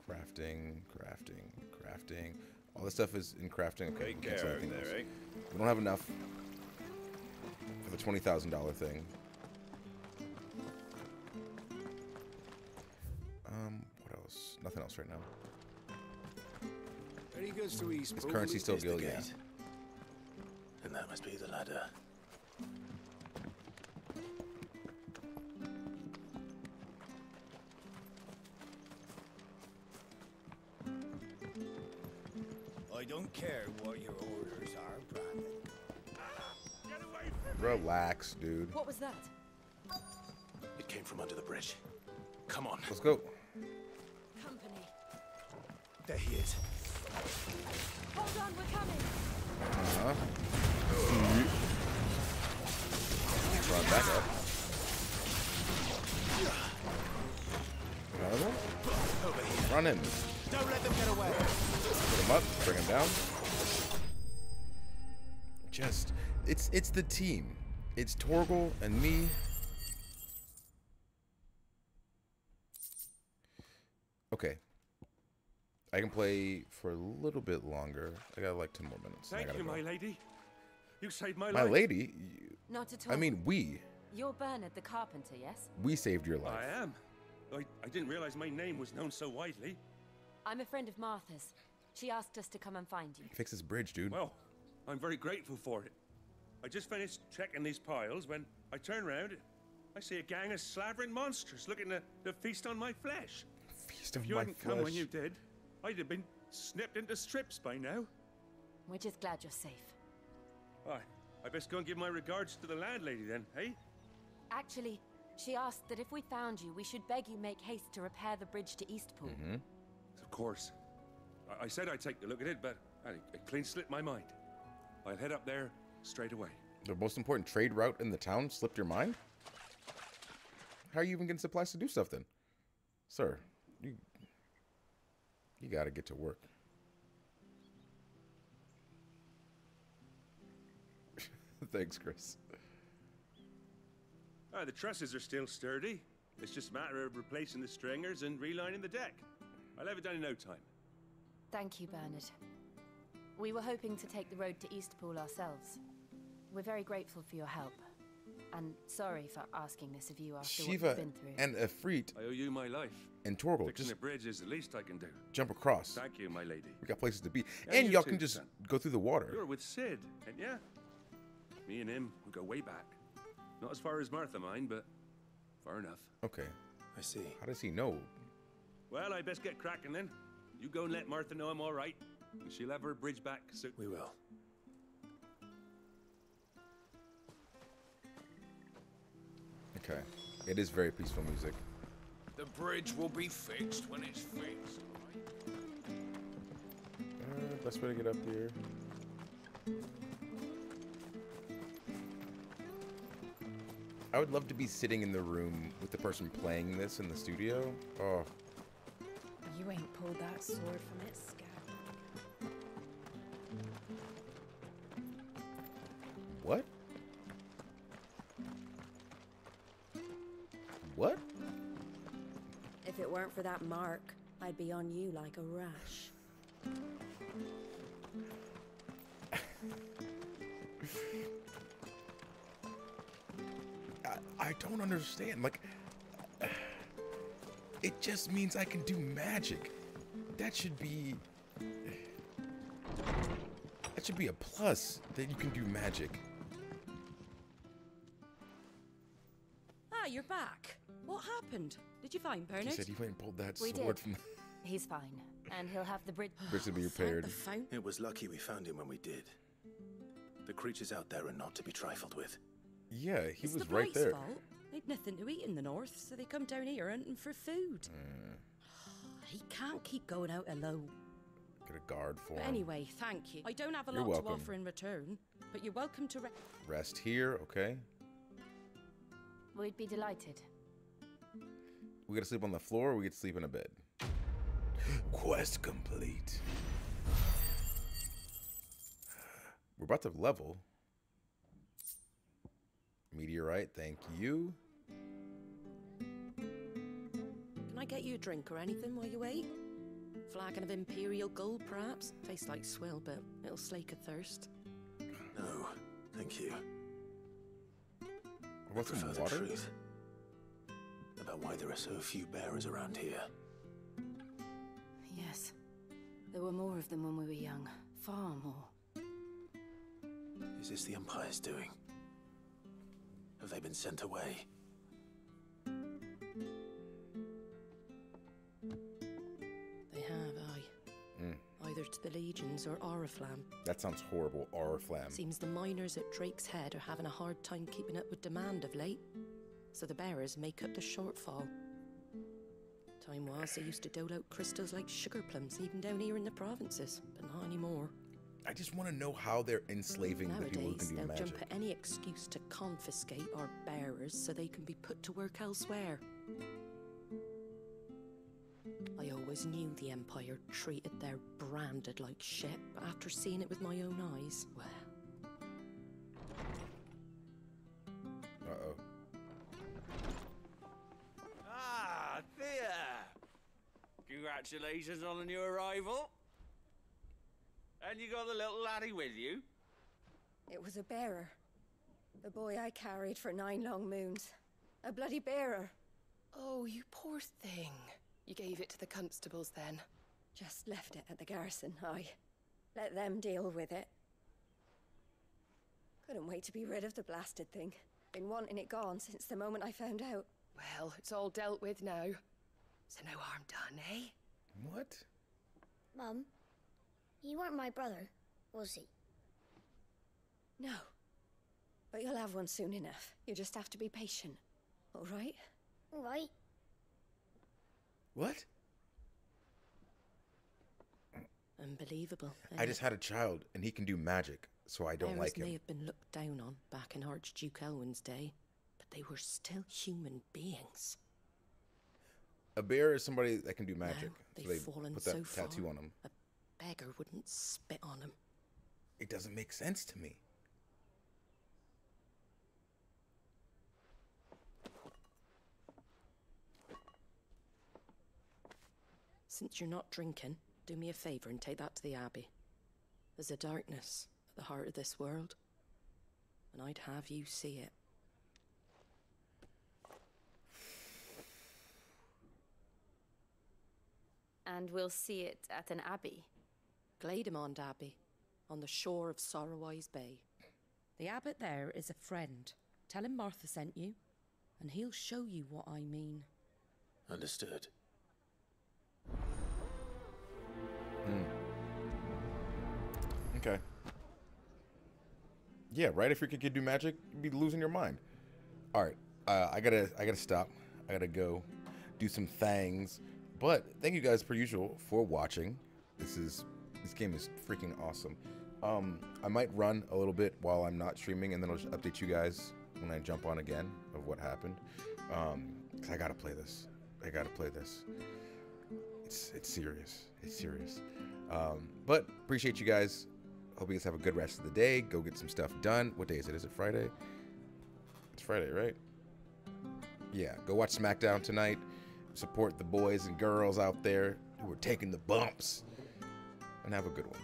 Speaker 2: Crafting, crafting, crafting. All this stuff is in crafting. Okay,
Speaker 6: Take
Speaker 2: we can't
Speaker 6: care
Speaker 2: anything
Speaker 6: there,
Speaker 2: else.
Speaker 6: eh?
Speaker 2: We don't have enough for the twenty thousand dollar thing. Um, what else? Nothing else right now.
Speaker 28: Ready goes to East.
Speaker 2: Is currency still
Speaker 8: Here's the
Speaker 2: gil? Yeah.
Speaker 8: And that must be the ladder.
Speaker 2: Relax, dude.
Speaker 5: What was that?
Speaker 8: It came from under the bridge. Come on.
Speaker 2: Let's go.
Speaker 5: Company.
Speaker 8: There he is.
Speaker 5: Hold on, we're coming.
Speaker 2: Uh-huh. Run back up. Another one? Run in.
Speaker 25: Don't let them get away.
Speaker 2: Put him up, bring him down. Just, it's it's the team. It's Torgal and me. Okay. I can play for a little bit longer. I got like 10 more minutes. I
Speaker 31: Thank
Speaker 2: gotta
Speaker 31: you,
Speaker 2: go.
Speaker 31: my lady. You saved my,
Speaker 2: My
Speaker 31: life.
Speaker 2: My lady? You-
Speaker 5: Not at all.
Speaker 2: I mean, we.
Speaker 5: You're Bernard the carpenter, yes?
Speaker 2: We saved your life.
Speaker 31: I am. I, I didn't realize my name was known so widely.
Speaker 5: I'm a friend of Martha's. She asked us to come and find you.
Speaker 2: Fix this bridge, dude.
Speaker 31: Well, I'm very grateful for it. I just finished checking these piles when I turn around. I see a gang of slavering monsters looking to, to feast on my flesh.
Speaker 2: Feast
Speaker 31: if
Speaker 2: on
Speaker 31: you
Speaker 2: my
Speaker 31: hadn't come when you did, I'd have been snipped into strips by now.
Speaker 5: We're just glad you're safe.
Speaker 31: Why, I best go and give my regards to the landlady then, eh?
Speaker 5: Actually, she asked that if we found you, we should beg you make haste to repair the bridge to Eastpool.
Speaker 2: Mm-hmm.
Speaker 31: Of course. I, I said I'd take a look at it, but I, it clean slipped my mind. I'll head up there straight away.
Speaker 2: The most important trade route in the town slipped your mind? How are you even getting supplies to do stuff then? Sir, you you gotta get to work. (laughs) Thanks, Chris.
Speaker 31: Ah, the trusses are still sturdy. It's just a matter of replacing the stringers and relining the deck. I'll have it done in no time.
Speaker 5: Thank you, Bernard. We were hoping to take the road to Eastpool ourselves. We're very grateful for your help. And sorry for asking this of you after what
Speaker 2: Shiva
Speaker 5: you've been through.
Speaker 2: and Ifrit
Speaker 31: I owe you my life.
Speaker 2: and Torgal
Speaker 31: Fixing
Speaker 2: just
Speaker 31: the bridge is the least I can do.
Speaker 2: jump across.
Speaker 31: Thank you, my lady.
Speaker 2: We got places to be.
Speaker 31: And
Speaker 2: And
Speaker 31: you
Speaker 2: y'all can just
Speaker 31: son.
Speaker 2: go through the water.
Speaker 31: You're with Cid, and yeah, me and him we go way back. Not as far as Martha, mind, but far enough.
Speaker 2: Okay.
Speaker 8: I see.
Speaker 2: How does he know?
Speaker 31: Well, I best get cracking then. You go and let Martha know I'm all right, and she'll have her bridge back soon.
Speaker 8: We will.
Speaker 2: Okay. It is very peaceful music.
Speaker 6: The bridge will be fixed when it's fixed.
Speaker 2: Uh, best way to get up here. I would love to be sitting in the room with the person playing this in the studio. Oh,
Speaker 27: You ain't pulled that sword from its weren't for that mark, I'd be on you like a rash.
Speaker 2: I, I don't understand. Like, it just means I can do magic. That should be. That should be a plus that you can do magic.
Speaker 27: Ah, you're back. What happened? Did you find
Speaker 2: He said he went and pulled that
Speaker 5: We
Speaker 2: sword
Speaker 5: did.
Speaker 2: from (laughs)
Speaker 5: He's fine, and he'll have the bridge. (sighs)
Speaker 2: Bridge to be repaired.
Speaker 8: It was lucky we found him when we did. The creatures out there are not to be trifled with.
Speaker 2: Yeah, he
Speaker 27: it's
Speaker 2: was
Speaker 27: the
Speaker 2: right there.
Speaker 27: fault. They'd nothing to eat in the north, so they come down here hunting for food.
Speaker 2: Mm, (sighs)
Speaker 27: He can't keep going out alone.
Speaker 2: get a guard for
Speaker 27: But
Speaker 2: him.
Speaker 27: anyway, thank you. I don't have a
Speaker 2: You're
Speaker 27: lot
Speaker 2: welcome.
Speaker 27: to offer in return, but you're welcome to. Re-
Speaker 2: Rest here, okay?
Speaker 5: We'd be delighted.
Speaker 2: We gotta sleep on the floor or we get to sleep in a bed. Quest complete. We're about to level. Meteorite, thank you.
Speaker 27: Can I get you a drink or anything while you wait? Flagon of imperial gold, perhaps? Tastes like swill, but it'll slake a thirst.
Speaker 8: No, thank you.
Speaker 2: What's want some
Speaker 8: the
Speaker 2: water.
Speaker 8: truth about why there are so few bearers around here.
Speaker 5: Yes. There were more of them when we were young. Far more.
Speaker 8: Is this the Empire's doing? Have they been sent away?
Speaker 27: They have, aye.
Speaker 2: Mm.
Speaker 27: Either to the legions or Oriflamme.
Speaker 2: That sounds horrible. Oriflamme.
Speaker 27: Seems the miners at Drake's Head are having a hard time keeping up with demand of late, so the bearers make up the shortfall. Time was they used to dole out crystals like sugar plums, even down here in the provinces, but not anymore.
Speaker 2: I just want to know how they're enslaving the people who
Speaker 27: Nowadays,
Speaker 2: can do
Speaker 27: they'll
Speaker 2: magic.
Speaker 27: jump at any excuse to confiscate our bearers so they can be put to work elsewhere. I always knew the Empire treated their branded like shit, but after seeing it with my own eyes, well,
Speaker 23: Congratulations on the new arrival. And you got the little laddie with you?
Speaker 32: It was a bearer. The boy I carried for nine long moons. A bloody bearer.
Speaker 33: Oh, you poor thing. You gave it to the constables then.
Speaker 32: Just left it at the garrison, I. Let them deal with it. Couldn't wait to be rid of the blasted thing. Been wanting it gone since the moment I found out.
Speaker 33: Well, it's all dealt with now. So no harm done, eh?
Speaker 2: What?
Speaker 34: Mum, he weren't my brother, was he?
Speaker 32: No. But you'll have one soon enough. You just have to be patient. All right?
Speaker 34: All right.
Speaker 2: What?
Speaker 27: unbelievable.
Speaker 2: I just had a child and he can do magic, so I don't
Speaker 27: Bearers
Speaker 2: like
Speaker 27: may
Speaker 2: him.
Speaker 27: have been looked down on back in Archduke Elwin's day, but they were still human beings.
Speaker 2: A bear is somebody that can do magic. so
Speaker 27: they've
Speaker 2: they
Speaker 27: fallen
Speaker 2: put that
Speaker 27: so
Speaker 2: tattoo
Speaker 27: far.
Speaker 2: on him.
Speaker 27: A beggar wouldn't spit on him.
Speaker 2: It doesn't make sense to me.
Speaker 27: Since you're not drinking, do me a favour and take that to the Abbey. There's a darkness at the heart of this world, and I'd have you see it.
Speaker 5: And we'll see it at an abbey.
Speaker 27: Glademond Abbey, on the shore of Sorrowwise Bay. The abbot there is a friend. Tell him Martha sent you, and he'll show you what I mean.
Speaker 26: Understood.
Speaker 2: Okay. Yeah, right. If you could do magic, you'd be losing your mind. All right, uh, I gotta, I gotta stop. I gotta go do some things. But thank you guys, per usual, for watching. This is, this game is freaking awesome. Um, I might run a little bit while I'm not streaming, and then I'll just update you guys when I jump on again of what happened. Um, cause I gotta play this. I gotta play this. It's, it's serious. It's serious. Um, but appreciate you guys. Hope you guys have a good rest of the day. Go get some stuff done. What day is it? Is it Friday? It's Friday, right? Yeah. Go watch SmackDown tonight. Support the boys and girls out there who are taking the bumps. And have a good one.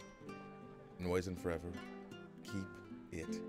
Speaker 2: Noise and forever. Keep it